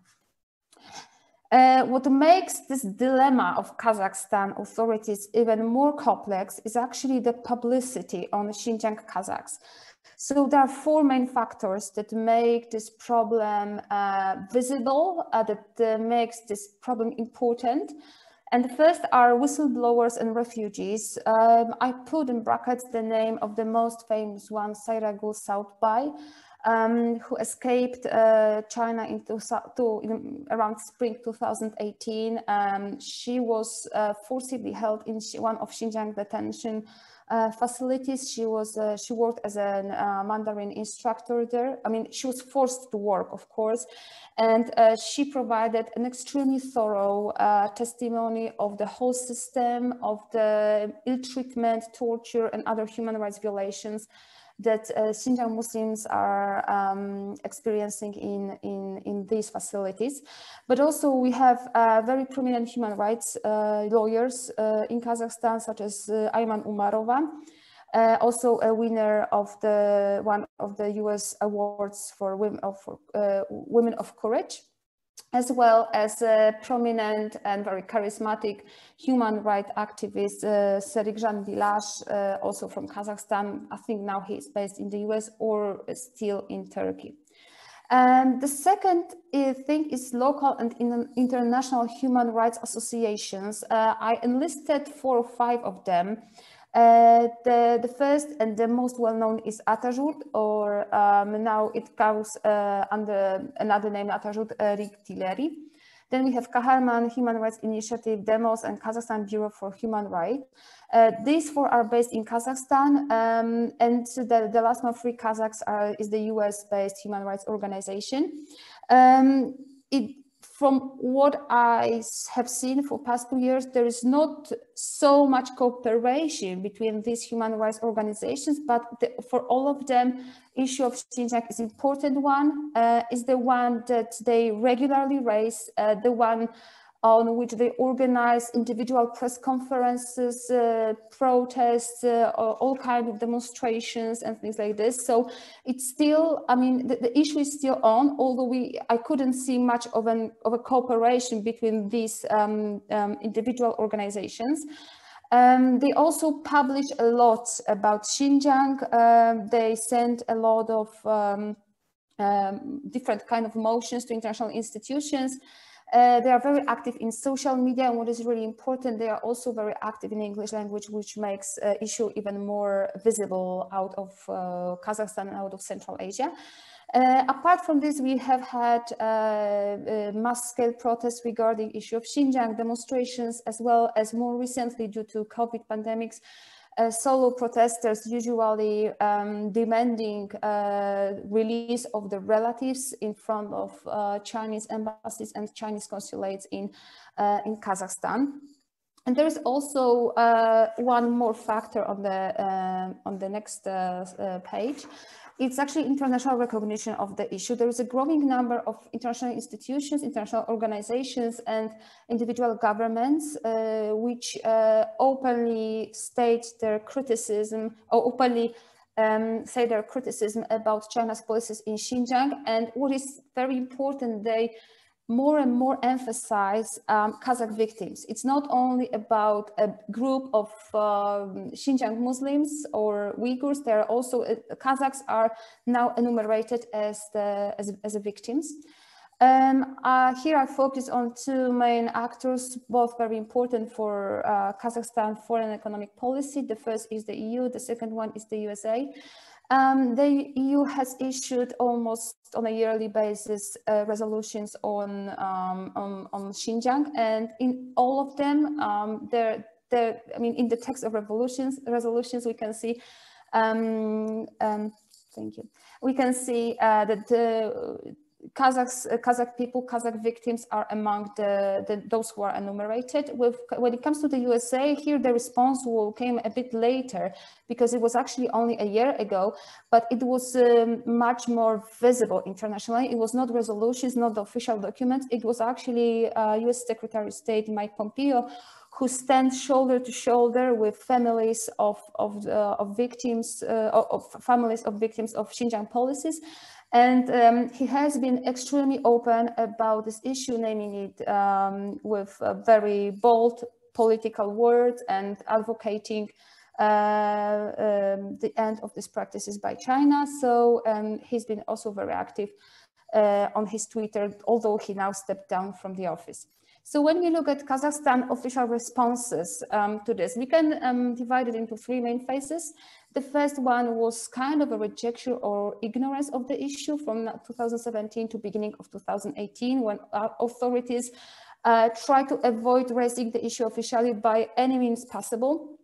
Uh, what makes this dilemma of Kazakhstan authorities even more complex is actually the publicity on Xinjiang Kazakhs. So there are four main factors that make this problem uh, visible, uh, that uh, makes this problem important. And the first are whistleblowers and refugees. Um, I put in brackets the name of the most famous one, Sayragul Sauytbay, um, who escaped uh, China in, in, around spring 2018. Um, she was uh, forcibly held in one of Xinjiang detention facilities. She was uh, she worked as a uh, Mandarin instructor there. I mean, she was forced to work, of course, and uh, she provided an extremely thorough uh, testimony of the whole system of the ill treatment, torture, and other human rights violations that uh, Xinjiang Muslims are um, experiencing in, in, in these facilities. But also we have uh, very prominent human rights uh, lawyers uh, in Kazakhstan, such as uh, Ayman Umarova, uh, also a winner of the one of the US awards for women of, women of courage as well as a prominent and very charismatic human rights activist, uh, Serikzhan Bilash, uh, also from Kazakhstan. I think now he's based in the US or still in Turkey. And the second uh, thing is local and in international human rights associations. Uh, I enlisted four or five of them uh, the, the first and the most well-known is Atajurt, or um, now it goes uh, under another name, Atajurt uh, Rig Then we have Kaharman Human Rights Initiative, Demos, and Kazakhstan Bureau for Human Rights. Uh, these four are based in Kazakhstan, um, and the, the last one, Free Kazakhs, are, is the US-based human rights organization. Um, it, from what I have seen for past two years, there is not so much cooperation between these human rights organizations, but the, for all of them, issue of Xinjiang is important one, uh, is the one that they regularly raise, uh, the one on which they organize individual press conferences, uh, protests, uh, all kinds of demonstrations and things like this. So it's still, I mean, the, the, issue is still on, although we, I couldn't see much of, an, of a cooperation between these um, um, individual organizations. Um, they also publish a lot about Xinjiang. Um, they send a lot of um, um, different kind of motions to international institutions. Uh, they are very active in social media, and what is really important, they are also very active in English language, which makes uh, issue even more visible out of uh, Kazakhstan and out of Central Asia. Uh, apart from this, we have had uh, uh, mass-scale protests regarding issue of Xinjiang demonstrations, as well as more recently due to COVID pandemics, uh, solo protesters usually um, demanding uh, release of the relatives in front of uh, Chinese embassies and Chinese consulates in, in Kazakhstan. And there is also one more factor on the, on the next page, it's actually international recognition of the issue. There is a growing number of international institutions, international organizations, and individual governments uh, which uh, openly state their criticism or openly um, say their criticism about China's policies in Xinjiang. And what is very important, they more and more emphasize um, Kazakh victims. It's not only about a group of um, Xinjiang Muslims or Uyghurs, there are also, uh, Kazakhs are now enumerated as, the, as, as the victims. Um, uh, here I focus on two main actors, both very important for uh, Kazakhstan foreign economic policy. The first is the EU, the second one is the USA. Um, the EU has issued almost on a yearly basis uh, resolutions on, um, on, on Xinjiang, and in all of them, um, there, there, I mean, in the text of resolutions, resolutions, we can see, um, um, thank you, we can see uh, that the Kazakhs, Kazakh people, Kazakh victims are among the, the, those who are enumerated. With, when it comes to the USA, here the response will, came a bit later because it was actually only a year ago, but it was um, much more visible internationally. It was not resolutions, not the official documents. It was actually uh, US Secretary of State Mike Pompeo who stands shoulder to shoulder with families of, of, uh, of victims, uh, of families of victims of Xinjiang policies and um, he has been extremely open about this issue, naming it um, with very bold political words and advocating uh, um, the end of these practices by China. So um, he's been also very active uh, on his Twitter, although he now stepped down from the office. So when we look at Kazakhstan official responses um, to this, we can um, divide it into three main phases. The first one was kind of a rejection or ignorance of the issue from 2017 to beginning of 2018 when authorities uh, tried to avoid raising the issue officially by any means possible.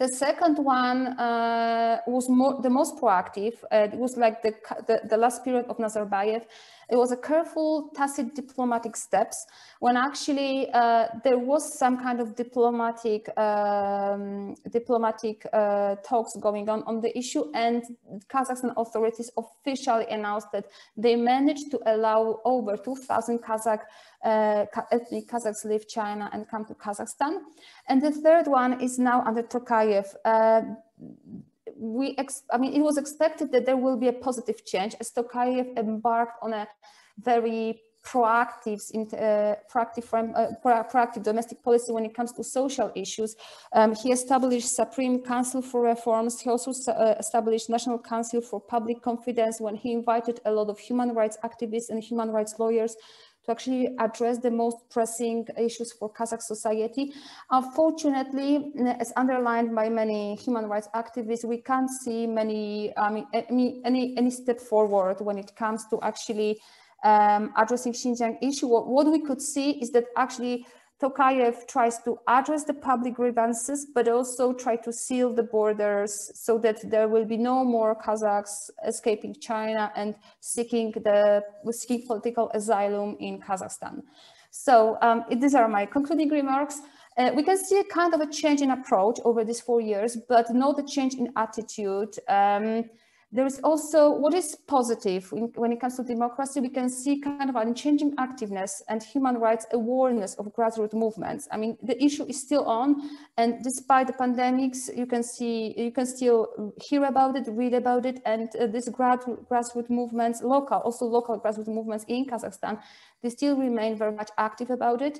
The second one uh, was more, the most proactive. Uh, it was like the, the, the, last period of Nazarbayev it was a careful, tacit diplomatic steps when actually uh, there was some kind of diplomatic um, diplomatic uh, talks going on on the issue, and Kazakhstan authorities officially announced that they managed to allow over 2,000 Kazakh uh, ethnic Kazakhs leave China and come to Kazakhstan. And the third one is now under Tokayev uh, we, I mean, it was expected that there will be a positive change as Tokayev embarked on a very proactive, uh, proactive, uh, proactive domestic policy when it comes to social issues. Um, he established Supreme Council for Reforms. He also uh, established National Council for Public Confidence when he invited a lot of human rights activists and human rights lawyers to actually address the most pressing issues for Kazakh society. Unfortunately, as underlined by many human rights activists, we can't see many, I mean, any, any, step forward when it comes to actually um, addressing Xinjiang issue. What, what we could see is that actually Tokayev tries to address the public grievances, but also try to seal the borders so that there will be no more Kazakhs escaping China and seeking the seeking political asylum in Kazakhstan. So um, these are my concluding remarks. Uh, we can see a kind of a change in approach over these four years, but not a change in attitude. Um, there is also what is positive when it comes to democracy, we can see kind of an unchanging activeness and human rights awareness of grassroots movements. I mean, the issue is still on, and despite the pandemics, you can see, you can still hear about it, read about it, and uh, these grassroots movements, local, also local grassroots movements in Kazakhstan, they still remain very much active about it.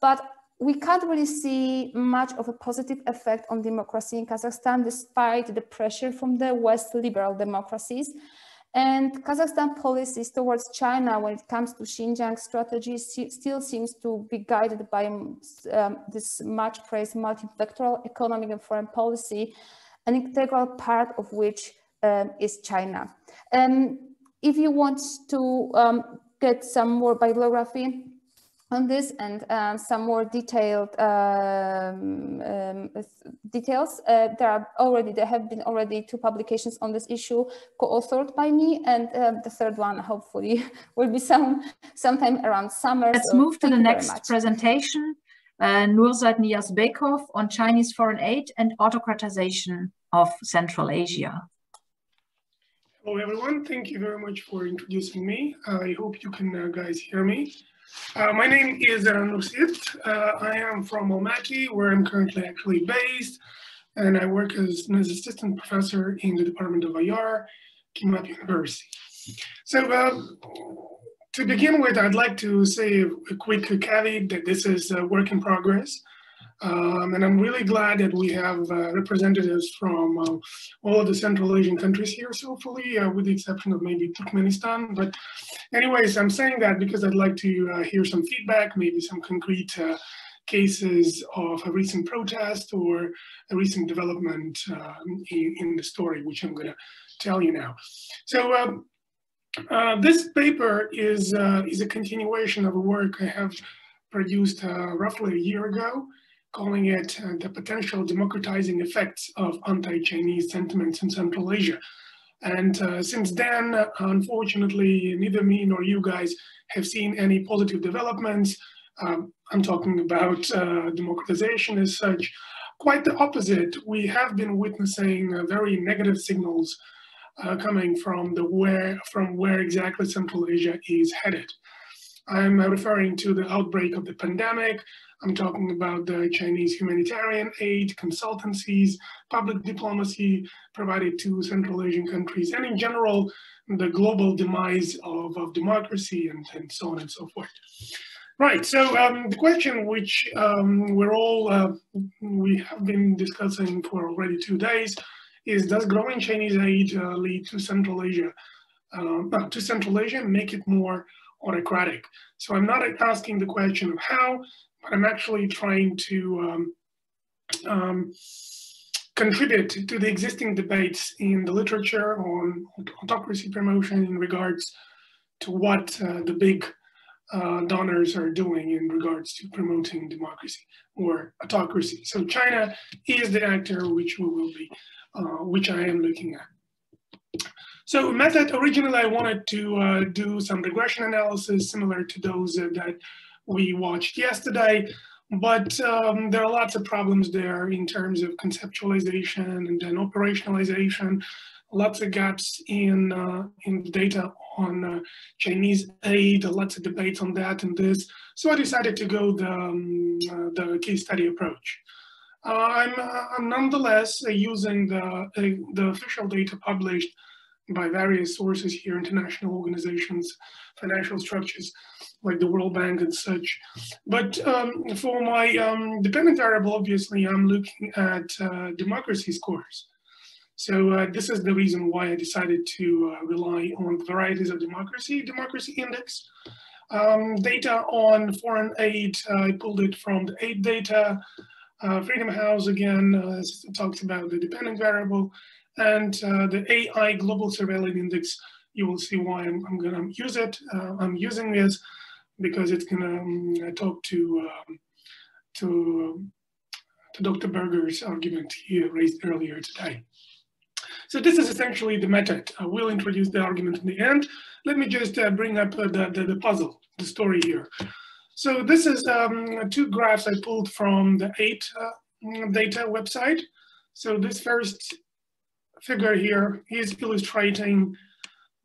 But we can't really see much of a positive effect on democracy in Kazakhstan, despite the pressure from the West liberal democracies. And Kazakhstan policies towards China when it comes to Xinjiang strategy still seems to be guided by um, this much praised multi-vectoral economic and foreign policy, an integral part of which um, is China. Um, if you want to um, get some more bibliography on this and uh, some more detailed um, um, details. Uh, there are already there have been already two publications on this issue co-authored by me, and uh, the third one hopefully [LAUGHS] will be some sometime around summer. Let's so move to the next presentation. Uh, Nurseit Niyazbekov on Chinese foreign aid and autocratization of Central Asia. Hello everyone, thank you very much for introducing me. I hope you can uh, guys hear me. Uh, my name is Eren Uh, I am from Almaty, where I'm currently actually based, and I work as an assistant professor in the Department of IR, KIMEP University. So uh, to begin with, I'd like to say a quick caveat that this is a work in progress. Um, and I'm really glad that we have uh, representatives from uh, all of the Central Asian countries here so fully, uh, with the exception of maybe Turkmenistan. But anyways, I'm saying that because I'd like to uh, hear some feedback, maybe some concrete uh, cases of a recent protest or a recent development um, in, in, the story, which I'm going to tell you now. So um, uh, this paper is, is a continuation of a work I have produced roughly a year ago calling it uh, the potential democratizing effects of anti-Chinese sentiments in Central Asia. And uh, since then, unfortunately, neither me nor you guys have seen any positive developments. Um, I'm talking about uh, democratization as such. Quite the opposite. We have been witnessing uh, very negative signals uh, coming from the where from where exactly Central Asia is headed. I'm referring to the outbreak of the pandemic, I'm talking about the Chinese humanitarian aid, consultancies, public diplomacy provided to Central Asian countries, and in general, the global demise of, of democracy and, and so on and so forth. Right, so um, the question which um, we're all, uh, we have been discussing for already two days is does growing Chinese aid uh, lead to Central Asia, uh, to Central Asia make it more autocratic? So I'm not asking the question of how, but I'm actually trying to um, um, contribute to the existing debates in the literature on autocracy promotion in regards to what uh, the big uh, donors are doing in regards to promoting democracy or autocracy. So China is the actor which we will be, uh, which I am looking at. So method, originally I wanted to uh, do some regression analysis similar to those that we watched yesterday. But um, there are lots of problems there in terms of conceptualization and then operationalization, lots of gaps in, uh, in data on uh, Chinese aid, lots of debates on that and this. So I decided to go the, um, uh, the case study approach. Uh, I'm, uh, I'm, nonetheless uh, using the, the official data published by various sources here, international organizations, financial structures like the World Bank and such. But um, for my um, dependent variable, obviously, I'm looking at uh, democracy scores. So uh, this is the reason why I decided to uh, rely on varieties of democracy, democracy index. Um, data on foreign aid, I pulled it from the aid data. Uh, Freedom House again uh, talks about the dependent variable and uh, the AI Global Surveillance Index. You will see why I'm, I'm going to use it. I'm using this because it's to um, talk to um, to to Dr. Berger's argument he raised earlier today. So this is essentially the method. I will introduce the argument in the end. Let me just uh, bring up uh, the, the, the, puzzle, the story here. So this is um, two graphs I pulled from the eight uh, data website. So this first figure here is illustrating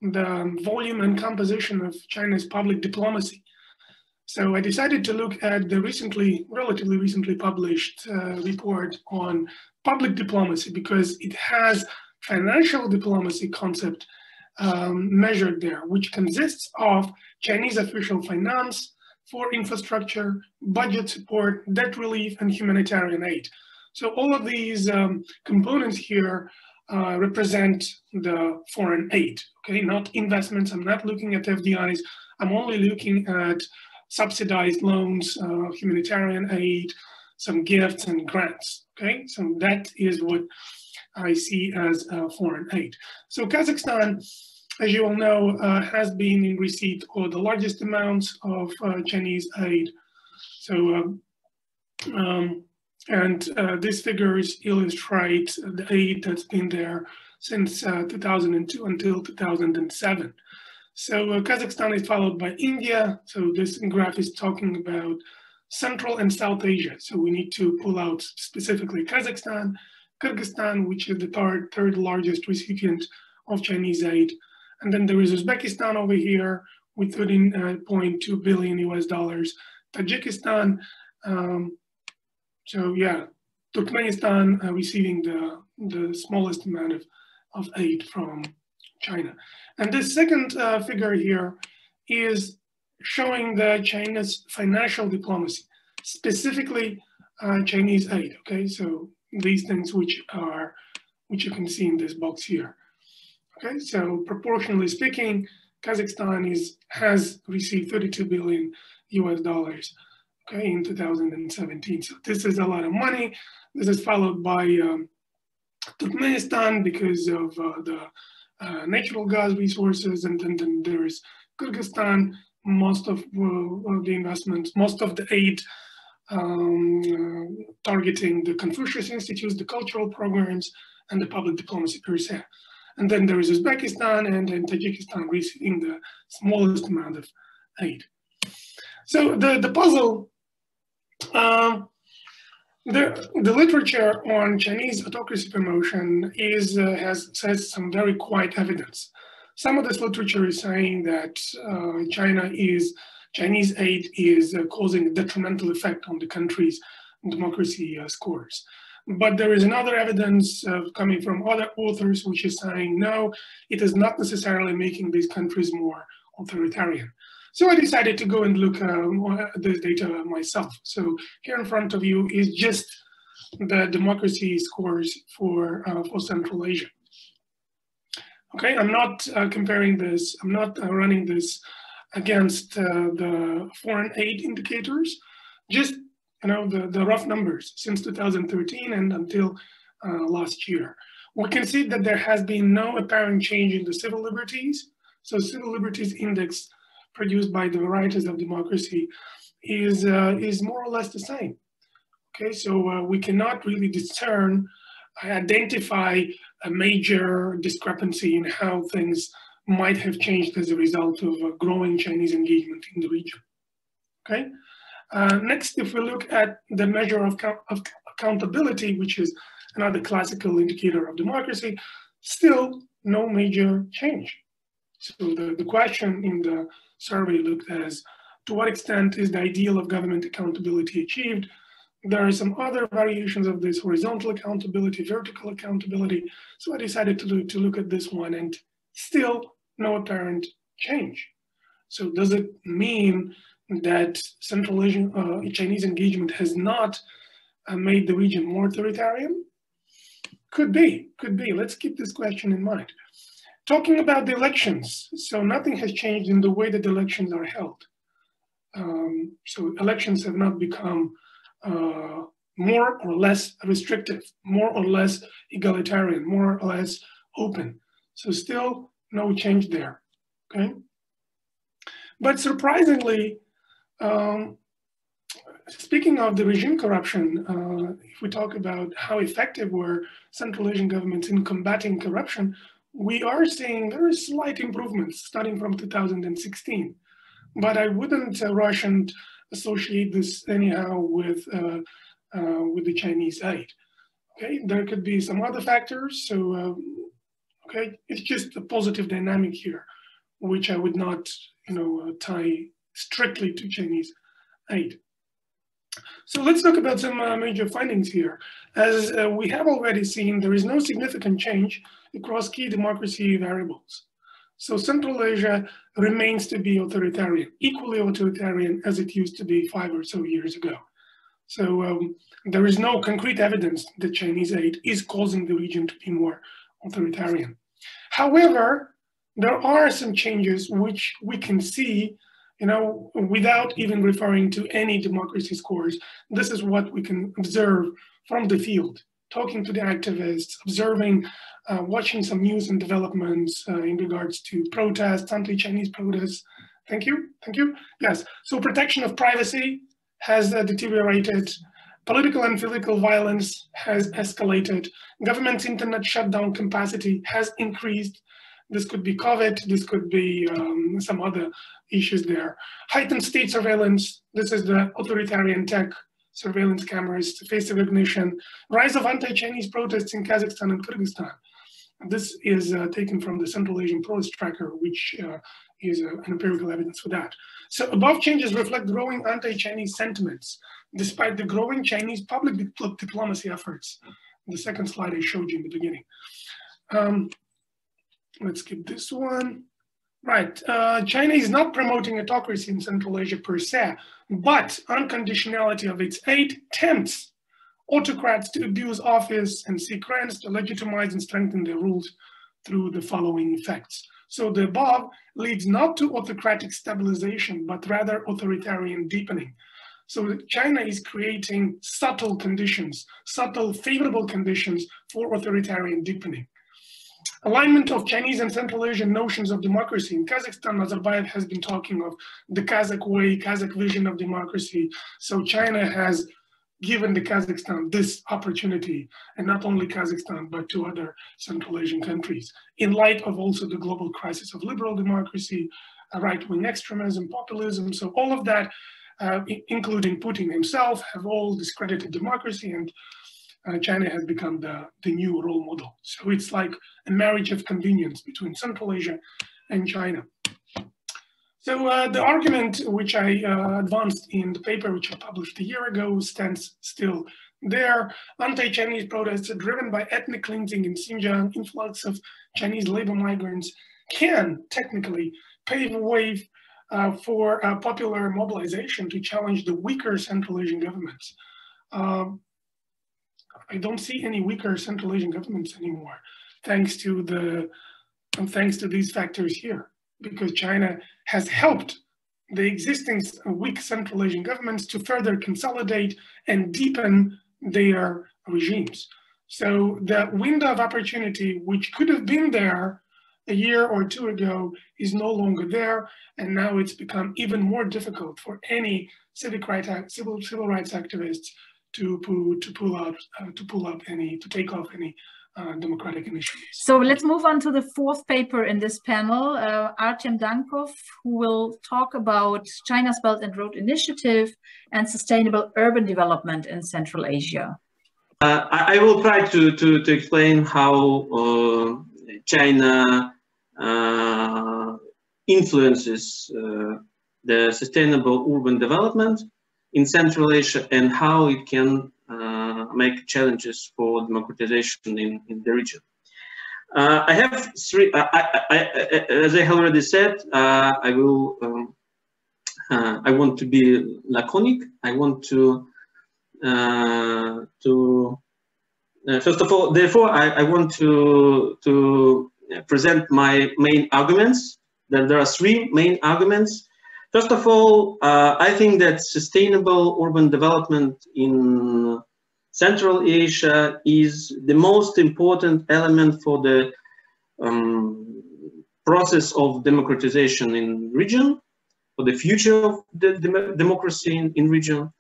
the volume and composition of China's public diplomacy. So I decided to look at the recently, relatively recently published uh, report on public diplomacy because it has financial diplomacy concept um, measured there, which consists of Chinese official finance for infrastructure, budget support, debt relief, and humanitarian aid. So all of these um, components here uh, represent the foreign aid, okay? Not investments, I'm not looking at FDIs, I'm only looking at subsidized loans, uh, humanitarian aid, some gifts and grants, okay? So that is what I see as uh, foreign aid. So Kazakhstan, as you all know, uh, has been in receipt of the largest amounts of uh, Chinese aid. So um, um and uh, these figures illustrate the aid that's been there since uh, 2002 until 2007. So uh, Kazakhstan is followed by India. So this graph is talking about Central and South Asia. So we need to pull out specifically Kazakhstan, Kyrgyzstan, which is the third, third largest recipient of Chinese aid. And then there is Uzbekistan over here with 13.2 billion US dollars. Tajikistan, um, so yeah, Turkmenistan uh, receiving the, the smallest amount of, of aid from China. And the second uh, figure here is showing the China's financial diplomacy, specifically uh, Chinese aid, okay? So these things which are, which you can see in this box here. Okay, so proportionally speaking, Kazakhstan is, has received 32 billion US dollars okay, in 2017. So this is a lot of money. This is followed by um, Turkmenistan because of uh, the uh, natural gas resources, and then, then there is Kyrgyzstan. Most of, uh, the investments, most of the aid um, uh, targeting the Confucius Institutes, the cultural programs, and the public diplomacy per se. And then there is Uzbekistan and, and Tajikistan receiving the smallest amount of aid. So the, the puzzle um, the, the literature on Chinese autocracy promotion is, uh, has says some very quiet evidence. Some of this literature is saying that uh, China is, Chinese aid is uh, causing a detrimental effect on the country's democracy uh, scores. But there is another evidence coming from other authors which is saying, no, it is not necessarily making these countries more authoritarian. So I decided to go and look uh, at this data myself. So here in front of you is just the democracy scores for, uh, for Central Asia. Okay, I'm not uh, comparing this, I'm not uh, running this against uh, the foreign aid indicators, just you know the, the rough numbers since 2013 and until uh, last year. We can see that there has been no apparent change in the civil liberties. So civil liberties index produced by the varieties of democracy is, uh, is more or less the same. Okay, so uh, we cannot really discern, identify a major discrepancy in how things might have changed as a result of a growing Chinese engagement in the region. Okay. Uh, next, if we look at the measure of, of, accountability, which is another classical indicator of democracy, still no major change. So the, the question in the survey looked as to what extent is the ideal of government accountability achieved? There are some other variations of this horizontal accountability, vertical accountability. So I decided to, to look at this one and still no apparent change. So does it mean that Central Asian uh, Chinese engagement has not uh, made the region more authoritarian? Could be, could be. Let's keep this question in mind. Talking about the elections, so nothing has changed in the way that elections are held. Um, so elections have not become uh, more or less restrictive, more or less egalitarian, more or less open. So still no change there, okay? But surprisingly, um, speaking of the regime corruption, uh, if we talk about how effective were Central Asian governments in combating corruption, we are seeing very slight improvements starting from 2016. But I wouldn't uh, rush and associate this anyhow with, uh, uh, with the Chinese aid. Okay, there could be some other factors. So, um, okay, it's just a positive dynamic here, which I would not, you know, uh, tie strictly to Chinese aid. So let's talk about some uh, major findings here. As uh, we have already seen, there is no significant change across key democracy variables. So Central Asia remains to be authoritarian, equally authoritarian as it used to be five or so years ago. So um, there is no concrete evidence that Chinese aid is causing the region to be more authoritarian. However, there are some changes which we can see, you know, without even referring to any democracy scores. This is what we can observe from the field, talking to the activists, observing, uh, watching some news and developments uh, in regards to protests, anti-Chinese protests. Thank you, thank you. Yes, so protection of privacy has uh, deteriorated. Political and physical violence has escalated. Government's internet shutdown capacity has increased. This could be COVID, this could be um, some other issues there. Heightened state surveillance, this is the authoritarian tech, surveillance cameras, face recognition, rise of anti-Chinese protests in Kazakhstan and Kyrgyzstan. This is uh, taken from the Central Asian Protest Tracker, which uh, is uh, an empirical evidence for that. So above changes reflect growing anti-Chinese sentiments, despite the growing Chinese public diplomacy efforts. The second slide I showed you in the beginning. Um, let's skip this one. Right, uh, China is not promoting autocracy in Central Asia per se, but unconditionality of its aid tempts autocrats to abuse office and seek grants to legitimize and strengthen their rules through the following effects. So the above leads not to autocratic stabilization, but rather authoritarian deepening. So China is creating subtle conditions, subtle favorable conditions for authoritarian deepening. Alignment of Chinese and Central Asian notions of democracy. In Kazakhstan, Nazarbayev has been talking of the Kazakh way, Kazakh vision of democracy. So China has given the Kazakhstan this opportunity, and not only Kazakhstan, but to other Central Asian countries, in light of also the global crisis of liberal democracy, uh, right-wing extremism, populism. So all of that, uh, including Putin himself, have all discredited democracy, and uh, China has become the, the new role model. So it's like a marriage of convenience between Central Asia and China. So uh, the argument which I uh, advanced in the paper which I published a year ago stands still there. Anti-Chinese protests driven by ethnic cleansing in Xinjiang, influx of Chinese labor migrants can technically pave a way uh, for popular mobilization to challenge the weaker Central Asian governments. Um, I don't see any weaker Central Asian governments anymore, thanks to the thanks to these factors here because China has helped the existing weak Central Asian governments to further consolidate and deepen their regimes. So the window of opportunity, which could have been there a year or two ago, is no longer there, and now it's become even more difficult for any civic civil civil rights activists to pull to pull out uh, to pull up any to take off any uh, democratic initiatives. So let's move on to the fourth paper in this panel, uh, Artem Dankov, who will talk about China's Belt and Road Initiative and sustainable urban development in Central Asia. Uh, I, I, will try to, to, to explain how uh, China uh, influences uh, the sustainable urban development in Central Asia and how it can make challenges for democratization in, in the region. Uh, I have three, I, I, I, as I have already said, uh, I will, um, uh, I want to be laconic. I want to, uh, to uh, first of all, therefore, I, want to, to present my main arguments. That there are three main arguments. First of all, uh, I think that sustainable urban development in Central Asia is the most important element for the um, process of democratization in region, for the future of the dem democracy in, in region.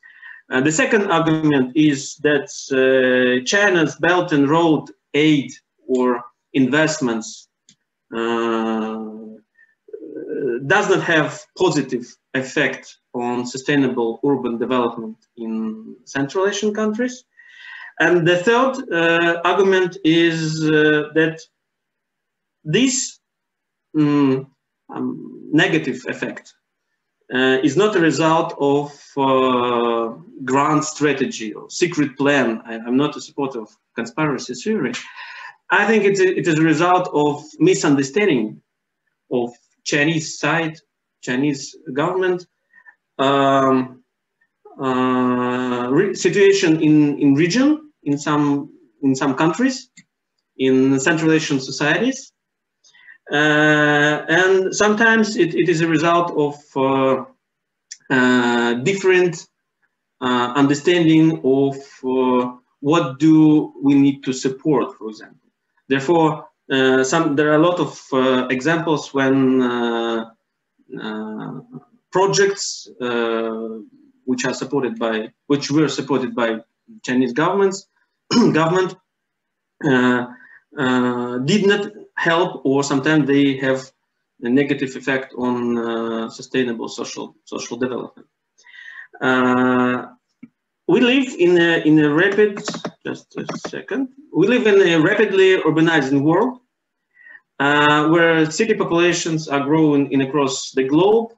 Uh, the second argument is that uh, China's Belt and Road aid or investments uh, does not have positive effect on sustainable urban development in Central Asian countries. And the third uh, argument is uh, that this um, um, negative effect uh, is not a result of uh, grand strategy or secret plan. I, am not a supporter of conspiracy theory. I think it's a, it is a result of misunderstanding of Chinese side, Chinese government, um, uh, situation in, in region in some in some countries in Central Asian societies. Uh, and sometimes it, it is a result of uh, uh, different uh, understanding of uh, what do we need to support, for example. Therefore, Uh, some there are a lot of uh, examples when uh, projects which are supported by, which were supported by Chinese governments, [CLEARS THROAT] government, did not help or sometimes they have a negative effect on uh, sustainable social social development. Uh, we live in a, in a rapid, just a second, we live in a rapidly urbanizing world uh, where city populations are growing in across the globe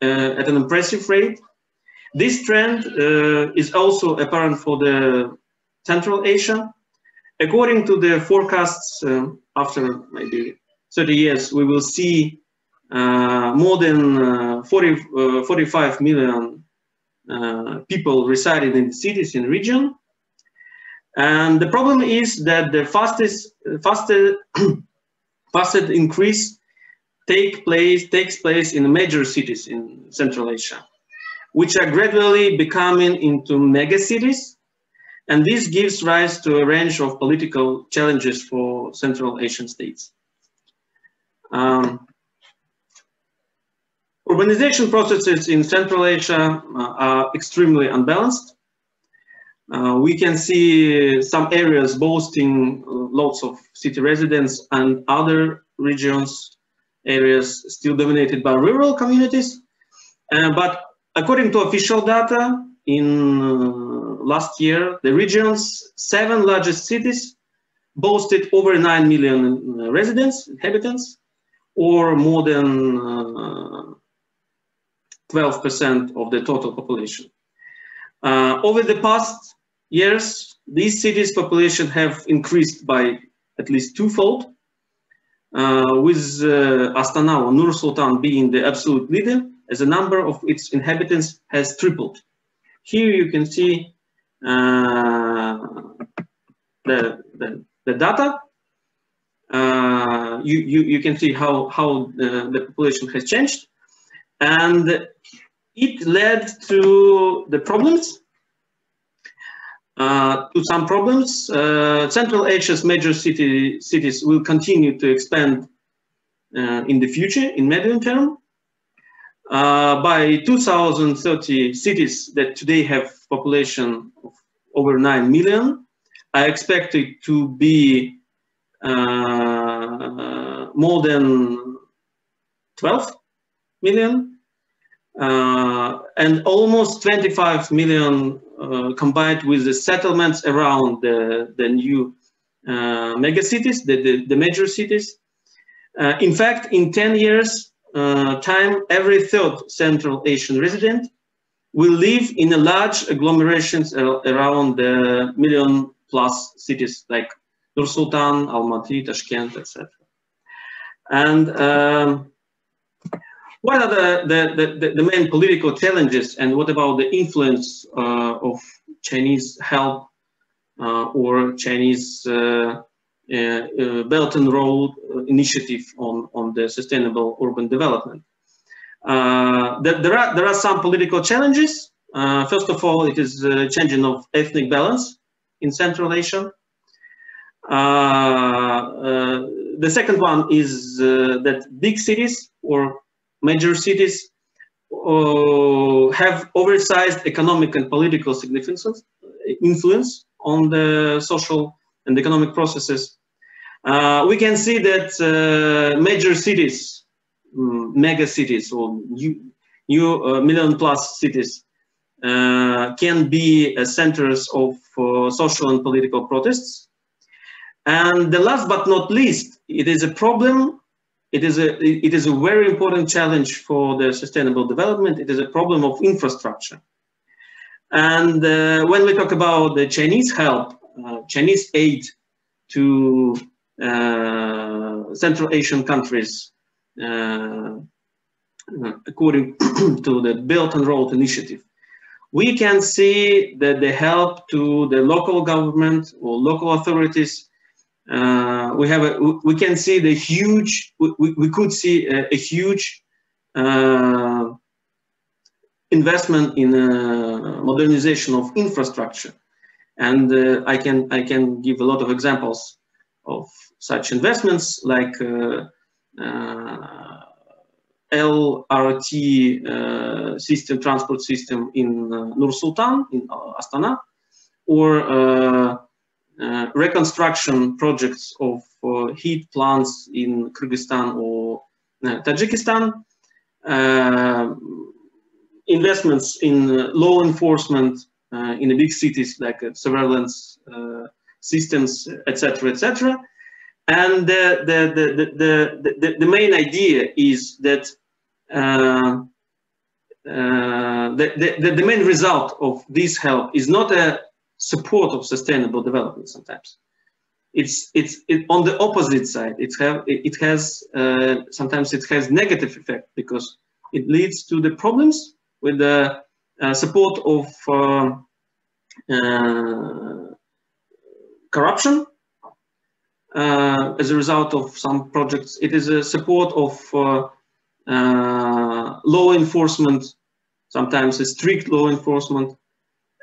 uh, at an impressive rate. This trend uh, is also apparent for the Central Asia. According to the forecasts, uh, after maybe 30 years, we will see uh, more than uh, 40, uh, 45 million people residing in cities in the region. And the problem is that the fastest, faster, [CLEARS THROAT] fastest increase take place, takes place in major cities in Central Asia, which are gradually becoming into mega cities. And this gives rise to a range of political challenges for Central Asian states. Um, urbanization processes in Central Asia uh, are extremely unbalanced. Uh, we can see some areas boasting uh, lots of city residents and other regions, areas still dominated by rural communities. Uh, but according to official data, in uh, last year, the region's seven largest cities boasted over 9 million uh, residents, inhabitants, or more than 12% uh, of the total population. Uh, over the past years, these cities' population have increased by at least twofold, uh, with uh, Astana or Nur Sultan being the absolute leader, as the number of its inhabitants has tripled. Here you can see uh, the, the, the, data uh, you, you, you can see how, how the, the population has changed. And it led to the problems, uh, to some problems. Uh, Central Asia's major city, cities will continue to expand uh, in the future, in medium term. Uh, by 2030, cities that today have population of over 9 million are expected to be uh, more than 12 million and almost 25 million combined with the settlements around the, the new uh, mega cities, the, the, the major cities. Uh, in fact, in 10 years uh, time, every third Central Asian resident will live in a large agglomerations around the million plus cities like Nur Sultan, Almaty, Tashkent, etc. And um, what are the, the, the, the, main political challenges and what about the influence uh, of Chinese help uh, or Chinese uh, uh, uh Belt and Road initiative on, on the sustainable urban development? Uh, there, are, there are some political challenges. first of all, it is changing of ethnic balance in Central Asia. The second one is that big cities or major cities have oversized economic and political significance, influence on the social and economic processes. Uh, we can see that uh, major cities, um, mega cities or new, new uh, million plus cities can be centers of social and political protests and the last but not least, it is a problem. It is a, it is a very important challenge for the sustainable development. It is a problem of infrastructure. And uh, when we talk about the Chinese help, uh, Chinese aid to uh, Central Asian countries, uh, according [CLEARS THROAT] to the Belt and Road Initiative, we can see that the help to the local government or local authorities uh, we have a, we can see the huge, we, we could see a, a huge uh, investment in uh, modernization of infrastructure. And uh, I can I can give a lot of examples of such investments like uh, LRT system transport system in Nur Sultan in Astana, or uh, reconstruction projects of uh, heat plants in Kyrgyzstan or uh, Tajikistan, investments in law enforcement in the big cities like surveillance systems, etc., etc. And the, the, the, the, the, the, main idea is that uh, uh, the, the, the main result of this help is not a support of sustainable development sometimes. It's, it's it, on the opposite side. It, have, it has, uh, sometimes it has negative effect because it leads to the problems with the uh, support of uh, uh corruption uh, as a result of some projects. It is a support of uh, law enforcement, sometimes a strict law enforcement,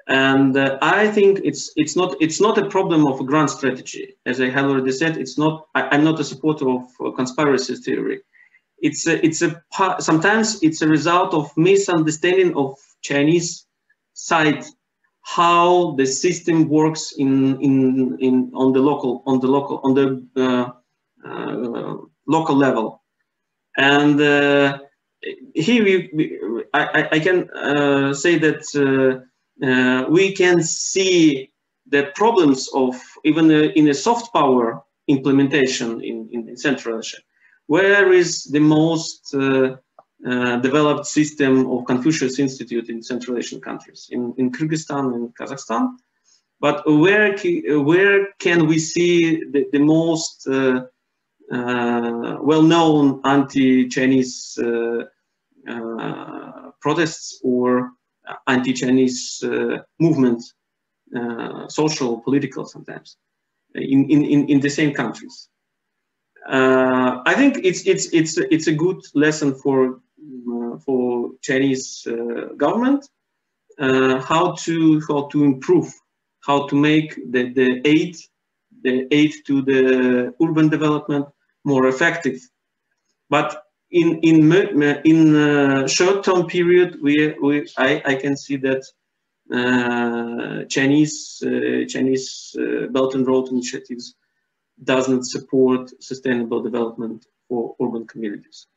and uh, I think it's it's not it's not a problem of a grand strategy. As I have already said, it's not. I, am not a supporter of uh, conspiracy theory. It's a, it's a sometimes it's a result of misunderstanding of Chinese side how the system works in in in on the local on the local on the uh, uh, local level, and uh, here we, we I, I can uh, say that uh, we can see the problems of even uh, in a soft power implementation in, in, in, Central Asia. Where is the most uh, uh, developed system of Confucius Institute in Central Asian countries? In, in Kyrgyzstan and Kazakhstan. But where, where can we see the, the most uh, uh, well-known anti-Chinese protests or anti-Chinese uh, movement, uh, social, political sometimes, in, in, in the same countries. Uh, I think it's, it's, it's, it's a good lesson for, for Chinese government how, to, how to improve, how to make the, the aid the aid to the urban development more effective. But in in in uh, short term period, we we I I can see that uh, Chinese uh, Chinese uh, Belt and Road initiatives doesn't support sustainable development for urban communities.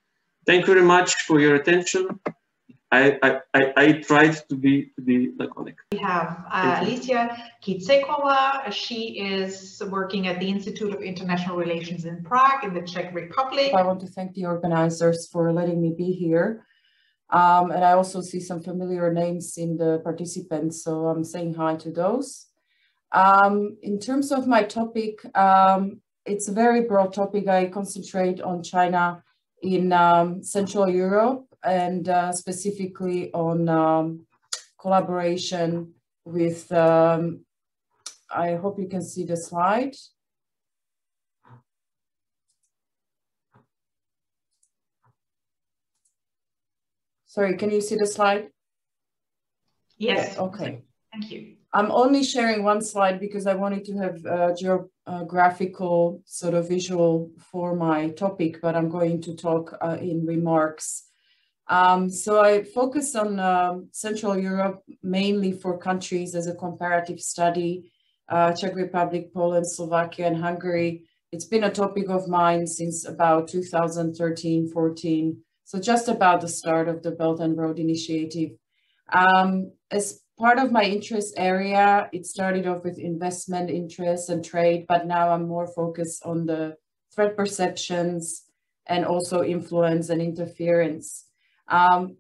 Thank you very much for your attention. I, I, I, tried to be to be laconic. We have uh, Alicia Kizeková. She is working at the Institute of International Relations in Prague in the Czech Republic. I want to thank the organizers for letting me be here. Um, and I also see some familiar names in the participants, so I'm saying hi to those. Um, in terms of my topic, um, it's a very broad topic. I concentrate on China in um, Central Europe and uh, specifically on um, collaboration with, um, I hope you can see the slide. Sorry, can you see the slide? Yes. Okay. Thank you. I'm only sharing one slide because I wanted to have a geographical sort of visual for my topic, but I'm going to talk uh, in remarks um, so I focus on uh, Central Europe mainly for countries as a comparative study, uh, Czech Republic, Poland, Slovakia, and Hungary. It's been a topic of mine since about 2013, 14. So just about the start of the Belt and Road Initiative. Um, as part of my interest area, it started off with investment interests and trade, but now I'm more focused on the threat perceptions and also influence and interference. Um,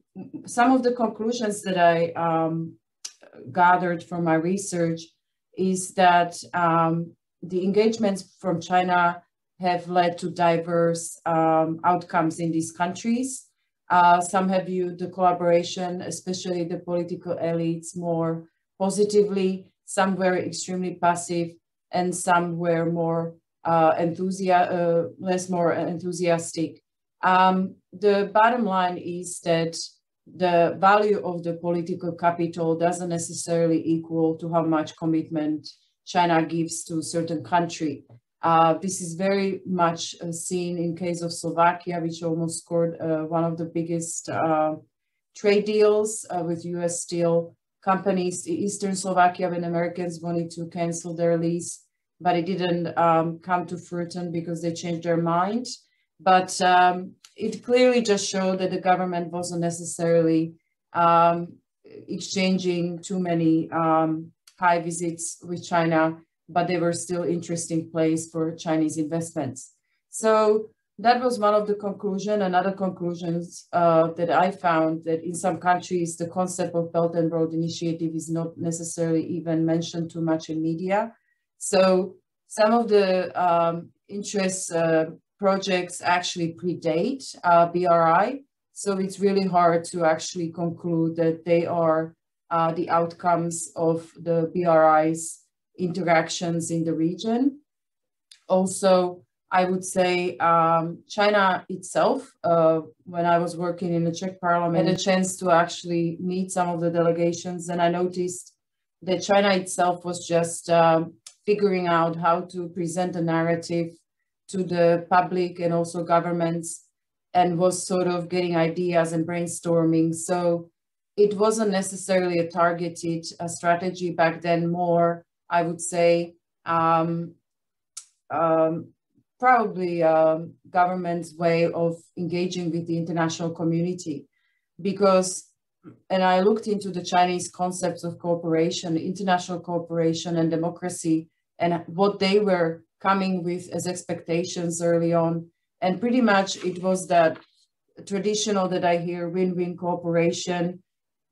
some of the conclusions that I um, gathered from my research is that um, the engagements from China have led to diverse um, outcomes in these countries. Uh, some have viewed the collaboration, especially the political elites, more positively. Some were extremely passive, and some were more uh, enthusiastic, uh, less more enthusiastic. Um, the bottom line is that the value of the political capital doesn't necessarily equal to how much commitment China gives to a certain country. Uh, this is very much uh, seen in case of Slovakia, which almost scored uh, one of the biggest uh, trade deals uh, with US steel companies. Eastern Slovakia, when Americans wanted to cancel their lease, but it didn't um, come to fruition because they changed their mind. But um, it clearly just showed that the government wasn't necessarily um, exchanging too many um, high visits with China, but they were still interesting place for Chinese investments. So that was one of the conclusion. Another conclusions uh, that I found that in some countries, the concept of Belt and Road Initiative is not necessarily even mentioned too much in media. So some of the um, interests uh, projects actually predate uh, BRI. So it's really hard to actually conclude that they are uh, the outcomes of the BRI's interactions in the region. Also, I would say um, China itself, uh, when I was working in the Czech parliament, had a chance to actually meet some of the delegations and I noticed that China itself was just um, figuring out how to present a narrative to the public and also governments and was sort of getting ideas and brainstorming. So it wasn't necessarily a targeted uh, strategy back then, more, I would say, um, um, probably um, government's way of engaging with the international community. Because, and I looked into the Chinese concepts of cooperation, international cooperation and democracy, and what they were coming with as expectations early on. And pretty much it was that traditional that I hear win-win cooperation,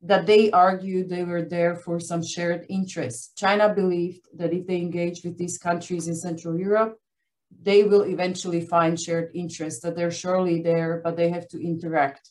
that they argued they were there for some shared interests. China believed that if they engage with these countries in Central Europe, they will eventually find shared interests, that they're surely there, but they have to interact.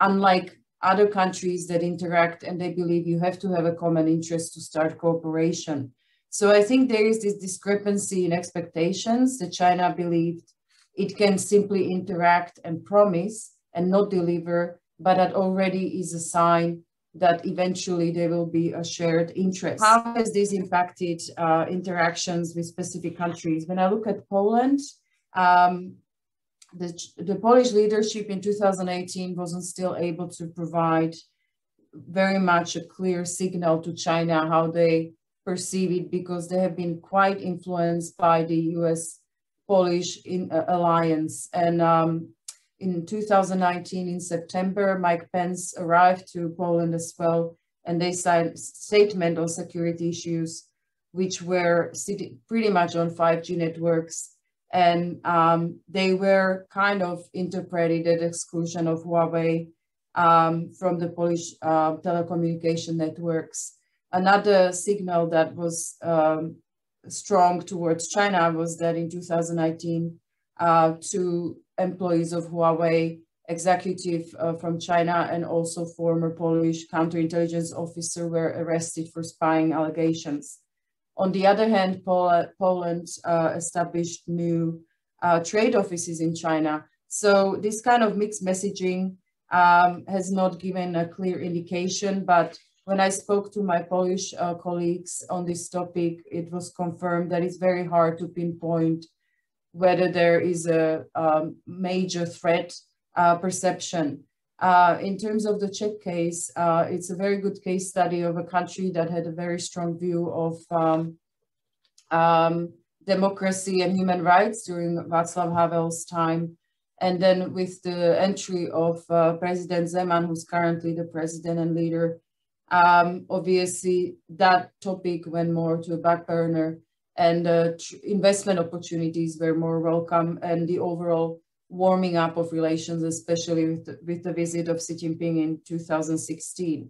Unlike other countries that interact and they believe you have to have a common interest to start cooperation. So I think there is this discrepancy in expectations that China believed it can simply interact and promise and not deliver, but that already is a sign that eventually there will be a shared interest. How has this impacted uh, interactions with specific countries? When I look at Poland, um, the, the Polish leadership in 2018 wasn't still able to provide very much a clear signal to China how they perceive it because they have been quite influenced by the US Polish in, uh, alliance. And um, in 2019, in September, Mike Pence arrived to Poland as well, and they signed statement on security issues, which were pretty much on 5G networks. And um, they were kind of interpreted at exclusion of Huawei um, from the Polish uh, telecommunication networks. Another signal that was um, strong towards China was that in 2019, uh, two employees of Huawei, executive uh, from China and also former Polish counterintelligence officer were arrested for spying allegations. On the other hand, Pol Poland uh, established new uh, trade offices in China. So this kind of mixed messaging um, has not given a clear indication, but when I spoke to my Polish uh, colleagues on this topic, it was confirmed that it's very hard to pinpoint whether there is a um, major threat uh, perception. Uh, in terms of the Czech case, uh, it's a very good case study of a country that had a very strong view of um, um, democracy and human rights during Václav Havel's time. And then with the entry of uh, President Zeman, who's currently the president and leader um, obviously, that topic went more to a back burner and uh, investment opportunities were more welcome and the overall warming up of relations, especially with the, with the visit of Xi Jinping in 2016.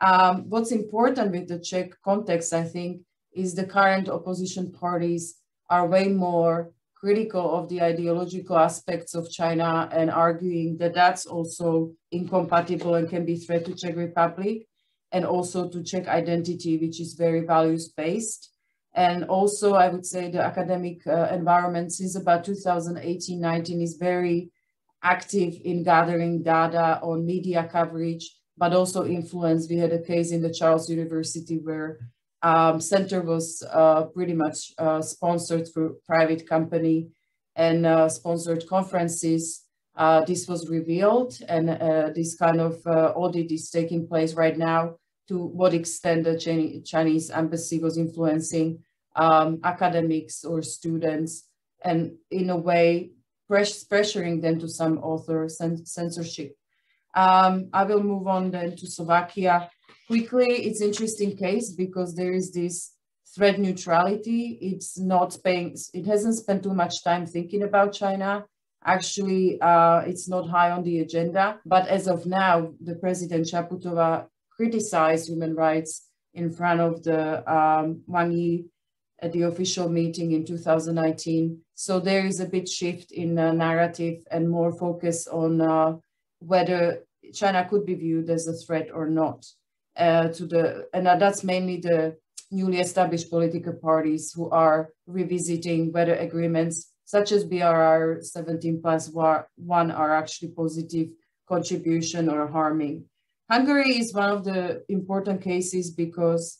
Um, what's important with the Czech context, I think, is the current opposition parties are way more critical of the ideological aspects of China and arguing that that's also incompatible and can be threat to Czech Republic and also to Czech identity, which is very values based. And also, I would say the academic uh, environment since about 2018 19 is very active in gathering data on media coverage, but also influence. We had a case in the Charles University where um, center was uh, pretty much uh, sponsored through private company and uh, sponsored conferences. Uh, this was revealed and uh, this kind of uh, audit is taking place right now to what extent the Chinese embassy was influencing um, academics or students and in a way pressuring them to some author censorship. Um, I will move on then to Slovakia. Quickly, it's interesting case because there is this threat neutrality. It's not paying, it hasn't spent too much time thinking about China. Actually, uh, it's not high on the agenda. But as of now, the President Chaputova criticized human rights in front of the um, Wang Yi at the official meeting in 2019. So there is a bit shift in uh, narrative and more focus on uh, whether China could be viewed as a threat or not. Uh, to the and that's mainly the newly established political parties who are revisiting whether agreements such as BRR 17 plus one are actually positive contribution or harming. Hungary is one of the important cases because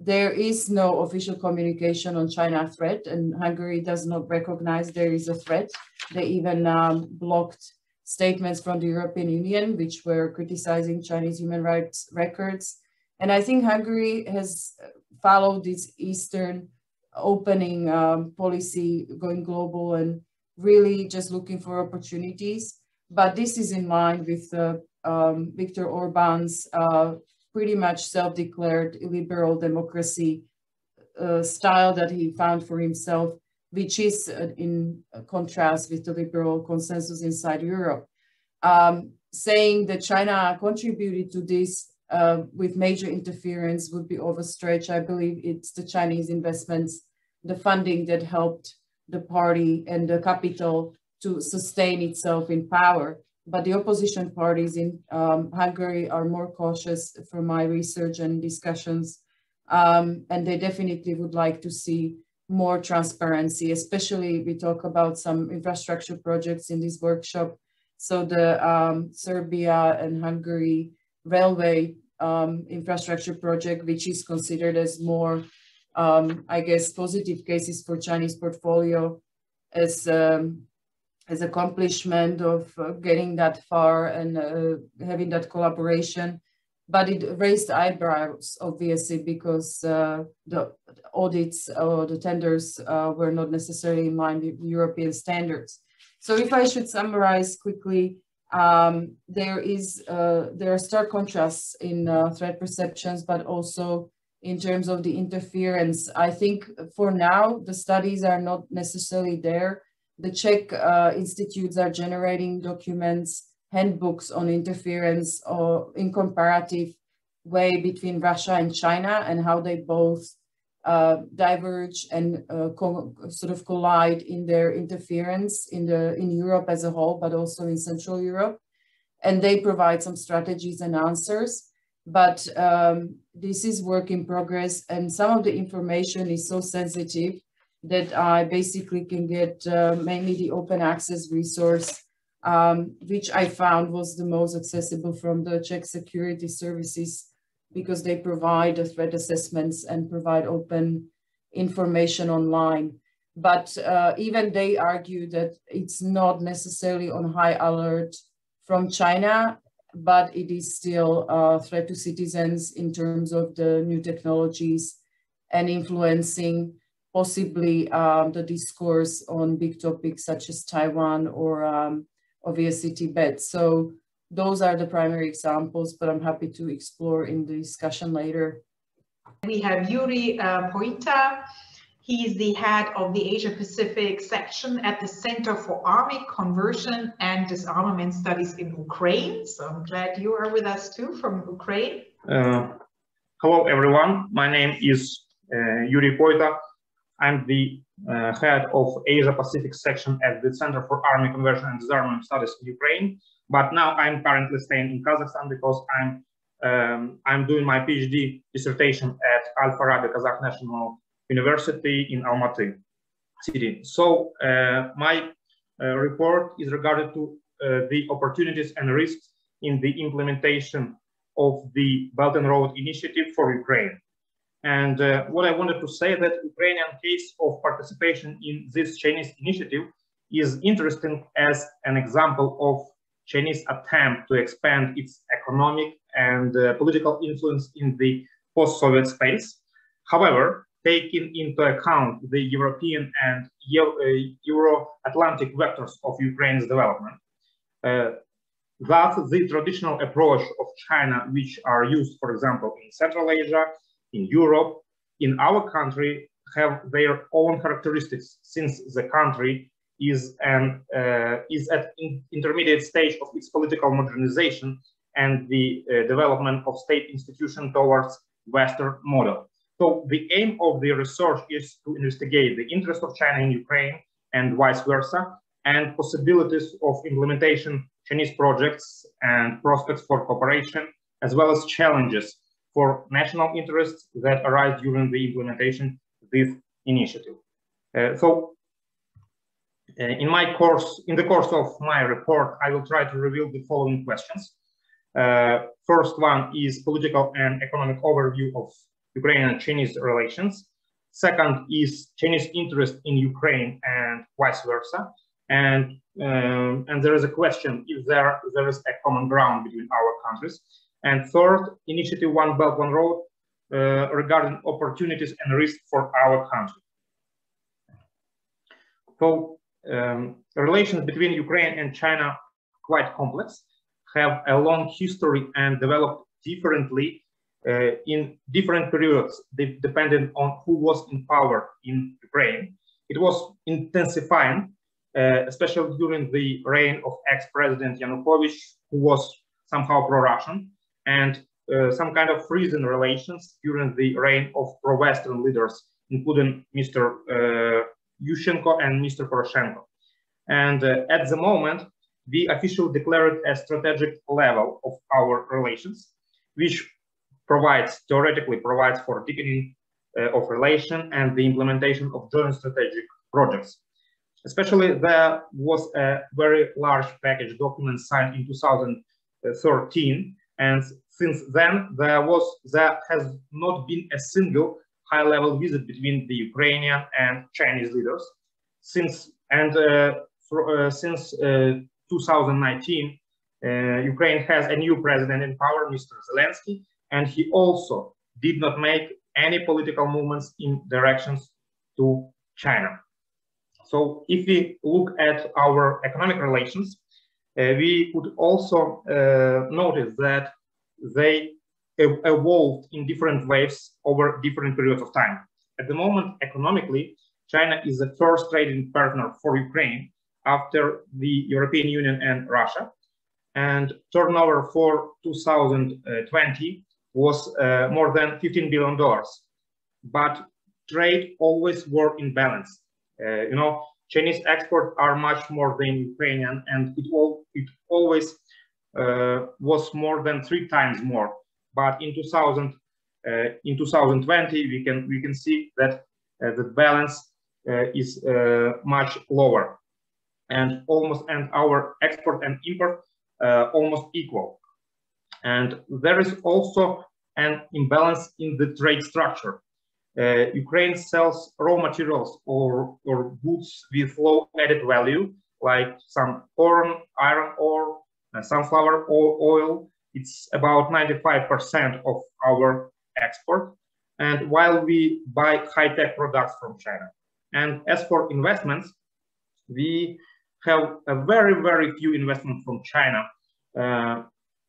there is no official communication on China threat and Hungary does not recognize there is a threat. They even um, blocked statements from the European Union, which were criticizing Chinese human rights records. And I think Hungary has followed this Eastern opening um, policy going global and really just looking for opportunities. But this is in line with uh, um, Viktor Orban's uh, pretty much self-declared liberal democracy uh, style that he found for himself, which is uh, in contrast with the liberal consensus inside Europe. Um, saying that China contributed to this uh, with major interference would be overstretched. I believe it's the Chinese investments, the funding that helped the party and the capital to sustain itself in power but the opposition parties in um, Hungary are more cautious from my research and discussions. Um, and they definitely would like to see more transparency, especially we talk about some infrastructure projects in this workshop. So the um, Serbia and Hungary railway um, infrastructure project, which is considered as more, um, I guess, positive cases for Chinese portfolio as um, as accomplishment of uh, getting that far and uh, having that collaboration. But it raised eyebrows, obviously, because uh, the audits or the tenders uh, were not necessarily in line with European standards. So if I should summarize quickly, um, there is uh, there are stark contrasts in uh, threat perceptions, but also in terms of the interference. I think for now, the studies are not necessarily there the Czech uh, institutes are generating documents, handbooks on interference or in comparative way between Russia and China and how they both uh, diverge and uh, sort of collide in their interference in the in Europe as a whole, but also in Central Europe. And they provide some strategies and answers. But um, this is work in progress, and some of the information is so sensitive that I basically can get uh, mainly the open access resource, um, which I found was the most accessible from the Czech security services because they provide the threat assessments and provide open information online. But uh, even they argue that it's not necessarily on high alert from China, but it is still a threat to citizens in terms of the new technologies and influencing possibly um, the discourse on big topics such as Taiwan or um, obviously Tibet. So those are the primary examples, but I'm happy to explore in the discussion later. We have Yuri uh, Poita. He's the head of the Asia Pacific section at the Center for Army Conversion and Disarmament Studies in Ukraine. So I'm glad you are with us too from Ukraine. Uh, hello, everyone. My name is uh, Yuri Poita. I'm the uh, head of Asia Pacific section at the Center for Army Conversion and Disarmament Studies in Ukraine. But now I'm currently staying in Kazakhstan because I'm um, I'm doing my PhD dissertation at Al Farabi Kazakh National University in Almaty city. So uh, my uh, report is regarded to uh, the opportunities and risks in the implementation of the Belt and Road Initiative for Ukraine. And uh, what I wanted to say that Ukrainian case of participation in this Chinese initiative is interesting as an example of Chinese attempt to expand its economic and uh, political influence in the post-Soviet space. However, taking into account the European and uh, Euro-Atlantic vectors of Ukraine's development, uh, thus the traditional approach of China, which are used, for example, in Central Asia, in Europe, in our country, have their own characteristics since the country is an uh, is at in intermediate stage of its political modernization and the uh, development of state institution towards Western model. So the aim of the research is to investigate the interest of China in Ukraine and vice versa, and possibilities of implementation Chinese projects and prospects for cooperation, as well as challenges for national interests that arise during the implementation of this initiative. Uh, so uh, in my course, in the course of my report, I will try to reveal the following questions. Uh, first one is political and economic overview of Ukrainian and Chinese relations. Second is Chinese interest in Ukraine and vice versa. And, um, and there is a question if there, there is a common ground between our countries. And third, Initiative One Belt, One Road uh, regarding opportunities and risks for our country. So um, relations between Ukraine and China quite complex, have a long history and developed differently in different periods, depending on who was in power in Ukraine. It was intensifying, uh, especially during the reign of ex-president Yanukovych, who was somehow pro-Russian, and uh, some kind of freezing relations during the reign of pro-Western leaders, including Mr. Uh, Yushchenko and Mr. Poroshenko. And uh, at the moment, we officially declared a strategic level of our relations, which provides, theoretically provides for deepening uh, of relation and the implementation of joint strategic projects. Especially there was a very large package document signed in 2013. And since then, there was there has not been a single high-level visit between the Ukrainian and Chinese leaders. Since and uh, for, uh, since uh, 2019, uh, Ukraine has a new president in power, Mr. Zelensky, and he also did not make any political movements in directions to China. So if we look at our economic relations, uh, we could also uh, notice that they evolved in different waves over different periods of time. At the moment, economically, China is the first trading partner for Ukraine after the European Union and Russia. And turnover for 2020 was uh, more than $15 billion. But trade always were in balance. Uh, you know, Chinese exports are much more than Ukrainian, and it, all, it always uh, was more than three times more. But in 2000, uh, in 2020, we can we can see that uh, the balance uh, is much lower and almost and our export and import almost equal. And there is also an imbalance in the trade structure. Uh, Ukraine sells raw materials or, or goods with low added value, like some corn, iron ore, sunflower oil. It's about 95% of our export. And while we buy high-tech products from China. And as for investments, we have a very, very few investment from China. Uh,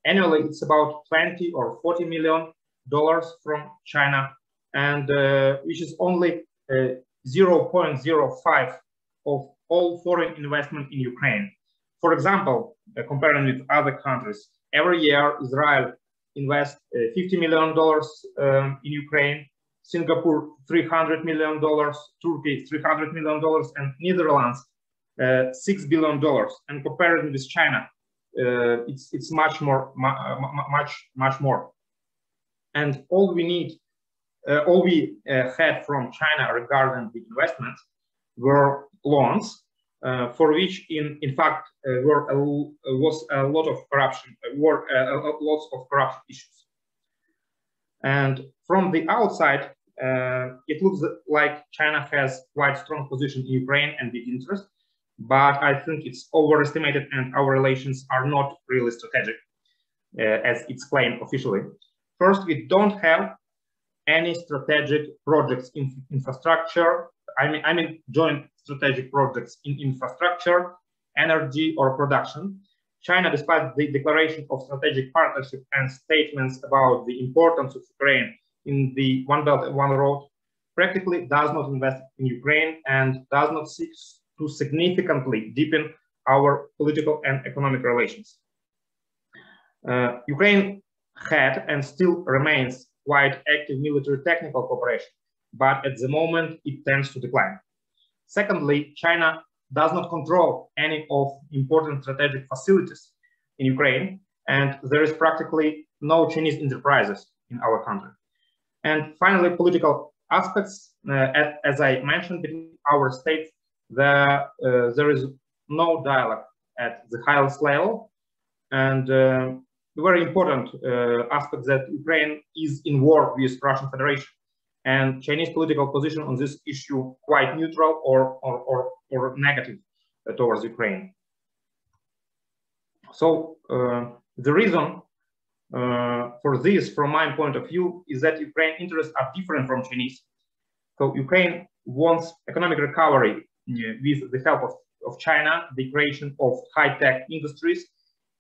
annually, it's about 20 or 40 million dollars from China, and uh, which is only uh, 0.05 of all foreign investment in Ukraine. For example, uh, comparing with other countries, every year Israel invests uh, 50 million dollars um, in Ukraine, Singapore 300 million dollars, Turkey 300 million dollars, and Netherlands uh, six billion dollars, and comparing with China, uh, it's it's much more, uh, much much more. And all we need uh, all we uh, had from China regarding the investments were loans, uh, for which in in fact uh, were a, was a lot of corruption, were lots of corruption issues. And from the outside, it looks like China has quite strong position in Ukraine and big interest, but I think it's overestimated and our relations are not really strategic uh, as it's claimed officially. First, we don't have any strategic projects in infrastructure. I mean, I mean joint strategic projects in infrastructure, energy, or production. China, despite the declaration of strategic partnership and statements about the importance of Ukraine in the One Belt One Road, practically does not invest in Ukraine and does not seek to significantly deepen our political and economic relations. Uh, Ukraine had and still remains quite active military technical cooperation, but at the moment it tends to decline. Secondly, China does not control any of important strategic facilities in Ukraine, and there is practically no Chinese enterprises in our country. And finally, political aspects, uh, as I mentioned, between our states, the, uh, there is no dialogue at the highest level, and uh, very important uh, aspect that Ukraine is in war with Russian Federation and Chinese political position on this issue quite neutral or, or, or, or negative uh, towards Ukraine. So uh, the reason uh, for this, from my point of view, is that Ukraine interests are different from Chinese. So Ukraine wants economic recovery with the help of, of China, the creation of high-tech industries,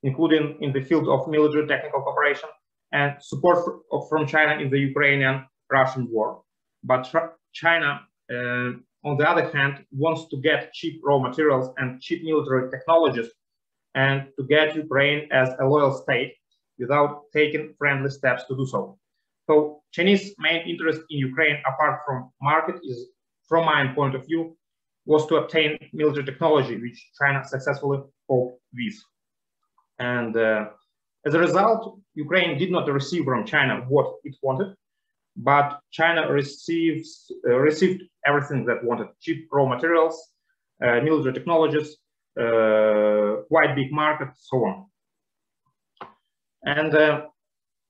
including in the field of military technical cooperation and support for, from China in the Ukrainian-Russian war. But China, uh, on the other hand, wants to get cheap raw materials and cheap military technologies and to get Ukraine as a loyal state without taking friendly steps to do so. So Chinese main interest in Ukraine, apart from market, is, from my point of view, was to obtain military technology, which China successfully coped with. And uh, as a result, Ukraine did not receive from China what it wanted, but China receives, uh, received everything that wanted, cheap raw materials, uh, military technologies, uh, quite big market, so on. And uh,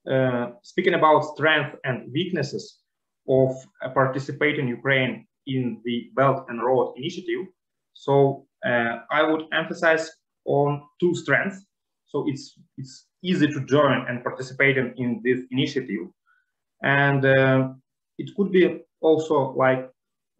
uh, speaking about strength and weaknesses of participating Ukraine in the Belt and Road Initiative, so I would emphasize on two strengths. So it's, it's easy to join and participate in, in this initiative. And uh, it could be also like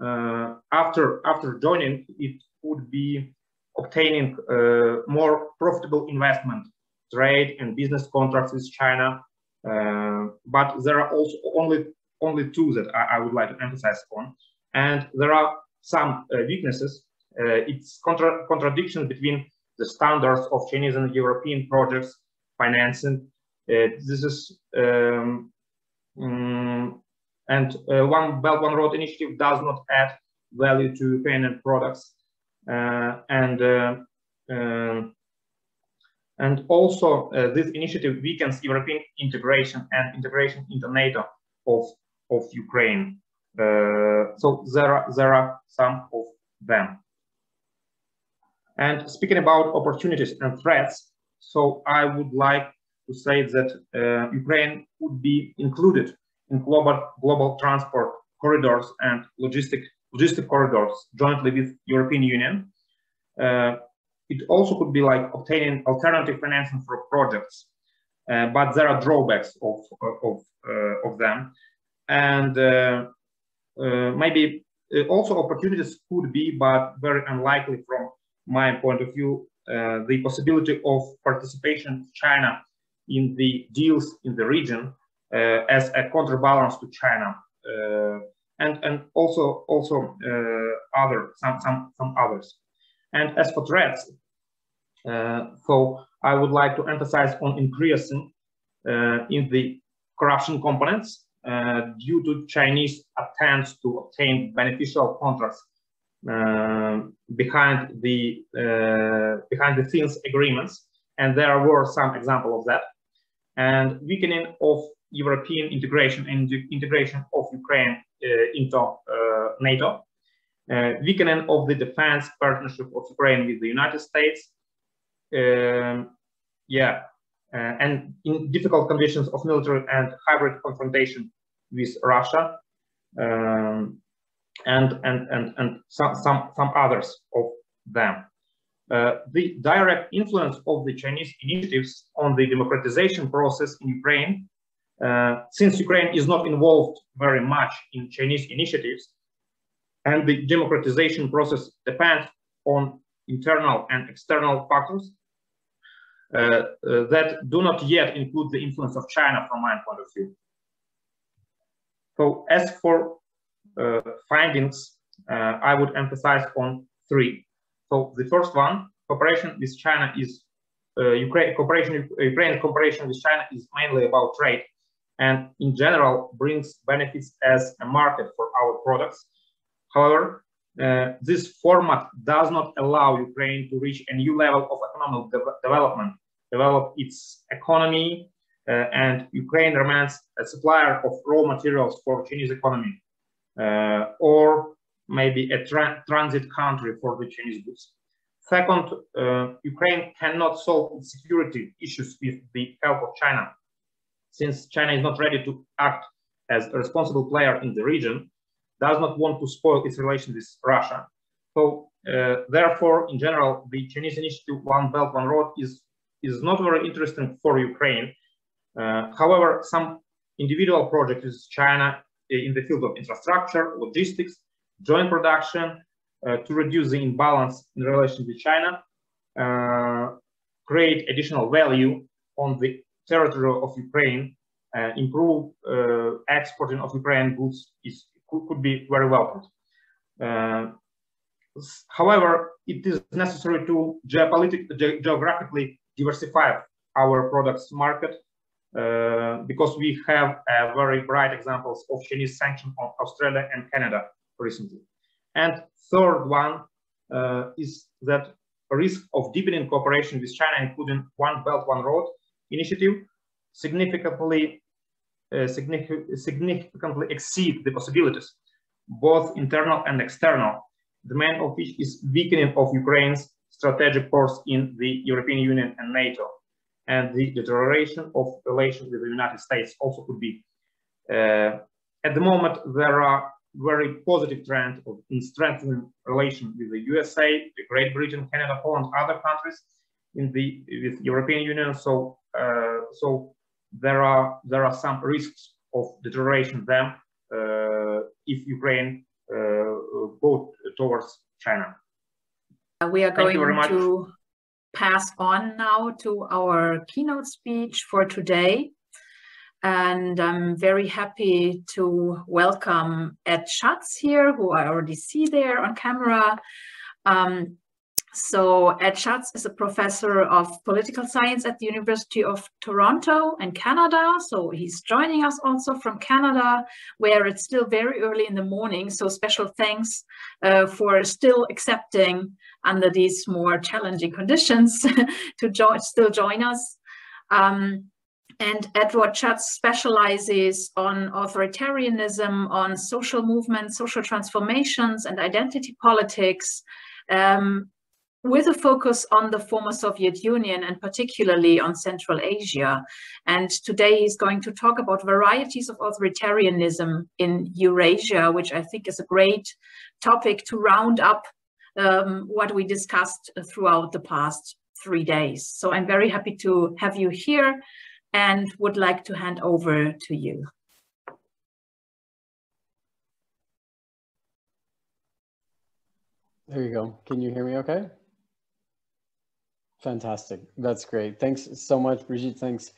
uh, after, after joining, it would be obtaining uh, more profitable investment, trade and business contracts with China. Uh, but there are also only, only two that I, I, would like to emphasize on. And there are some uh, weaknesses. Uh, it's contra contradiction between the standards of Chinese and European projects financing. Uh, this is um, um, and uh, one Belt One Road initiative does not add value to Ukrainian products, uh, and um, and also this initiative weakens European integration and integration into NATO of of Ukraine. so there are there are some of them. And speaking about opportunities and threats, so I would like to say that uh, Ukraine would be included in global, global transport corridors and logistic, logistic corridors jointly with European Union. Uh, it also could be like obtaining alternative financing for projects, uh, but there are drawbacks of, of, uh, of them. And uh, uh, maybe also opportunities could be, but very unlikely from my point of view, uh, the possibility of participation of China in the deals in the region uh, as a counterbalance to China, uh, and and also also uh, other some some some others. And as for threats, uh, so I would like to emphasize on increasing uh, in the corruption components due to Chinese attempts to obtain beneficial contracts behind the uh, behind the scenes agreements, and there were some example of that. And weakening of European integration and integration of Ukraine into NATO, weakening of the defense partnership of Ukraine with the United States, um, yeah, uh, and in difficult conditions of military and hybrid confrontation with Russia, um, and and and and some some some others of them. Uh, the direct influence of the Chinese initiatives on the democratization process in Ukraine, uh, since Ukraine is not involved very much in Chinese initiatives, and the democratization process depends on internal and external factors uh, uh, that do not yet include the influence of China from my point of view. So as for findings, I would emphasize on three. So the first one, cooperation with China is uh, Ukraine cooperation Ukraine cooperation with China is mainly about trade and in general brings benefits as a market for our products. However, uh, this format does not allow Ukraine to reach a new level of economic de development, develop its economy, uh, and Ukraine remains a supplier of raw materials for Chinese economy, uh, or maybe a tra transit country for the Chinese goods. Second, uh, Ukraine cannot solve security issues with the help of China. Since China is not ready to act as a responsible player in the region, does not want to spoil its relations with Russia. So uh, therefore, in general, the Chinese initiative One Belt, One Road is, is not very interesting for Ukraine. Uh, however, some individual projects with China in the field of infrastructure, logistics, joint production, uh, to reduce the imbalance in relation to China, uh, create additional value on the territory of Ukraine, uh, improve uh, exporting of Ukrainian goods is could, could be very welcomed. Uh, however, it is necessary to geopolitically, ge geographically diversify our products market uh, because we have very bright examples of Chinese sanctions on Australia and Canada recently. And third one uh, is that risk of deepening cooperation with China, including One Belt, One Road initiative, significantly uh, significantly exceed the possibilities, both internal and external, the main of which is weakening of Ukraine's strategic force in the European Union and NATO. And the deterioration of relations with the United States also could be. Uh, at the moment, there are very positive trend of in strengthening relations with the USA, the Great Britain, Canada, Poland, other countries in the with European Union. So, uh, so there are there are some risks of deterioration then uh, if Ukraine uh, go towards China. We are Thank going to pass on now to our keynote speech for today. And I'm very happy to welcome Ed Schatz here, who I already see there on camera. Um, so Ed Schatz is a professor of political science at the University of Toronto in Canada. So he's joining us also from Canada, where it's still very early in the morning. So special thanks uh, for still accepting under these more challenging conditions [LAUGHS] to still join us. Um, and Edward Schatz specializes on authoritarianism, on social movements, social transformations, and identity politics. Um, with a focus on the former Soviet Union and particularly on Central Asia. And today he's going to talk about varieties of authoritarianism in Eurasia, which I think is a great topic to round up um, what we discussed throughout the past three days. So I'm very happy to have you here and would like to hand over to you. There you go. Can you hear me okay? Fantastic. That's great. Thanks so much, Brigitte. Thanks,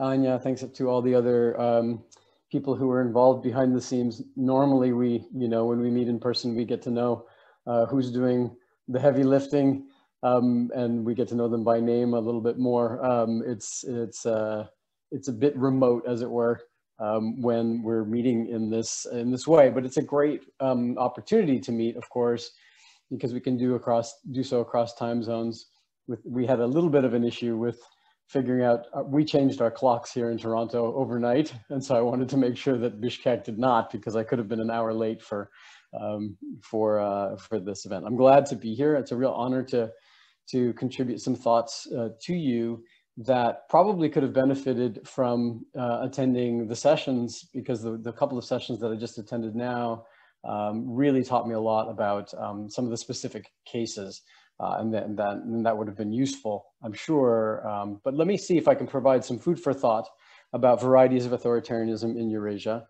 Anja. Thanks to all the other um, people who were involved behind the scenes. Normally, we, you know, when we meet in person, we get to know uh, who's doing the heavy lifting, um, and we get to know them by name a little bit more. Um, it's it's uh, it's a bit remote, as it were, um, when we're meeting in this in this way. But it's a great um, opportunity to meet, of course, because we can do across do so across time zones with we had a little bit of an issue with figuring out, uh, we changed our clocks here in Toronto overnight. And so I wanted to make sure that Bishkek did not because I could have been an hour late for, um, for, uh, for this event. I'm glad to be here. It's a real honor to, to contribute some thoughts uh, to you that probably could have benefited from uh, attending the sessions because the, the couple of sessions that I just attended now um, really taught me a lot about um, some of the specific cases uh, and, that, and, that, and that would have been useful, I'm sure. Um, but let me see if I can provide some food for thought about varieties of authoritarianism in Eurasia.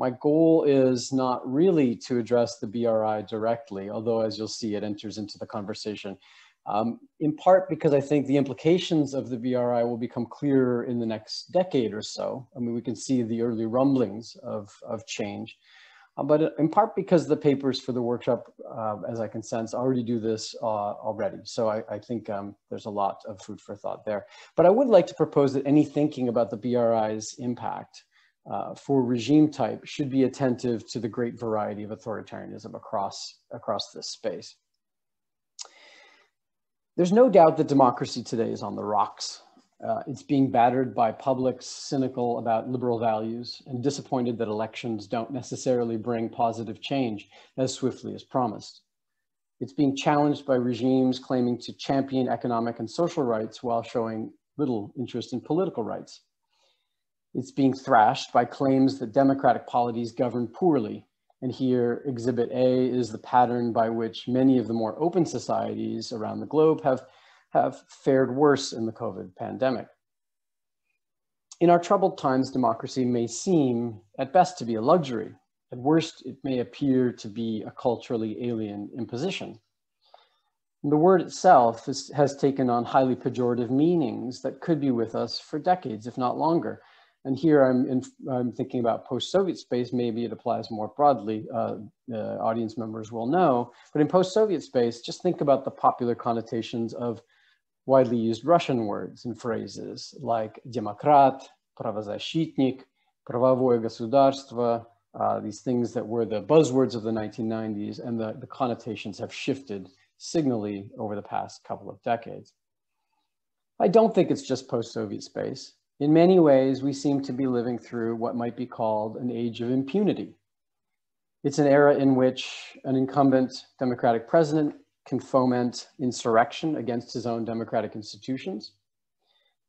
My goal is not really to address the BRI directly, although as you'll see, it enters into the conversation. Um, in part because I think the implications of the BRI will become clearer in the next decade or so. I mean, we can see the early rumblings of, of change. Uh, but in part because the papers for the workshop, uh, as I can sense, already do this uh, already. So I, I think um, there's a lot of food for thought there. But I would like to propose that any thinking about the BRI's impact uh, for regime type should be attentive to the great variety of authoritarianism across, across this space. There's no doubt that democracy today is on the rocks. Uh, it's being battered by publics cynical about liberal values and disappointed that elections don't necessarily bring positive change as swiftly as promised. It's being challenged by regimes claiming to champion economic and social rights while showing little interest in political rights. It's being thrashed by claims that democratic polities govern poorly. And here, Exhibit A is the pattern by which many of the more open societies around the globe have have fared worse in the COVID pandemic. In our troubled times, democracy may seem at best to be a luxury. At worst, it may appear to be a culturally alien imposition. The word itself is, has taken on highly pejorative meanings that could be with us for decades, if not longer. And here I'm, in, I'm thinking about post-Soviet space, maybe it applies more broadly, uh, uh, audience members will know. But in post-Soviet space, just think about the popular connotations of widely used Russian words and phrases like демократ, правозащитник, правовое государство, uh, these things that were the buzzwords of the 1990s and the, the connotations have shifted signally over the past couple of decades. I don't think it's just post-Soviet space. In many ways, we seem to be living through what might be called an age of impunity. It's an era in which an incumbent democratic president can foment insurrection against his own democratic institutions.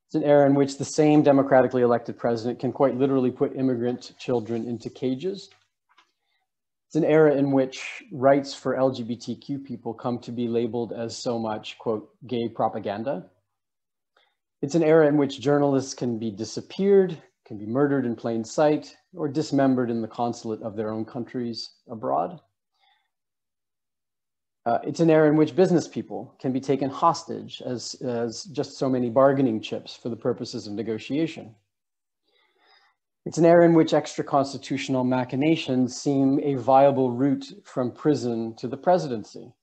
It's an era in which the same democratically elected president can quite literally put immigrant children into cages. It's an era in which rights for LGBTQ people come to be labeled as so much, quote, gay propaganda. It's an era in which journalists can be disappeared, can be murdered in plain sight, or dismembered in the consulate of their own countries abroad. Uh, it's an era in which business people can be taken hostage as, as just so many bargaining chips for the purposes of negotiation. It's an era in which extra-constitutional machinations seem a viable route from prison to the presidency.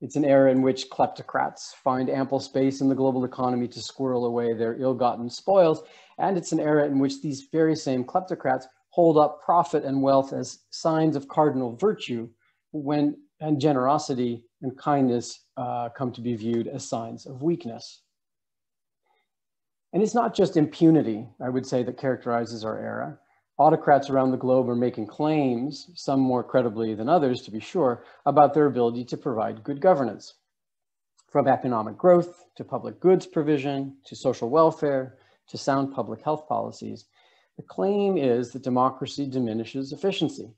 It's an era in which kleptocrats find ample space in the global economy to squirrel away their ill-gotten spoils. And it's an era in which these very same kleptocrats hold up profit and wealth as signs of cardinal virtue when and generosity and kindness uh, come to be viewed as signs of weakness. And it's not just impunity, I would say, that characterizes our era. Autocrats around the globe are making claims, some more credibly than others to be sure, about their ability to provide good governance. From economic growth to public goods provision to social welfare to sound public health policies, the claim is that democracy diminishes efficiency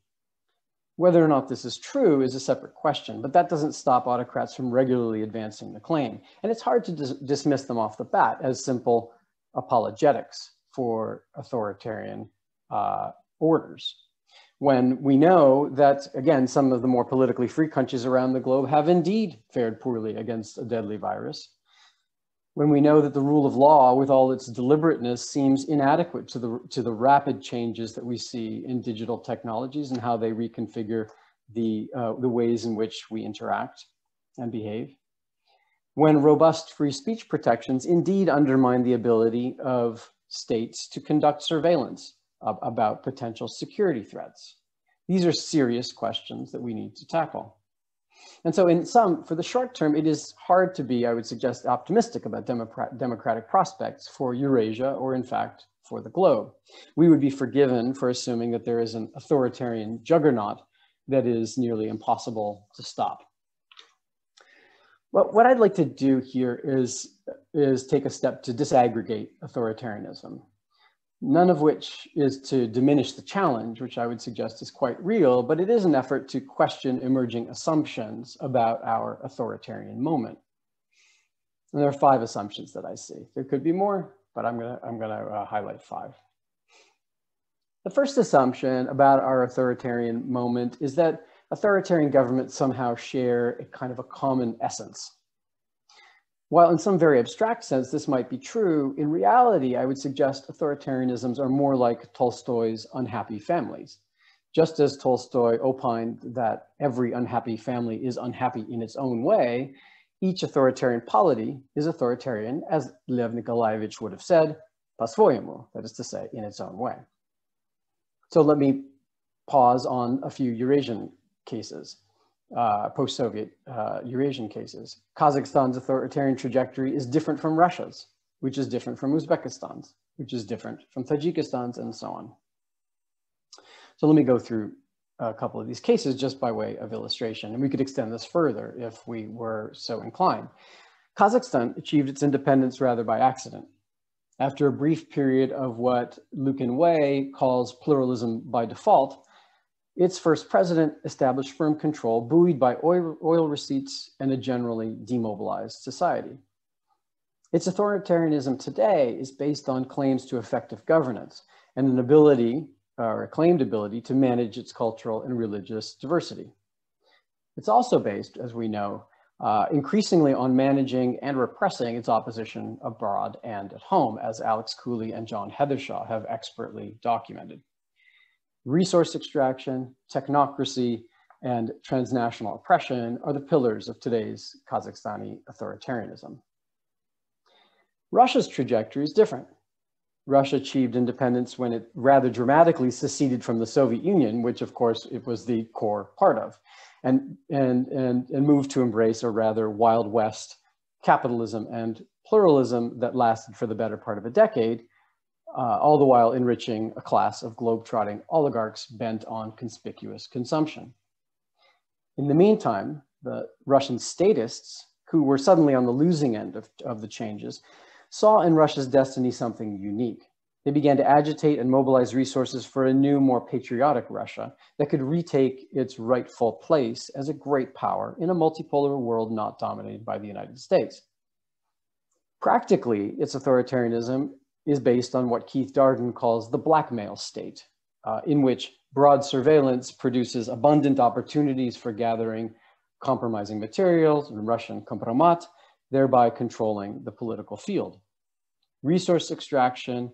whether or not this is true is a separate question, but that doesn't stop autocrats from regularly advancing the claim. And it's hard to dis dismiss them off the bat as simple apologetics for authoritarian uh, orders. When we know that, again, some of the more politically free countries around the globe have indeed fared poorly against a deadly virus, when we know that the rule of law with all its deliberateness seems inadequate to the, to the rapid changes that we see in digital technologies and how they reconfigure the, uh, the ways in which we interact and behave. When robust free speech protections indeed undermine the ability of states to conduct surveillance about potential security threats. These are serious questions that we need to tackle. And so in some, for the short term, it is hard to be, I would suggest, optimistic about democratic prospects for Eurasia or in fact for the globe. We would be forgiven for assuming that there is an authoritarian juggernaut that is nearly impossible to stop. But what I'd like to do here is, is take a step to disaggregate authoritarianism none of which is to diminish the challenge, which I would suggest is quite real, but it is an effort to question emerging assumptions about our authoritarian moment. And there are five assumptions that I see. There could be more, but I'm gonna, I'm gonna uh, highlight five. The first assumption about our authoritarian moment is that authoritarian governments somehow share a kind of a common essence. While in some very abstract sense this might be true, in reality, I would suggest authoritarianisms are more like Tolstoy's unhappy families. Just as Tolstoy opined that every unhappy family is unhappy in its own way, each authoritarian polity is authoritarian, as Lev Nikolaevich would have said, по-своему, that is to say, in its own way. So let me pause on a few Eurasian cases uh, post-Soviet uh, Eurasian cases. Kazakhstan's authoritarian trajectory is different from Russia's, which is different from Uzbekistan's, which is different from Tajikistan's, and so on. So let me go through a couple of these cases just by way of illustration, and we could extend this further if we were so inclined. Kazakhstan achieved its independence rather by accident. After a brief period of what Lucan Way calls pluralism by default, its first president established firm control, buoyed by oil, oil receipts and a generally demobilized society. Its authoritarianism today is based on claims to effective governance and an ability, or a claimed ability, to manage its cultural and religious diversity. It's also based, as we know, uh, increasingly on managing and repressing its opposition abroad and at home, as Alex Cooley and John Heathershaw have expertly documented resource extraction, technocracy, and transnational oppression are the pillars of today's Kazakhstani authoritarianism. Russia's trajectory is different. Russia achieved independence when it rather dramatically seceded from the Soviet Union, which of course it was the core part of, and, and, and, and moved to embrace a rather Wild West capitalism and pluralism that lasted for the better part of a decade, uh, all the while enriching a class of globe-trotting oligarchs bent on conspicuous consumption. In the meantime, the Russian statists, who were suddenly on the losing end of, of the changes, saw in Russia's destiny something unique. They began to agitate and mobilize resources for a new, more patriotic Russia that could retake its rightful place as a great power in a multipolar world not dominated by the United States. Practically, its authoritarianism is based on what Keith Darden calls the blackmail state, uh, in which broad surveillance produces abundant opportunities for gathering compromising materials, in Russian kompromat, thereby controlling the political field. Resource extraction,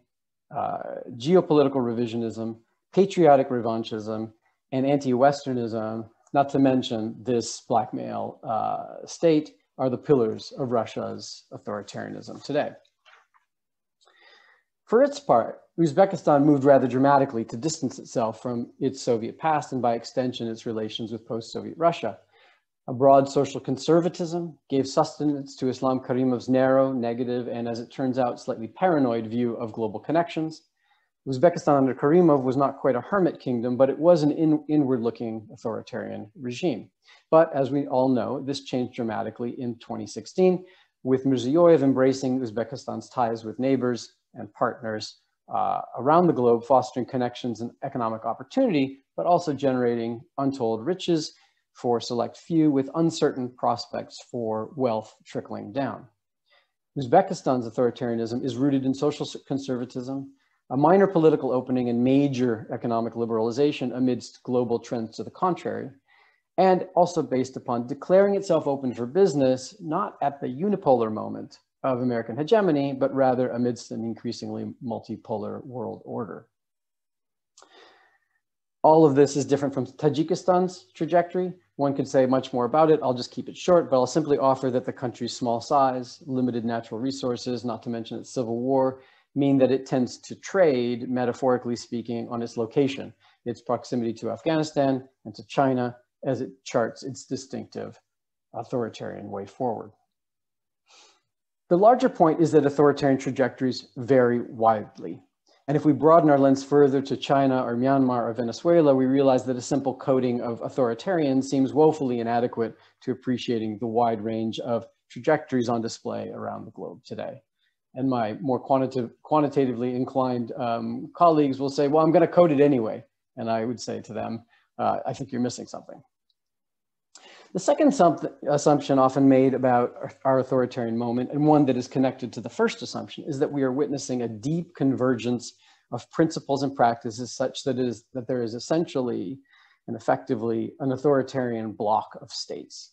uh, geopolitical revisionism, patriotic revanchism, and anti-Westernism, not to mention this blackmail uh, state, are the pillars of Russia's authoritarianism today. For its part, Uzbekistan moved rather dramatically to distance itself from its Soviet past and by extension its relations with post-Soviet Russia. A broad social conservatism gave sustenance to Islam Karimov's narrow, negative, and as it turns out, slightly paranoid view of global connections. Uzbekistan under Karimov was not quite a hermit kingdom, but it was an in, inward-looking authoritarian regime. But as we all know, this changed dramatically in 2016, with Mirziyoyev embracing Uzbekistan's ties with neighbors and partners uh, around the globe, fostering connections and economic opportunity, but also generating untold riches for select few with uncertain prospects for wealth trickling down. Uzbekistan's authoritarianism is rooted in social conservatism, a minor political opening and major economic liberalization amidst global trends to the contrary, and also based upon declaring itself open for business, not at the unipolar moment, of American hegemony, but rather amidst an increasingly multipolar world order. All of this is different from Tajikistan's trajectory. One could say much more about it. I'll just keep it short, but I'll simply offer that the country's small size, limited natural resources, not to mention its civil war, mean that it tends to trade, metaphorically speaking, on its location, its proximity to Afghanistan and to China as it charts its distinctive authoritarian way forward. The larger point is that authoritarian trajectories vary widely. And if we broaden our lens further to China or Myanmar or Venezuela, we realize that a simple coding of authoritarian seems woefully inadequate to appreciating the wide range of trajectories on display around the globe today. And my more quantitative, quantitatively inclined um, colleagues will say, well, I'm gonna code it anyway. And I would say to them, uh, I think you're missing something. The second assumption often made about our authoritarian moment, and one that is connected to the first assumption, is that we are witnessing a deep convergence of principles and practices such that, is, that there is essentially and effectively an authoritarian bloc of states.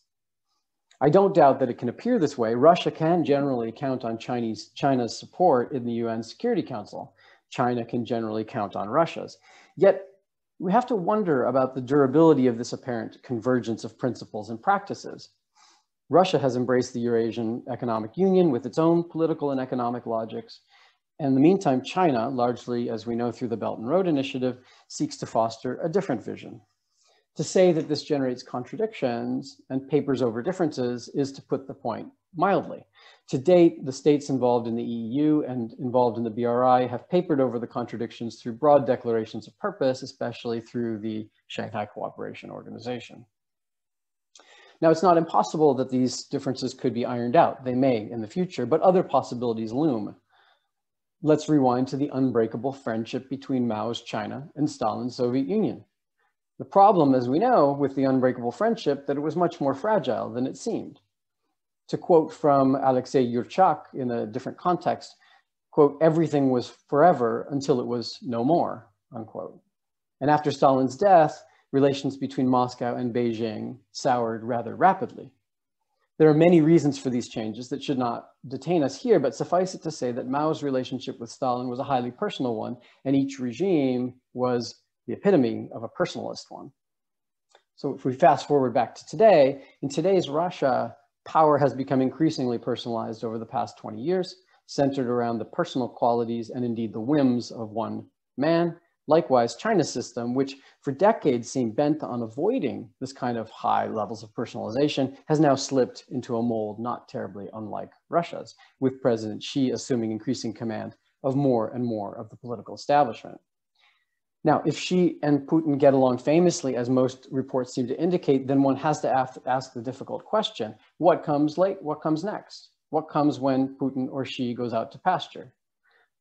I don't doubt that it can appear this way. Russia can generally count on Chinese, China's support in the UN Security Council. China can generally count on Russia's. Yet we have to wonder about the durability of this apparent convergence of principles and practices. Russia has embraced the Eurasian Economic Union with its own political and economic logics. And in the meantime, China, largely as we know through the Belt and Road Initiative, seeks to foster a different vision. To say that this generates contradictions and papers over differences is to put the point mildly. To date, the states involved in the EU and involved in the BRI have papered over the contradictions through broad declarations of purpose, especially through the Shanghai Cooperation Organization. Now, it's not impossible that these differences could be ironed out. They may in the future, but other possibilities loom. Let's rewind to the unbreakable friendship between Mao's China and Stalin's Soviet Union. The problem, as we know, with the unbreakable friendship, that it was much more fragile than it seemed. To quote from Alexei Yurchak in a different context, quote, everything was forever until it was no more, unquote. And after Stalin's death, relations between Moscow and Beijing soured rather rapidly. There are many reasons for these changes that should not detain us here, but suffice it to say that Mao's relationship with Stalin was a highly personal one, and each regime was the epitome of a personalist one. So if we fast forward back to today, in today's Russia, power has become increasingly personalized over the past 20 years, centered around the personal qualities and indeed the whims of one man. Likewise, China's system, which for decades seemed bent on avoiding this kind of high levels of personalization, has now slipped into a mold not terribly unlike Russia's, with President Xi assuming increasing command of more and more of the political establishment. Now, if Xi and Putin get along famously, as most reports seem to indicate, then one has to ask, the difficult question, what comes late? What comes next? What comes when Putin or Xi goes out to pasture?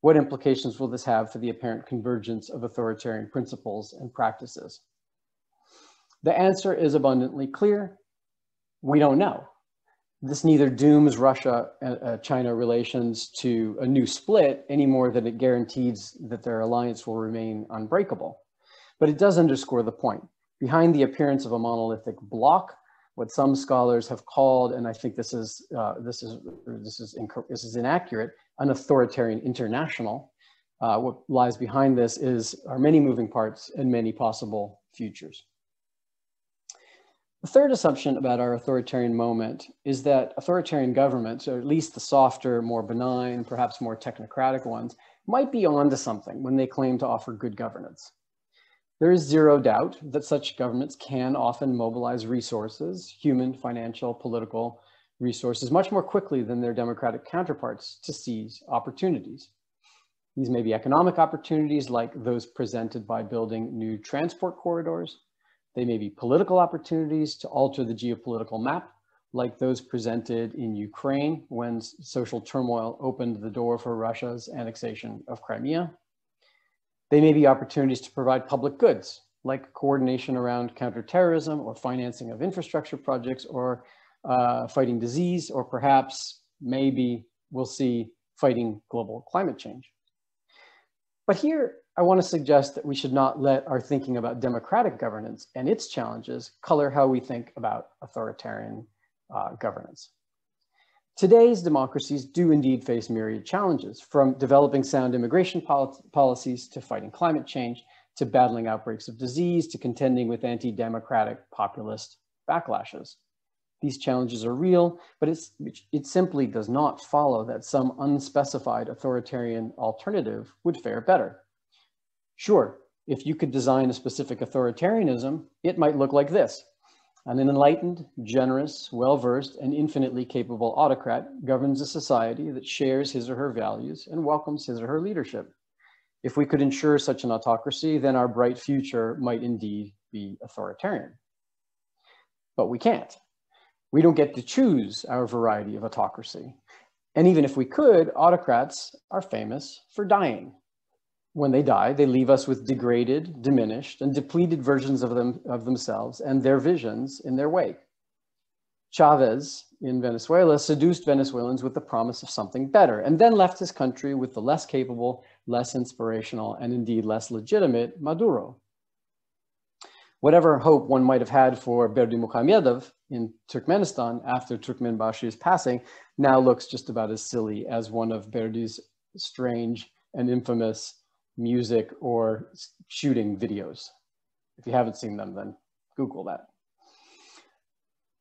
What implications will this have for the apparent convergence of authoritarian principles and practices? The answer is abundantly clear. We don't know. This neither dooms Russia-China uh, relations to a new split any more than it guarantees that their alliance will remain unbreakable. But it does underscore the point. Behind the appearance of a monolithic bloc, what some scholars have called, and I think this is uh, this is this is this is inaccurate, an authoritarian international. Uh, what lies behind this is are many moving parts and many possible futures. The third assumption about our authoritarian moment is that authoritarian governments, or at least the softer, more benign, perhaps more technocratic ones, might be onto something when they claim to offer good governance. There is zero doubt that such governments can often mobilize resources, human, financial, political resources, much more quickly than their democratic counterparts to seize opportunities. These may be economic opportunities like those presented by building new transport corridors, they may be political opportunities to alter the geopolitical map, like those presented in Ukraine when social turmoil opened the door for Russia's annexation of Crimea. They may be opportunities to provide public goods, like coordination around counterterrorism or financing of infrastructure projects or uh, fighting disease, or perhaps maybe we'll see fighting global climate change. But here, I want to suggest that we should not let our thinking about democratic governance and its challenges color how we think about authoritarian uh, governance. Today's democracies do indeed face myriad challenges, from developing sound immigration pol policies to fighting climate change, to battling outbreaks of disease, to contending with anti-democratic populist backlashes. These challenges are real, but it simply does not follow that some unspecified authoritarian alternative would fare better. Sure, if you could design a specific authoritarianism, it might look like this. An enlightened, generous, well-versed, and infinitely capable autocrat governs a society that shares his or her values and welcomes his or her leadership. If we could ensure such an autocracy, then our bright future might indeed be authoritarian. But we can't. We don't get to choose our variety of autocracy. And even if we could, autocrats are famous for dying when they die, they leave us with degraded, diminished, and depleted versions of, them, of themselves and their visions in their wake. Chavez in Venezuela seduced Venezuelans with the promise of something better and then left his country with the less capable, less inspirational, and indeed less legitimate Maduro. Whatever hope one might have had for Berdimuhamedov in Turkmenistan after Turkmenbashi's passing now looks just about as silly as one of Berdi's strange and infamous music, or shooting videos. If you haven't seen them, then Google that.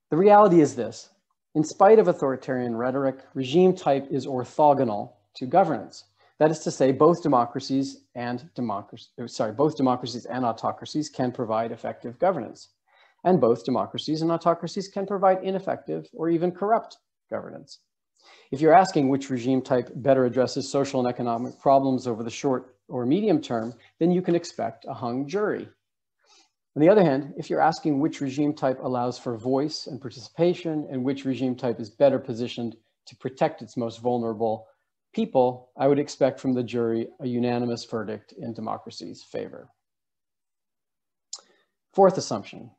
The reality is this. In spite of authoritarian rhetoric, regime type is orthogonal to governance. That is to say, both democracies and democracy, uh, sorry, both democracies and autocracies can provide effective governance. And both democracies and autocracies can provide ineffective or even corrupt governance. If you're asking which regime type better addresses social and economic problems over the short or medium term, then you can expect a hung jury. On the other hand, if you're asking which regime type allows for voice and participation and which regime type is better positioned to protect its most vulnerable people, I would expect from the jury a unanimous verdict in democracy's favor. Fourth assumption.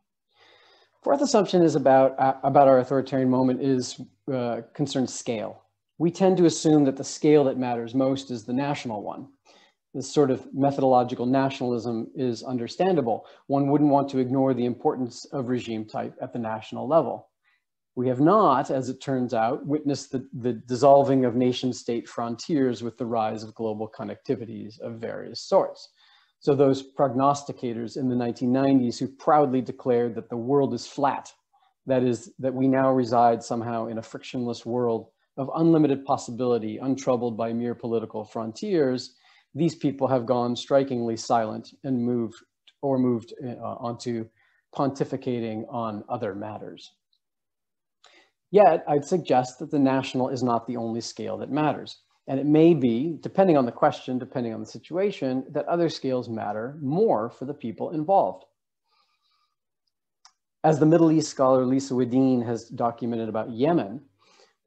Fourth assumption is about, uh, about our authoritarian moment is uh, scale. We tend to assume that the scale that matters most is the national one this sort of methodological nationalism is understandable. One wouldn't want to ignore the importance of regime type at the national level. We have not, as it turns out, witnessed the, the dissolving of nation state frontiers with the rise of global connectivities of various sorts. So those prognosticators in the 1990s who proudly declared that the world is flat, that is, that we now reside somehow in a frictionless world of unlimited possibility, untroubled by mere political frontiers, these people have gone strikingly silent and moved or moved uh, onto pontificating on other matters. Yet, I'd suggest that the national is not the only scale that matters. And it may be, depending on the question, depending on the situation, that other scales matter more for the people involved. As the Middle East scholar Lisa Wedeen has documented about Yemen,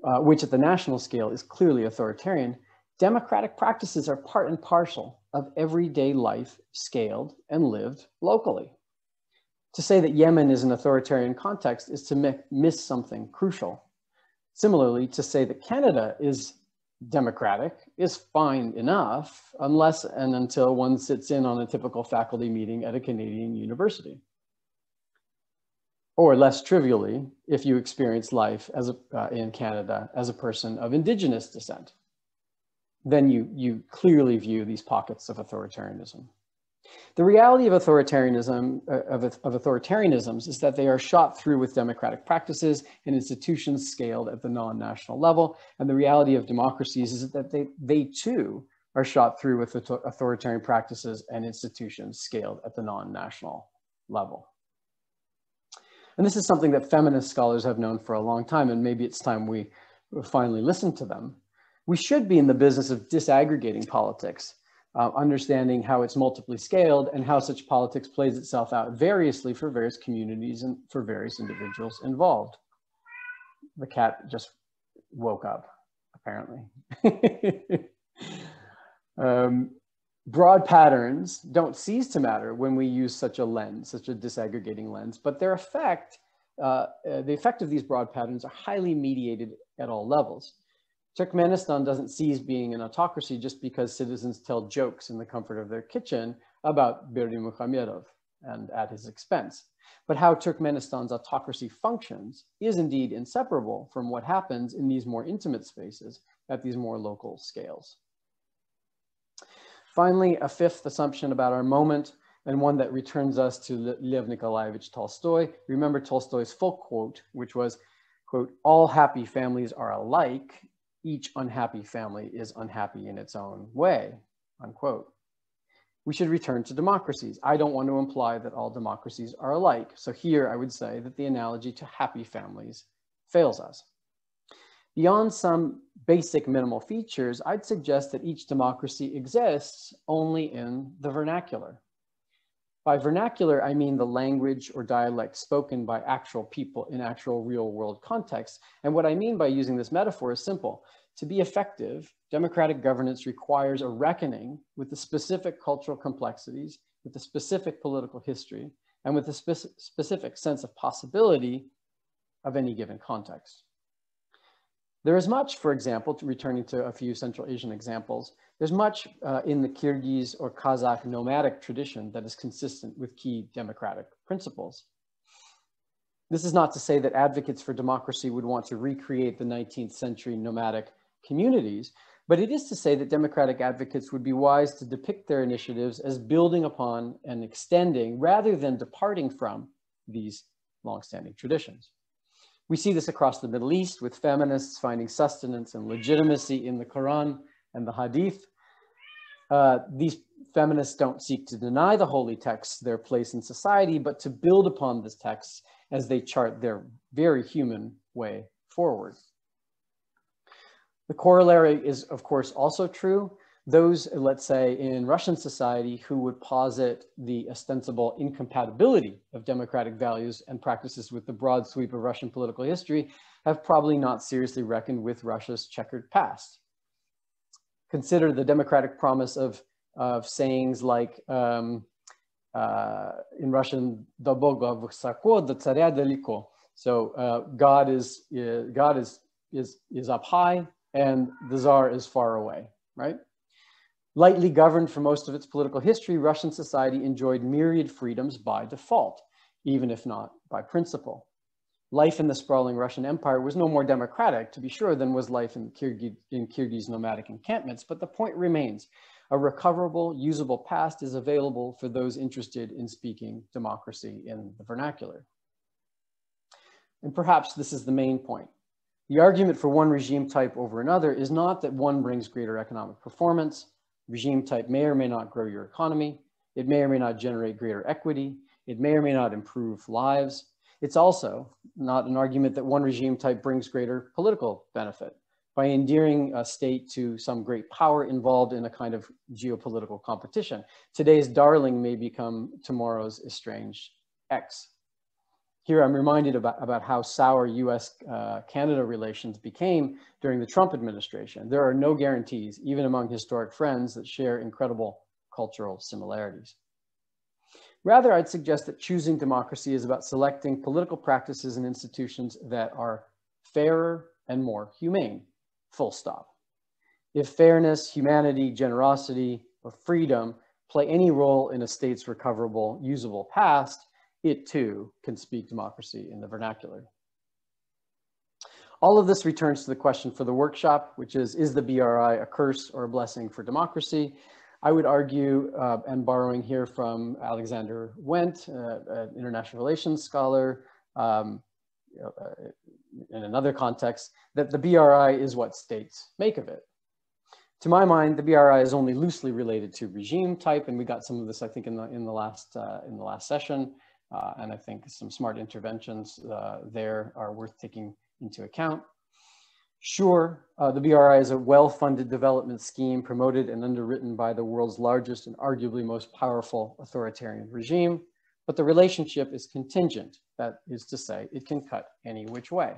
uh, which at the national scale is clearly authoritarian, Democratic practices are part and parcel of everyday life scaled and lived locally. To say that Yemen is an authoritarian context is to miss something crucial. Similarly, to say that Canada is democratic is fine enough unless and until one sits in on a typical faculty meeting at a Canadian university. Or less trivially, if you experience life as a, uh, in Canada as a person of Indigenous descent then you, you clearly view these pockets of authoritarianism. The reality of authoritarianism, uh, of, of authoritarianisms is that they are shot through with democratic practices and institutions scaled at the non-national level. And the reality of democracies is that they, they too are shot through with authoritarian practices and institutions scaled at the non-national level. And this is something that feminist scholars have known for a long time, and maybe it's time we finally listen to them. We should be in the business of disaggregating politics, uh, understanding how it's multiply scaled and how such politics plays itself out variously for various communities and for various individuals involved. The cat just woke up, apparently. [LAUGHS] um, broad patterns don't cease to matter when we use such a lens, such a disaggregating lens, but their effect, uh, uh, the effect of these broad patterns are highly mediated at all levels. Turkmenistan doesn't cease being an autocracy just because citizens tell jokes in the comfort of their kitchen about Berdimuhamedov and at his expense. But how Turkmenistan's autocracy functions is indeed inseparable from what happens in these more intimate spaces at these more local scales. Finally, a fifth assumption about our moment and one that returns us to Lev Nikolaevich Tolstoy. Remember Tolstoy's full quote, which was, quote, all happy families are alike each unhappy family is unhappy in its own way, unquote. we should return to democracies. I don't want to imply that all democracies are alike. So here I would say that the analogy to happy families fails us. Beyond some basic minimal features, I'd suggest that each democracy exists only in the vernacular. By vernacular, I mean the language or dialect spoken by actual people in actual real world contexts. And what I mean by using this metaphor is simple. To be effective, democratic governance requires a reckoning with the specific cultural complexities, with the specific political history, and with the spe specific sense of possibility of any given context. There is much, for example, to returning to a few Central Asian examples, there's much uh, in the Kyrgyz or Kazakh nomadic tradition that is consistent with key democratic principles. This is not to say that advocates for democracy would want to recreate the 19th century nomadic communities, but it is to say that democratic advocates would be wise to depict their initiatives as building upon and extending rather than departing from these longstanding traditions. We see this across the Middle East with feminists finding sustenance and legitimacy in the Quran and the Hadith. Uh, these feminists don't seek to deny the holy texts their place in society, but to build upon this text as they chart their very human way forward. The corollary is, of course, also true. Those, let's say, in Russian society who would posit the ostensible incompatibility of democratic values and practices with the broad sweep of Russian political history have probably not seriously reckoned with Russia's checkered past Consider the democratic promise of, of sayings like, um, uh, in Russian, "Da Boga vysoko, da царя далеко." So uh, God is uh, God is is is up high, and the czar is far away, right? Lightly governed for most of its political history, Russian society enjoyed myriad freedoms by default, even if not by principle. Life in the sprawling Russian Empire was no more democratic, to be sure, than was life in, Kyrgy in Kyrgyz nomadic encampments, but the point remains, a recoverable, usable past is available for those interested in speaking democracy in the vernacular. And perhaps this is the main point. The argument for one regime type over another is not that one brings greater economic performance. Regime type may or may not grow your economy. It may or may not generate greater equity. It may or may not improve lives. It's also not an argument that one regime type brings greater political benefit by endearing a state to some great power involved in a kind of geopolitical competition. Today's darling may become tomorrow's estranged ex. Here I'm reminded about, about how sour US-Canada uh, relations became during the Trump administration. There are no guarantees, even among historic friends, that share incredible cultural similarities. Rather, I'd suggest that choosing democracy is about selecting political practices and institutions that are fairer and more humane, full stop. If fairness, humanity, generosity, or freedom play any role in a state's recoverable, usable past, it too can speak democracy in the vernacular. All of this returns to the question for the workshop, which is, is the BRI a curse or a blessing for democracy? I would argue, uh, and borrowing here from Alexander Wendt, uh, an international relations scholar, um, uh, in another context, that the BRI is what states make of it. To my mind, the BRI is only loosely related to regime type, and we got some of this, I think, in the in the last uh, in the last session. Uh, and I think some smart interventions uh, there are worth taking into account. Sure, uh, the BRI is a well-funded development scheme promoted and underwritten by the world's largest and arguably most powerful authoritarian regime, but the relationship is contingent. That is to say, it can cut any which way.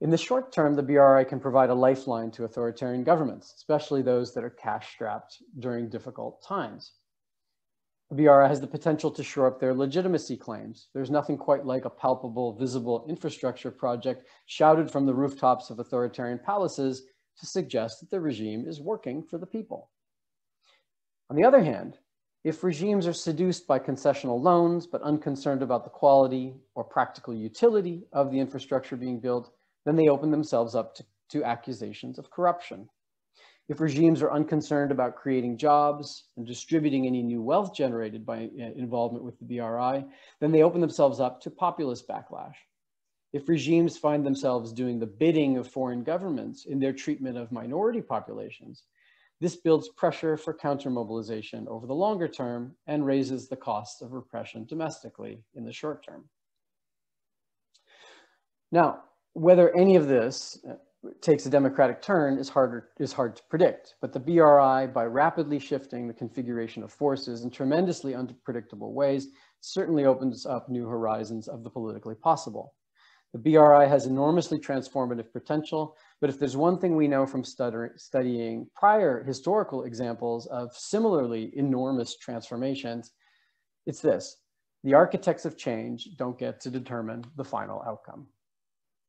In the short term, the BRI can provide a lifeline to authoritarian governments, especially those that are cash-strapped during difficult times. BRI has the potential to shore up their legitimacy claims. There's nothing quite like a palpable, visible infrastructure project shouted from the rooftops of authoritarian palaces to suggest that the regime is working for the people. On the other hand, if regimes are seduced by concessional loans, but unconcerned about the quality or practical utility of the infrastructure being built, then they open themselves up to, to accusations of corruption. If regimes are unconcerned about creating jobs and distributing any new wealth generated by uh, involvement with the BRI, then they open themselves up to populist backlash. If regimes find themselves doing the bidding of foreign governments in their treatment of minority populations, This builds pressure for counter-mobilization over the longer term and raises the cost of repression domestically in the short term. Now, whether any of this uh, takes a democratic turn is harder is hard to predict, but the BRI, by rapidly shifting the configuration of forces in tremendously unpredictable ways, certainly opens up new horizons of the politically possible. The BRI has enormously transformative potential, but if there's one thing we know from studying prior historical examples of similarly enormous transformations, it's this. The architects of change don't get to determine the final outcome.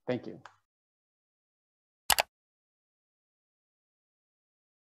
Thank you.